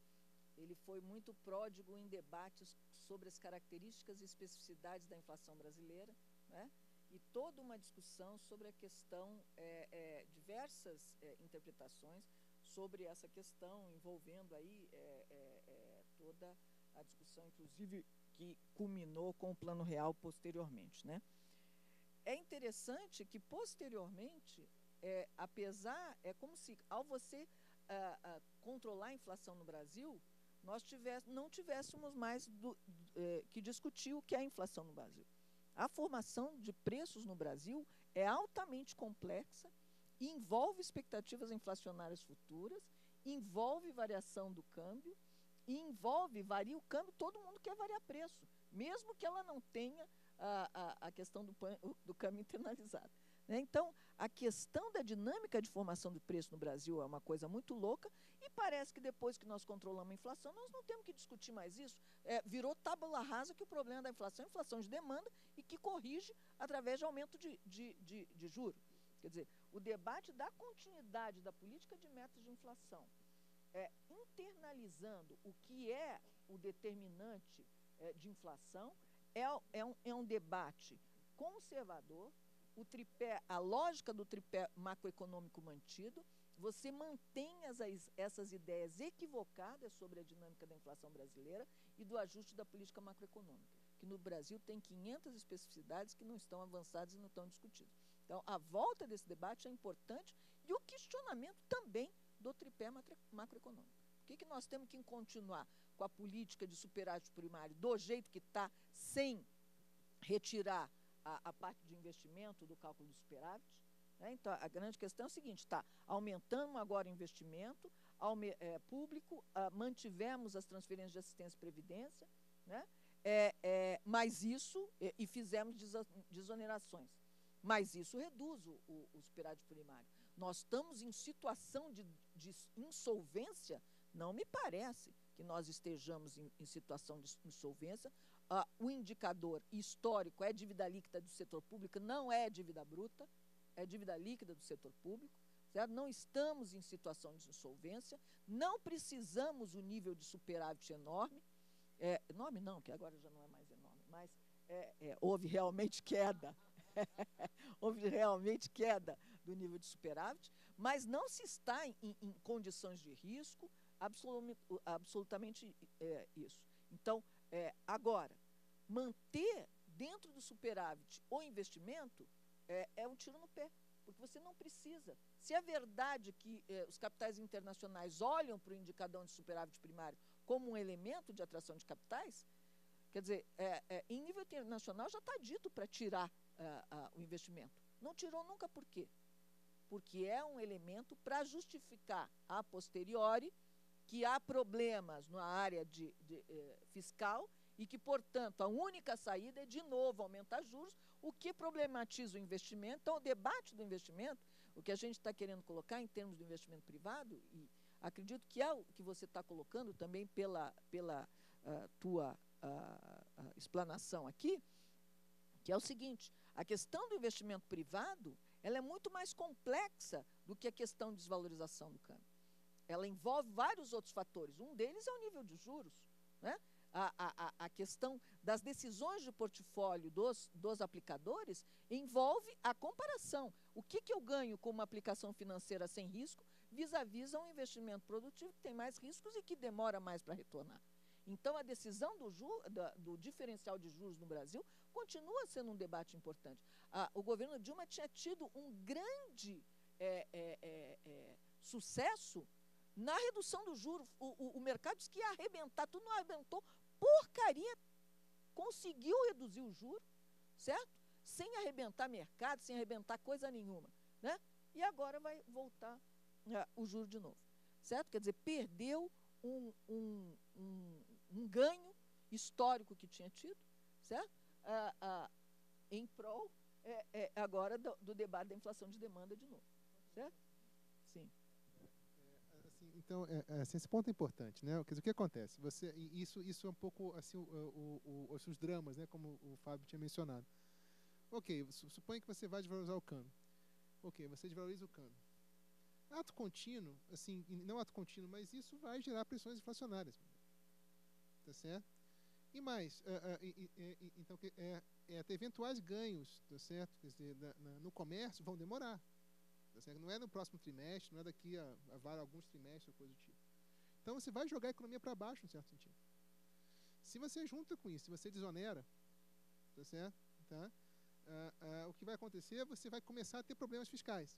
ele foi muito pródigo em debates sobre as características e especificidades da inflação brasileira, né, e toda uma discussão sobre a questão, é, é, diversas é, interpretações sobre essa questão, envolvendo aí é, é, toda a discussão, inclusive, que culminou com o Plano Real posteriormente. Né? É interessante que, posteriormente, é, apesar, é como se, ao você ah, ah, controlar a inflação no Brasil, nós tivesse, não tivéssemos mais do, é, que discutir o que é a inflação no Brasil. A formação de preços no Brasil é altamente complexa, envolve expectativas inflacionárias futuras, envolve variação do câmbio, e envolve, varia o câmbio, todo mundo quer variar preço, mesmo que ela não tenha a, a, a questão do, *laughs* do câmbio internalizado. Né? Então, a questão da dinâmica de formação do preço no Brasil é uma coisa muito louca e parece que depois que nós controlamos a inflação, nós não temos que discutir mais isso. É, virou tábula rasa que o problema da inflação é inflação de demanda e que corrige através de aumento de, de, de, de juros. Quer dizer, o debate da continuidade da política de metas de inflação, é, internalizando o que é o determinante é, de inflação, é, é, um, é um debate conservador, o tripé, a lógica do tripé macroeconômico mantido, você mantém as, essas ideias equivocadas sobre a dinâmica da inflação brasileira e do ajuste da política macroeconômica, que no Brasil tem 500 especificidades que não estão avançadas e não estão discutidas. Então, a volta desse debate é importante e o questionamento também do tripé macroeconômico. Por que, que nós temos que continuar com a política de superávit primário do jeito que está, sem retirar a, a, parte de investimento do cálculo do superávit? Né? Então, a grande questão é o seguinte: está aumentando agora o investimento aume, é, público, ah, mantivemos as transferências de assistência e previdência, né? É, é, mas isso, e, e fizemos desonerações. Mas isso reduz o, o, o superávit primário. Nós estamos em situação de, de insolvência? Não me parece que nós estejamos em, em situação de insolvência. Ah, o indicador histórico é dívida líquida do setor público, não é dívida bruta, é dívida líquida do setor público. Certo? Não estamos em situação de insolvência, não precisamos o nível de superávit enorme. É, enorme não, que agora já não é mais enorme, mas é, é, houve realmente *laughs* queda *laughs* houve realmente queda do nível de superávit, mas não se está em, em condições de risco absolutamente, é, isso. Então, é, agora, manter dentro do superávit o investimento é, é, um tiro no pé, porque você não precisa. Se é verdade que é, os capitais internacionais olham para o indicador de superávit primário como um elemento de atração de capitais, quer dizer, é, é, em nível internacional já está dito para tirar o investimento. Não tirou nunca por quê? Porque é um elemento para justificar a posteriori que há problemas na área de, de eh, fiscal e que, portanto, a única saída é, de novo, aumentar juros, o que problematiza o investimento. Então, o debate do investimento, o que a gente está querendo colocar em termos do investimento privado, e acredito que é o que você está colocando também pela, pela uh, tua uh, uh, explanação aqui, que é o seguinte: a questão do investimento privado ela é muito mais complexa do que a questão de desvalorização do câmbio. Ela envolve vários outros fatores. Um deles é o nível de juros. Né? A, a, a questão das decisões de portfólio dos, dos aplicadores envolve a comparação. O que, que eu ganho com uma aplicação financeira sem risco vis-à-vis -vis um investimento produtivo que tem mais riscos e que demora mais para retornar. Então, a decisão do, ju, da, do, diferencial de juros no Brasil continua sendo um debate importante. Ah, o governo Dilma tinha tido um grande é, é, é sucesso na redução do juro. O, o, o, mercado disse que ia arrebentar, tudo não arrebentou. Porcaria! Conseguiu reduzir o juro, certo? Sem arrebentar mercado, sem arrebentar coisa nenhuma. Né? E agora vai voltar ah, o juro de novo. Certo? Quer dizer, perdeu um, um, um, um ganho histórico que tinha tido, certo? Ah, ah, em prol é, é, agora do, do, debate da inflação de demanda de novo, certo? É, então, é, é, assim, esse ponto é importante, né? O que acontece? Você, isso, isso é um pouco assim, o, o, o, os dramas, né? Como o Fábio tinha mencionado. Ok, suponha que você vai desvalorizar o cano. Ok, você desvaloriza o cano. Ato contínuo, assim, não ato contínuo, mas isso vai gerar pressões inflacionárias tá certo? E mais, uh, uh, então, é, é, até eventuais ganhos, tá certo? Quer dizer, na, na, no comércio vão demorar, certo? Não é no próximo trimestre, não é daqui a, a, alguns trimestres, coisa do tipo. Então você vai jogar a economia para baixo, em certo sentido. Se você junta com isso, se você desonera, tá certo? Tá? Uh, o que vai acontecer é você vai começar a ter problemas fiscais,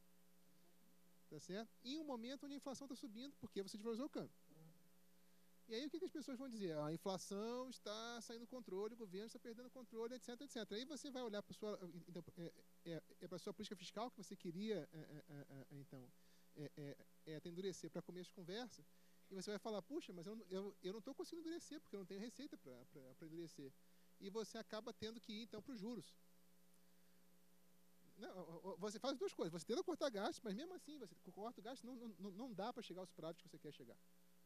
tá certo? Em um momento onde a inflação está subindo, porque você desvalorizou o câmbio. E aí o que, que as pessoas vão dizer? A inflação está saindo do controle, o governo está perdendo o controle, etc, etc. Aí você vai olhar para sua, então, é, é, é para a sua política fiscal que você queria, é, então, é, é, endurecer para começo de conversa, e você vai falar, puxa, mas eu, eu, eu não estou conseguindo endurecer, porque eu não tenho receita para endurecer. E você acaba tendo que ir, então, para os juros. não, você faz duas coisas. Você tenta cortar gastos, mas mesmo assim, você corta o gasto, não, não, não dá para chegar ao superávit que você quer chegar.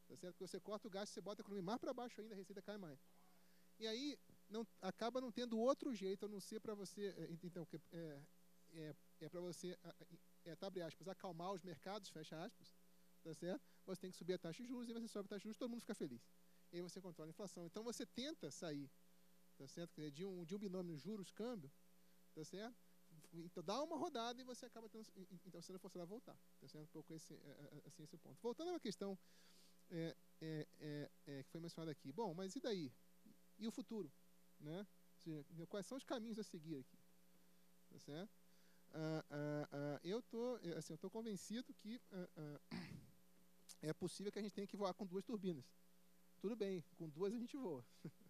Tá certo? Porque você corta o gasto, você bota a economia mais para baixo ainda, a receita cai mais. E aí não, acaba não tendo outro jeito a não ser para você. É, então, é, é, é para você, é, tá, abre aspas, acalmar os mercados, fecha aspas, tá certo? Você tem que subir a taxa de juros, e você sobe a taxa de juros, todo mundo fica feliz. E aí você controla a inflação. Então você tenta sair, tá certo? De um, de um binômio juros-câmbio, tá certo? Então dá uma rodada e você acaba tendo, então sendo forçado a voltar. Tá certo? Um pouco esse, assim, esse ponto. Voltando uma questão é, é, é, é, que foi mencionada aqui. Bom, mas e daí? E o futuro? Né? Seja, quais são os caminhos a seguir aqui? Tá certo? Ah, ah, ah, eu tô, assim, estou convencido que é possível que a gente tenha que voar com duas turbinas. Tudo bem, com duas a gente voa. *laughs*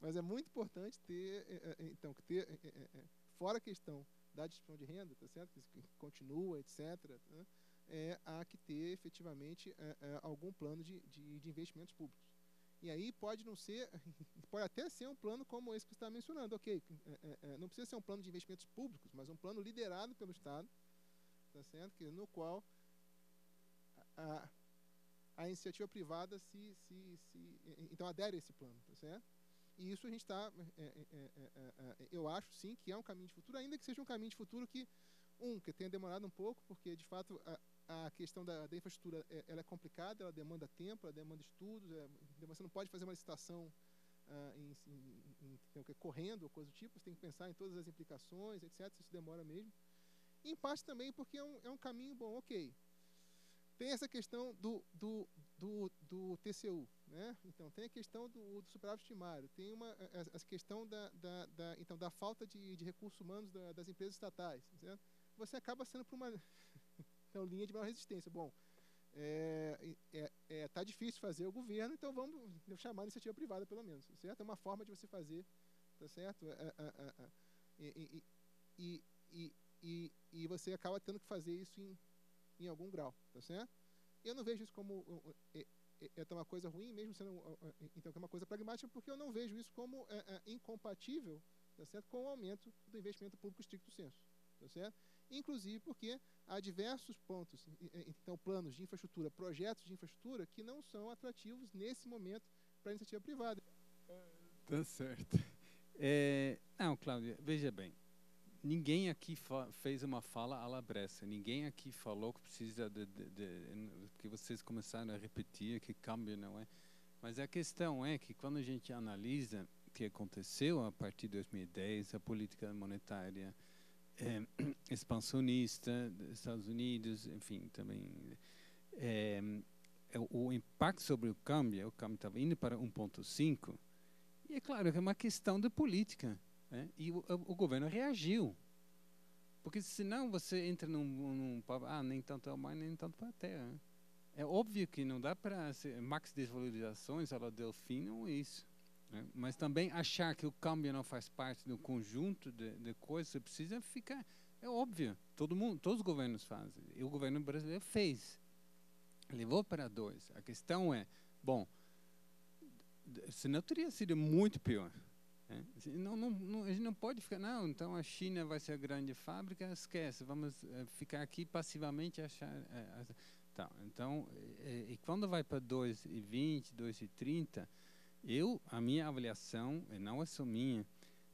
Mas é muito importante ter, é, é, então, ter é, fora a questão da distribuição de renda, tá certo? Que continua, etc. Né? É, há que ter efetivamente é, é, algum plano de, de, de, investimentos públicos. E aí pode não ser, *laughs* pode até ser um plano como esse que você está mencionando, ok? É, é, não precisa ser um plano de investimentos públicos, mas um plano liderado pelo Estado, tá certo? Que, no qual a, a iniciativa privada se, se, se, então adere a esse plano, tá certo? E isso a gente está, é é, é, é, é, eu acho sim que é um caminho de futuro, ainda que seja um caminho de futuro que, um, que tenha demorado um pouco, porque de fato a questão da, da infraestrutura ela é complicada, ela demanda tempo, ela demanda estudos, você não pode fazer uma licitação ah, em, em, em, correndo ou coisa do tipo, você tem que pensar em todas as implicações, etc. Isso demora mesmo. Em parte também porque é um, é um caminho bom, ok. Tem essa questão do, do, do, do TCU, né? Então, tem a questão do, do superávit primário, tem uma, a, a questão da, da, da, então, da falta de, de recursos humanos da, das empresas estatais. Certo? Você acaba sendo por uma então, linha de maior resistência. Bom, é, é, é, tá difícil fazer o governo, então vamos chamar a iniciativa privada, pelo menos. Certo? É uma forma de você fazer, tá certo? É, é, é, é e, e, e, e, e você acaba tendo que fazer isso em, em algum grau, tá certo? Eu não vejo isso como é, é, uma coisa ruim, mesmo sendo então é uma coisa pragmática, porque eu não vejo isso como incompatível, tá certo, com o aumento do investimento público estricto senso, tá certo? Inclusive porque há diversos pontos, então planos de infraestrutura, projetos de infraestrutura que não são atrativos nesse momento para a iniciativa privada. Tá certo. É, não, Cláudia, veja bem, ninguém aqui fez uma fala à la Bressa. Ninguém aqui falou que precisa de, de, de, que vocês começaram a repetir que câmbio não é. Mas a questão é que quando a gente analisa o que aconteceu a partir de 2010, a política monetária é, *clears throat* expansionista dos Estados Unidos, enfim, também é, o impacto sobre o câmbio, o câmbio estava indo para 1.5, e é claro que é uma questão de política. Né? E o, o, governo reagiu. Porque senão você entra num, num ah, nem tanto ao mar, nem tanto para a terra. É óbvio que não dá para max desvalorizações, ela não é isso. Né? Mas também achar que o câmbio não faz parte do conjunto de, de coisas, você precisa ficar. É óbvio, todo mundo, todos os governos fazem. E o governo brasileiro fez. Levou para dois. A questão é, bom, senão teria sido muito pior. É. Não, não, não, a gente não pode ficar, não, então a China vai ser a grande fábrica, esquece, vamos é, ficar aqui passivamente achar. É, então, e quando vai para 2,20, 2,30, eu, a minha avaliação, e não é só minha,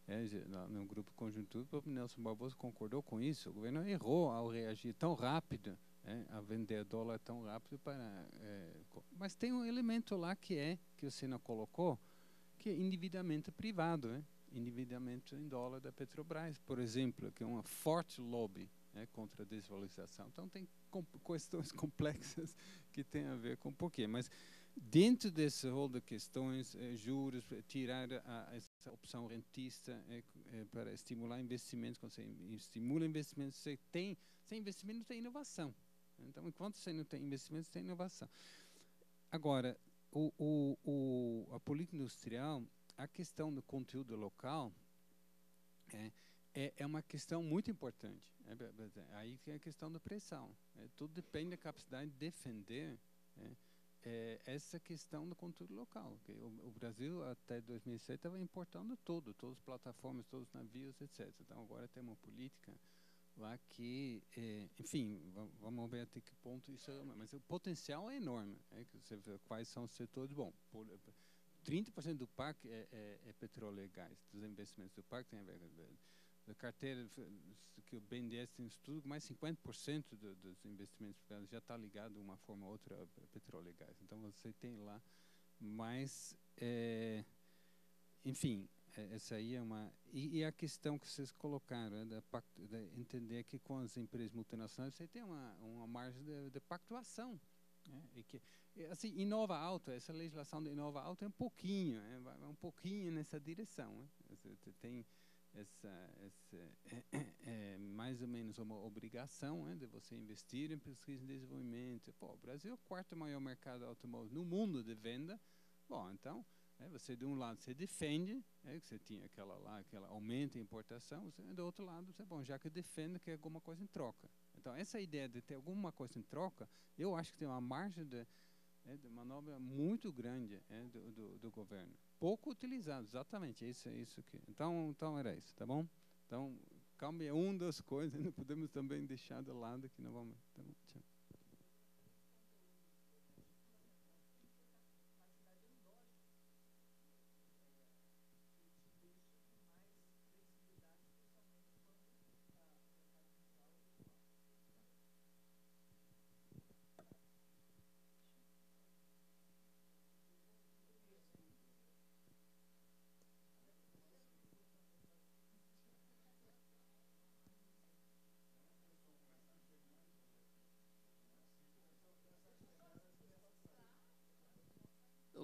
é, no grupo Conjuntura, o Nelson Barbosa concordou com isso, o governo errou ao reagir tão rápido, é, a vender dólar tão rápido para... É, mas tem um elemento lá que é, que você não colocou, que é endividamento privado, né? endividamento em dólar da Petrobras, por exemplo, que é uma forte lobby né, contra a desvalorização. Então, tem com, questões *laughs* complexas que têm a ver com porquê. Mas, dentro desse rol de questões, eh, juros, tirar a, essa opção rentista eh, eh, para estimular investimentos, quando você estimula investimentos, você tem, sem investimento não tem inovação. Então, enquanto você não tem investimentos, tem inovação. Agora, o, o, o, a política industrial, a questão do conteúdo local é, é, é uma questão muito importante. É, aí é a questão da pressão. É, tudo depende da capacidade de defender é, essa questão do conteúdo local. O, o, Brasil, até 2007, estava importando tudo, todas as plataformas, todos os navios, etc. Então, agora tem uma política lá que, é, enfim, vamos ver até que ponto isso é, mas o potencial é enorme. É, que você vê quais são os setores. Bom, por, 30% do parque é, é, é, petróleo e gás, dos investimentos do parque tem a ver da carteira que o BNDES tem estudo, mais 50% do, dos investimentos já está ligado de uma forma ou outra a petróleo e gás. Então você tem lá mais, é, enfim, é, essa aí é uma e, e, a questão que vocês colocaram é da, de entender que com as empresas multinacionais você tem uma, uma margem de, de pactuação né? e que assim inova alto essa legislação de inova alto é um pouquinho é, é um pouquinho nessa direção né? você tem essa, essa é, *coughs* é, mais ou menos uma obrigação né, de você investir em pesquisa e desenvolvimento. Pô, o Brasil é o quarto maior mercado automóvel no mundo de venda. Bom, então, é, você de um lado você defende, é, que você tinha aquela lá, aquela aumenta a importação, você, do outro lado você, bom, já que defende, quer alguma coisa em troca. Então, essa ideia de ter alguma coisa em troca, eu acho que tem uma margem de, é, de manobra muito grande é, do, do, do governo pouco utilizado, exatamente, isso é isso que. Então, então era isso, tá bom? Então, calma, é uma das coisas, *laughs* não podemos também deixar de lado que não vamos. Tá tchau.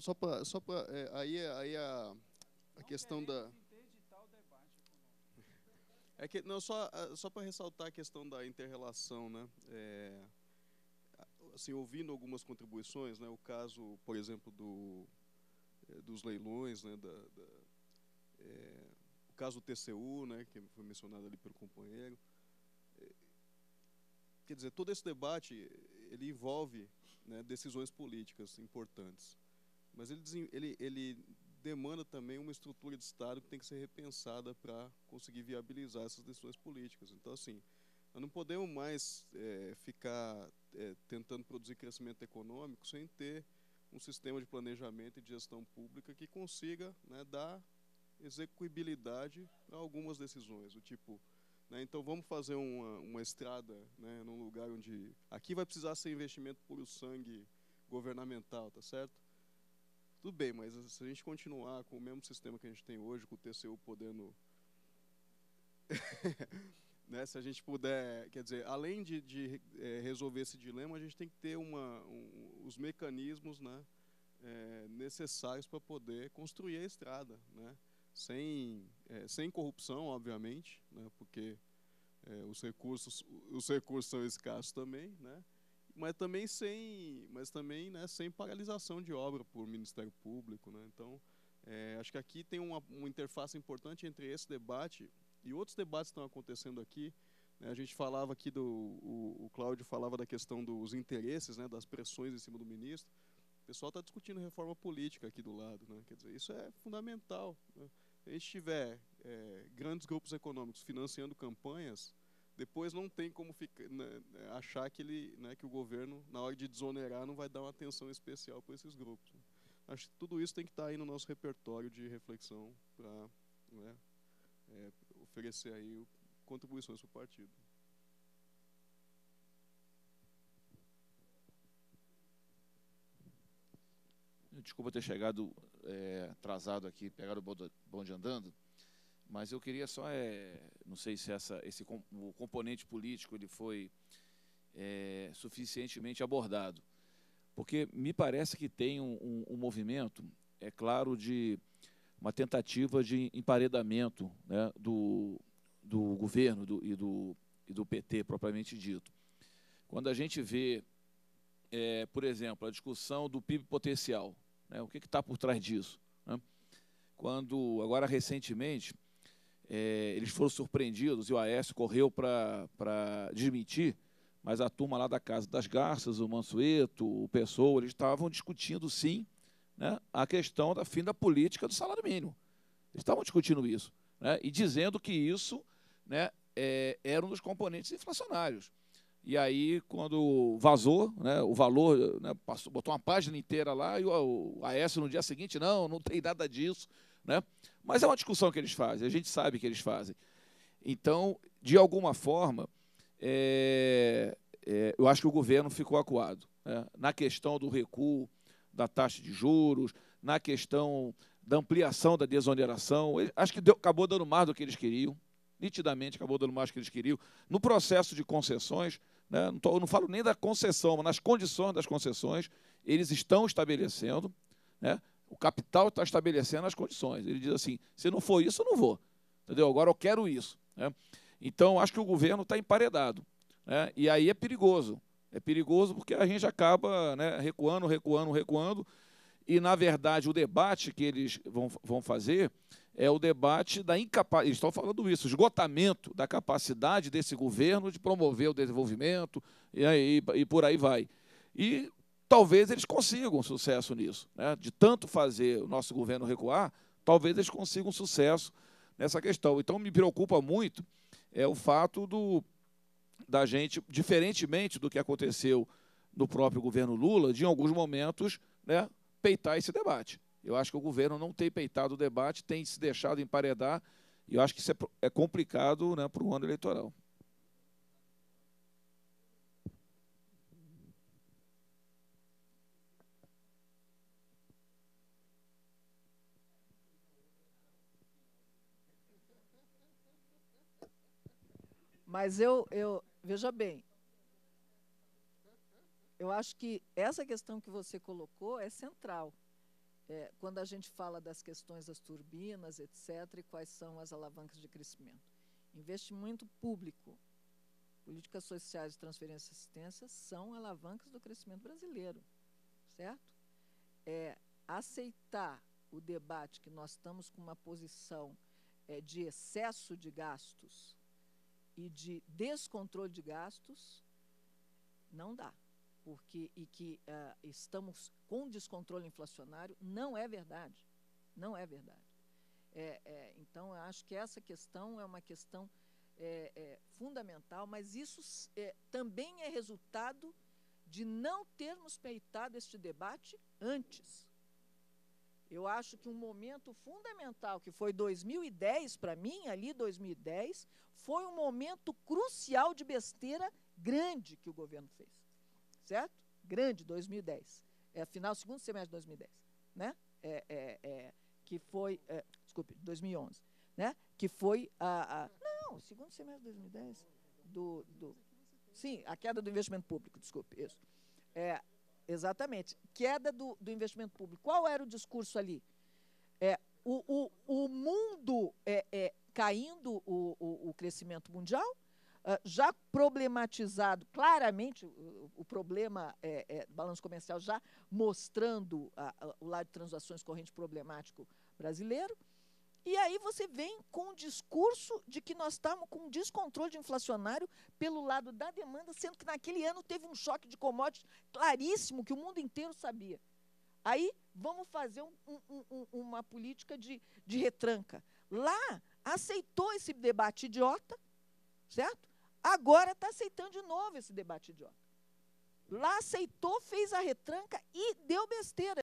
Só para. Só pra, é, aí aí a, a questão da. É que, não, só, só para ressaltar a questão da interrelação, né? É, assim, ouvindo algumas contribuições, né? O caso, por exemplo, do, é, dos leilões, né? Da, da é, o caso do TCU, né? Que foi mencionado ali pelo companheiro. É, quer dizer, todo esse debate, ele envolve né, decisões políticas importantes. Mas ele, ele, ele demanda também uma estrutura de Estado que tem que ser repensada para conseguir viabilizar essas decisões políticas. Então, assim, nós não podemos mais é, ficar é, tentando produzir crescimento econômico sem ter um sistema de planejamento e de gestão pública que consiga né, dar execuibilidade a algumas decisões. O tipo, né, então vamos fazer uma, uma estrada né, num lugar onde aqui vai precisar ser investimento puro sangue governamental, tá certo? Tudo bem, mas se a gente continuar com o mesmo sistema que a gente tem hoje, com o TCU podendo. *laughs* né, se a gente puder, quer dizer, além de, de é, resolver esse dilema, a gente tem que ter uma, um, os mecanismos né, é, necessários para poder construir a estrada, né, sem, é, sem corrupção, obviamente, né, porque os, recursos, os recursos são escassos também, né, mas também sem, mas também né, sem paralisação de obra por Ministério Público. Né? Então, é, acho que aqui tem uma, uma interface importante entre esse debate e outros debates que estão acontecendo aqui. Né? A gente falava aqui, do, o, o Cláudio falava da questão dos interesses, né, das pressões em cima do ministro. O pessoal está discutindo reforma política aqui do lado. Né? Quer dizer, isso é fundamental. Né? Se a gente tiver é, grandes grupos econômicos financiando campanhas, depois não tem como ficar, né, achar que, ele, né, que o governo, na hora de desonerar, não vai dar uma atenção especial para esses grupos. Né. Acho que tudo isso tem que estar tá aí no nosso repertório de reflexão para né, é, oferecer aí contribuições para o partido. Desculpa ter chegado é, atrasado aqui, pegado o bonde andando. Mas eu queria só, é, não sei se essa, esse o componente político ele foi é, suficientemente abordado, porque me parece que tem um, um, um, movimento, é claro, de uma tentativa de emparedamento né, do, do governo do, e, do, e do PT propriamente dito. Quando a gente vê, é, por exemplo, a discussão do PIB potencial, né, o que está por trás disso? Né? Quando, agora recentemente, é, eles foram surpreendidos e o Aécio correu para desmentir, mas a turma lá da Casa das Garças, o Mansueto, o Pessoa, eles estavam discutindo sim né, a questão da fim da política do salário mínimo. Eles estavam discutindo isso né, e dizendo que isso né, é, era um dos componentes inflacionários. E aí, quando vazou né, o valor, né, passou, botou uma página inteira lá, e o, o Aécio no dia seguinte, não, não tem nada disso. Né? Mas é uma discussão que eles fazem, a gente sabe que eles fazem. Então, de alguma forma, é, é, eu acho que o governo ficou acuado. Né? Na questão do recuo da taxa de juros, na questão da ampliação da desoneração, acho que deu, acabou dando mais do que eles queriam, nitidamente acabou dando mais do que eles queriam. No processo de concessões, né, não, tô, não falo nem da concessão, mas nas condições das concessões, eles estão estabelecendo, né, o capital está estabelecendo as condições. Ele diz assim: se não for isso, eu não vou. Entendeu? Agora eu quero isso. Né? Então, acho que o governo está emparedado. Né? E aí é perigoso. É perigoso porque a gente acaba né, recuando, recuando, recuando. E, na verdade, o debate que eles vão, vão fazer é o debate da incapacidade, eles estão falando isso, esgotamento da capacidade desse governo de promover o desenvolvimento e, aí, e por aí vai. E talvez eles consigam sucesso nisso. Né? De tanto fazer o nosso governo recuar, talvez eles consigam sucesso nessa questão. Então, me preocupa muito é o fato do, da gente, diferentemente do que aconteceu no próprio governo Lula, de em alguns momentos né, peitar esse debate. Eu acho que o governo não tem peitado o debate, tem se deixado emparedar, e eu acho que isso é, é complicado né, para o ano eleitoral. Mas eu, eu veja bem, eu acho que essa questão que você colocou é central. É, quando a gente fala das questões das turbinas, etc., e quais são as alavancas de crescimento. Investimento público, políticas sociais de transferência e assistência são alavancas do crescimento brasileiro, certo? É, aceitar o debate que nós estamos com uma posição é, de excesso de gastos e de descontrole de gastos, não dá. Porque, e que uh, estamos com descontrole inflacionário, não é verdade. Não é verdade. É, é, então, eu acho que essa questão é uma questão é, é fundamental, mas isso é, também é resultado de não termos peitado este debate antes. Eu acho que um momento fundamental, que foi 2010 para mim, ali 2010, foi um momento crucial de besteira grande que o governo fez. Certo? Grande, 2010. É final, segundo semestre de 2010. Né? É, é, é, que foi. É, desculpe, 2011. Né? Que foi a, a. Não, segundo semestre de 2010. Do, do, sim, a queda do investimento público, desculpe, isso. É, exatamente. Queda do, do investimento público. Qual era o discurso ali? É, o, o, o mundo é, é caindo o, o, o crescimento mundial, uh, já problematizado claramente o, o problema é, é, balanço comercial, já mostrando a, a, o lado de transações correntes problemático brasileiro. E aí você vem com o discurso de que nós estamos com um descontrole de inflacionário pelo lado da demanda, sendo que naquele ano teve um choque de commodities claríssimo que o mundo inteiro sabia. Aí vamos fazer um, um, um, uma política de, de retranca. Lá aceitou esse debate idiota, certo? Agora está aceitando de novo esse debate idiota. Lá aceitou, fez a retranca e deu besteira.